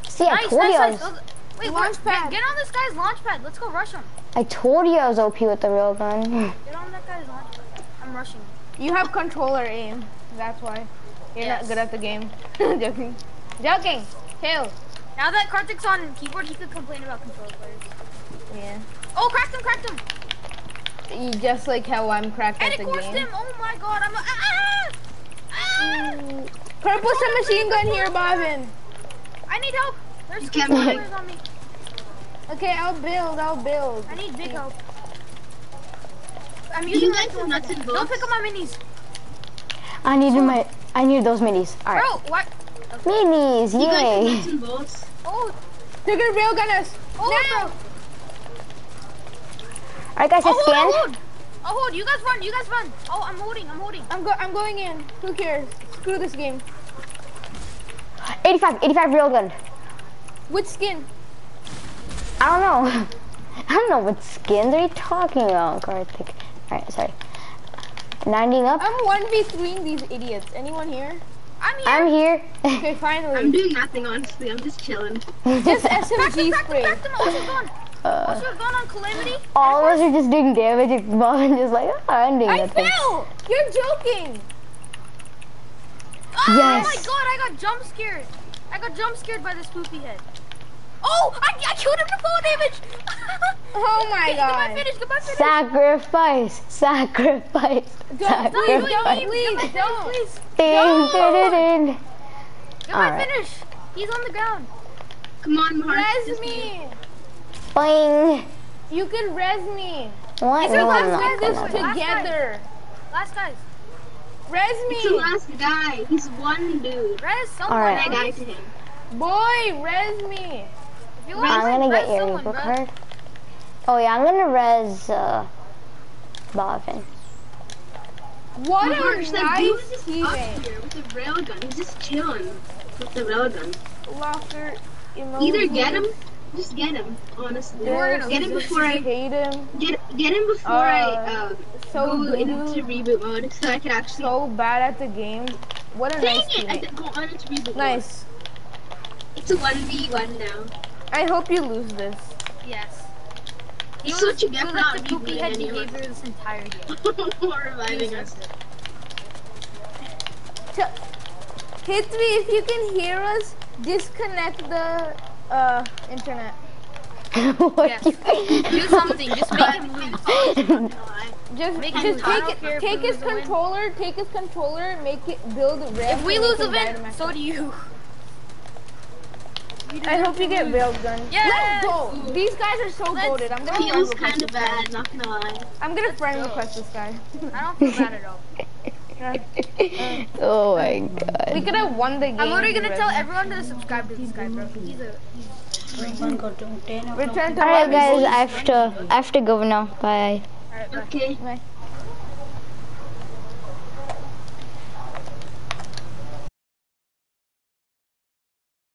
[SPEAKER 2] See, I
[SPEAKER 4] Nice,
[SPEAKER 2] told
[SPEAKER 4] nice,
[SPEAKER 2] you I was,
[SPEAKER 4] Let's- Wait,
[SPEAKER 1] Launch
[SPEAKER 4] launch
[SPEAKER 1] pad.
[SPEAKER 4] pad. Get on this guy's launch pad. Let's go rush him.
[SPEAKER 2] I told you I was OP with the railgun.
[SPEAKER 4] Get on that guy's launch pad. I'm rushing.
[SPEAKER 1] You have controller aim. That's why. You're
[SPEAKER 4] Yes.
[SPEAKER 1] not good at the game. Joking. Joking. Kill.
[SPEAKER 4] Now that Karthik's on keyboard, he could complain about control players.
[SPEAKER 1] Yeah.
[SPEAKER 4] Oh, cracked him, cracked him.
[SPEAKER 1] You just like how I'm cracked
[SPEAKER 4] And
[SPEAKER 1] at
[SPEAKER 4] it
[SPEAKER 1] the
[SPEAKER 4] coursed
[SPEAKER 1] game.
[SPEAKER 4] him. Oh my god, I'm a, ah, ah, ah.
[SPEAKER 1] Purple submachine gun here, Bobbin.
[SPEAKER 4] I need help. There's
[SPEAKER 3] You
[SPEAKER 4] two players on me.
[SPEAKER 1] Okay, I'll build. I'll build.
[SPEAKER 4] I need big help. I'm
[SPEAKER 3] You
[SPEAKER 4] using
[SPEAKER 3] guys
[SPEAKER 4] my
[SPEAKER 3] nuts and bolts?
[SPEAKER 4] Don't pick up my minis.
[SPEAKER 2] I needed my, I needed those minis. Alright.
[SPEAKER 4] Bro, what?
[SPEAKER 2] Minis,
[SPEAKER 3] You guys have
[SPEAKER 2] yay.
[SPEAKER 3] nuts and bolts?
[SPEAKER 4] Oh,
[SPEAKER 1] They're gonna rail gun us.
[SPEAKER 4] oh,
[SPEAKER 1] now.
[SPEAKER 4] bro.
[SPEAKER 2] Alright guys, oh, I
[SPEAKER 4] I'll hold, I'll
[SPEAKER 2] scanned.
[SPEAKER 4] Oh, hold. I'll hold. You guys run. You guys run. Oh, I'm holding. I'm holding.
[SPEAKER 1] I'm go. I'm going in. Who cares? Screw this game.
[SPEAKER 2] 85, 85 railgun.
[SPEAKER 1] Which skin?
[SPEAKER 2] I don't know. I don't know what skins are you talking about, Karthik. Alright, sorry. 90 up.
[SPEAKER 1] I'm 1v3ing these idiots. Anyone here?
[SPEAKER 4] I'm here.
[SPEAKER 2] I'm here.
[SPEAKER 1] Okay, finally.
[SPEAKER 3] I'm doing nothing, honestly. I'm just chilling.
[SPEAKER 1] Just
[SPEAKER 4] Cracked him,
[SPEAKER 1] SMG
[SPEAKER 4] cracked him,
[SPEAKER 1] spray.
[SPEAKER 4] cracked him. Also gone.
[SPEAKER 2] uh,
[SPEAKER 4] on Calamity.
[SPEAKER 2] all of us are just doing damage and Bobbin just like, oh, I'm doing
[SPEAKER 1] I
[SPEAKER 2] nothing.
[SPEAKER 1] fell. You're joking.
[SPEAKER 4] Oh
[SPEAKER 2] Yes.
[SPEAKER 4] my god, I got jump scared. I got jump scared by this poopy head. Oh, I, I killed him to full damage.
[SPEAKER 1] Oh my
[SPEAKER 4] Get my
[SPEAKER 1] god.
[SPEAKER 4] finish, get my finish.
[SPEAKER 2] Sacrifice, sacrifice,
[SPEAKER 1] Don't, please,
[SPEAKER 2] sacrifice.
[SPEAKER 1] don't, please, don't.
[SPEAKER 4] Please,
[SPEAKER 2] Ding, ding, ding, ding.
[SPEAKER 4] get my
[SPEAKER 2] Alright.
[SPEAKER 4] finish. He's on the ground.
[SPEAKER 3] Come on, Mark.
[SPEAKER 1] Res me.
[SPEAKER 2] Boing.
[SPEAKER 1] You can res me.
[SPEAKER 2] What?
[SPEAKER 1] So
[SPEAKER 2] No, I'm
[SPEAKER 1] let's
[SPEAKER 2] not
[SPEAKER 1] do this together.
[SPEAKER 4] Last guys.
[SPEAKER 1] Res
[SPEAKER 3] It's the last guy. He's one dude.
[SPEAKER 4] Res someone.
[SPEAKER 2] Alright.
[SPEAKER 3] I died to him.
[SPEAKER 1] Boy, res me.
[SPEAKER 4] If you
[SPEAKER 2] I'm gonna get your
[SPEAKER 4] someone,
[SPEAKER 2] ebook
[SPEAKER 4] bro.
[SPEAKER 2] card. Oh yeah, I'm gonna res uh, Bobbin.
[SPEAKER 1] What
[SPEAKER 3] Mark,
[SPEAKER 1] a
[SPEAKER 3] that dude
[SPEAKER 1] nice
[SPEAKER 3] is just up
[SPEAKER 1] teammate.
[SPEAKER 3] here with the railgun. He's just chilling with the railgun.
[SPEAKER 1] Locker emoji.
[SPEAKER 3] Either get him, just get him. Honestly,
[SPEAKER 1] Yes,
[SPEAKER 3] get him before I
[SPEAKER 1] hate him.
[SPEAKER 3] get get him before I uh,
[SPEAKER 1] So
[SPEAKER 3] go into reboot mode, so I can actually.
[SPEAKER 1] So bad at the game. What a
[SPEAKER 3] Dang
[SPEAKER 1] nice
[SPEAKER 3] it! I
[SPEAKER 1] teammate.
[SPEAKER 3] didn't go on into reboot mode.
[SPEAKER 1] Nice.
[SPEAKER 3] It's a one v one now.
[SPEAKER 1] I hope you lose this.
[SPEAKER 4] Yes. He
[SPEAKER 3] It's
[SPEAKER 4] was,
[SPEAKER 3] what you
[SPEAKER 4] he
[SPEAKER 3] get
[SPEAKER 4] was
[SPEAKER 3] for
[SPEAKER 4] like the poopy
[SPEAKER 3] rebooting
[SPEAKER 4] head
[SPEAKER 3] anyone.
[SPEAKER 4] behavior this entire game.
[SPEAKER 3] For reviving us.
[SPEAKER 1] Ch- Hit me if you can hear us. Disconnect the uh internet.
[SPEAKER 2] What
[SPEAKER 4] Yes. Do something. Just make him lose.
[SPEAKER 1] Just,
[SPEAKER 4] Make
[SPEAKER 1] just
[SPEAKER 4] him
[SPEAKER 1] take it,
[SPEAKER 4] don't care if
[SPEAKER 1] take
[SPEAKER 4] we
[SPEAKER 1] his
[SPEAKER 4] lose or win.
[SPEAKER 1] controller, take his controller, make it build red.
[SPEAKER 4] If we lose
[SPEAKER 1] make
[SPEAKER 4] the
[SPEAKER 1] him
[SPEAKER 4] so do you.
[SPEAKER 1] I hope you get railgun.
[SPEAKER 4] Yes!
[SPEAKER 1] Let's go. These guys are so
[SPEAKER 4] Let's
[SPEAKER 1] goaded. I'm gonna
[SPEAKER 3] Feels kind of bad, not gonna lie.
[SPEAKER 1] I'm gonna friend
[SPEAKER 4] go.
[SPEAKER 1] request this guy.
[SPEAKER 4] I don't feel bad at all.
[SPEAKER 2] oh my god.
[SPEAKER 1] we could have won the game.
[SPEAKER 4] I'm literally gonna tell everyone to subscribe to this guy, bro. He's a.
[SPEAKER 1] Return to
[SPEAKER 2] Alright guys,
[SPEAKER 1] please.
[SPEAKER 2] I have to I have to go now. Bye.
[SPEAKER 4] Alright, bye.
[SPEAKER 3] Okay.
[SPEAKER 1] Bye.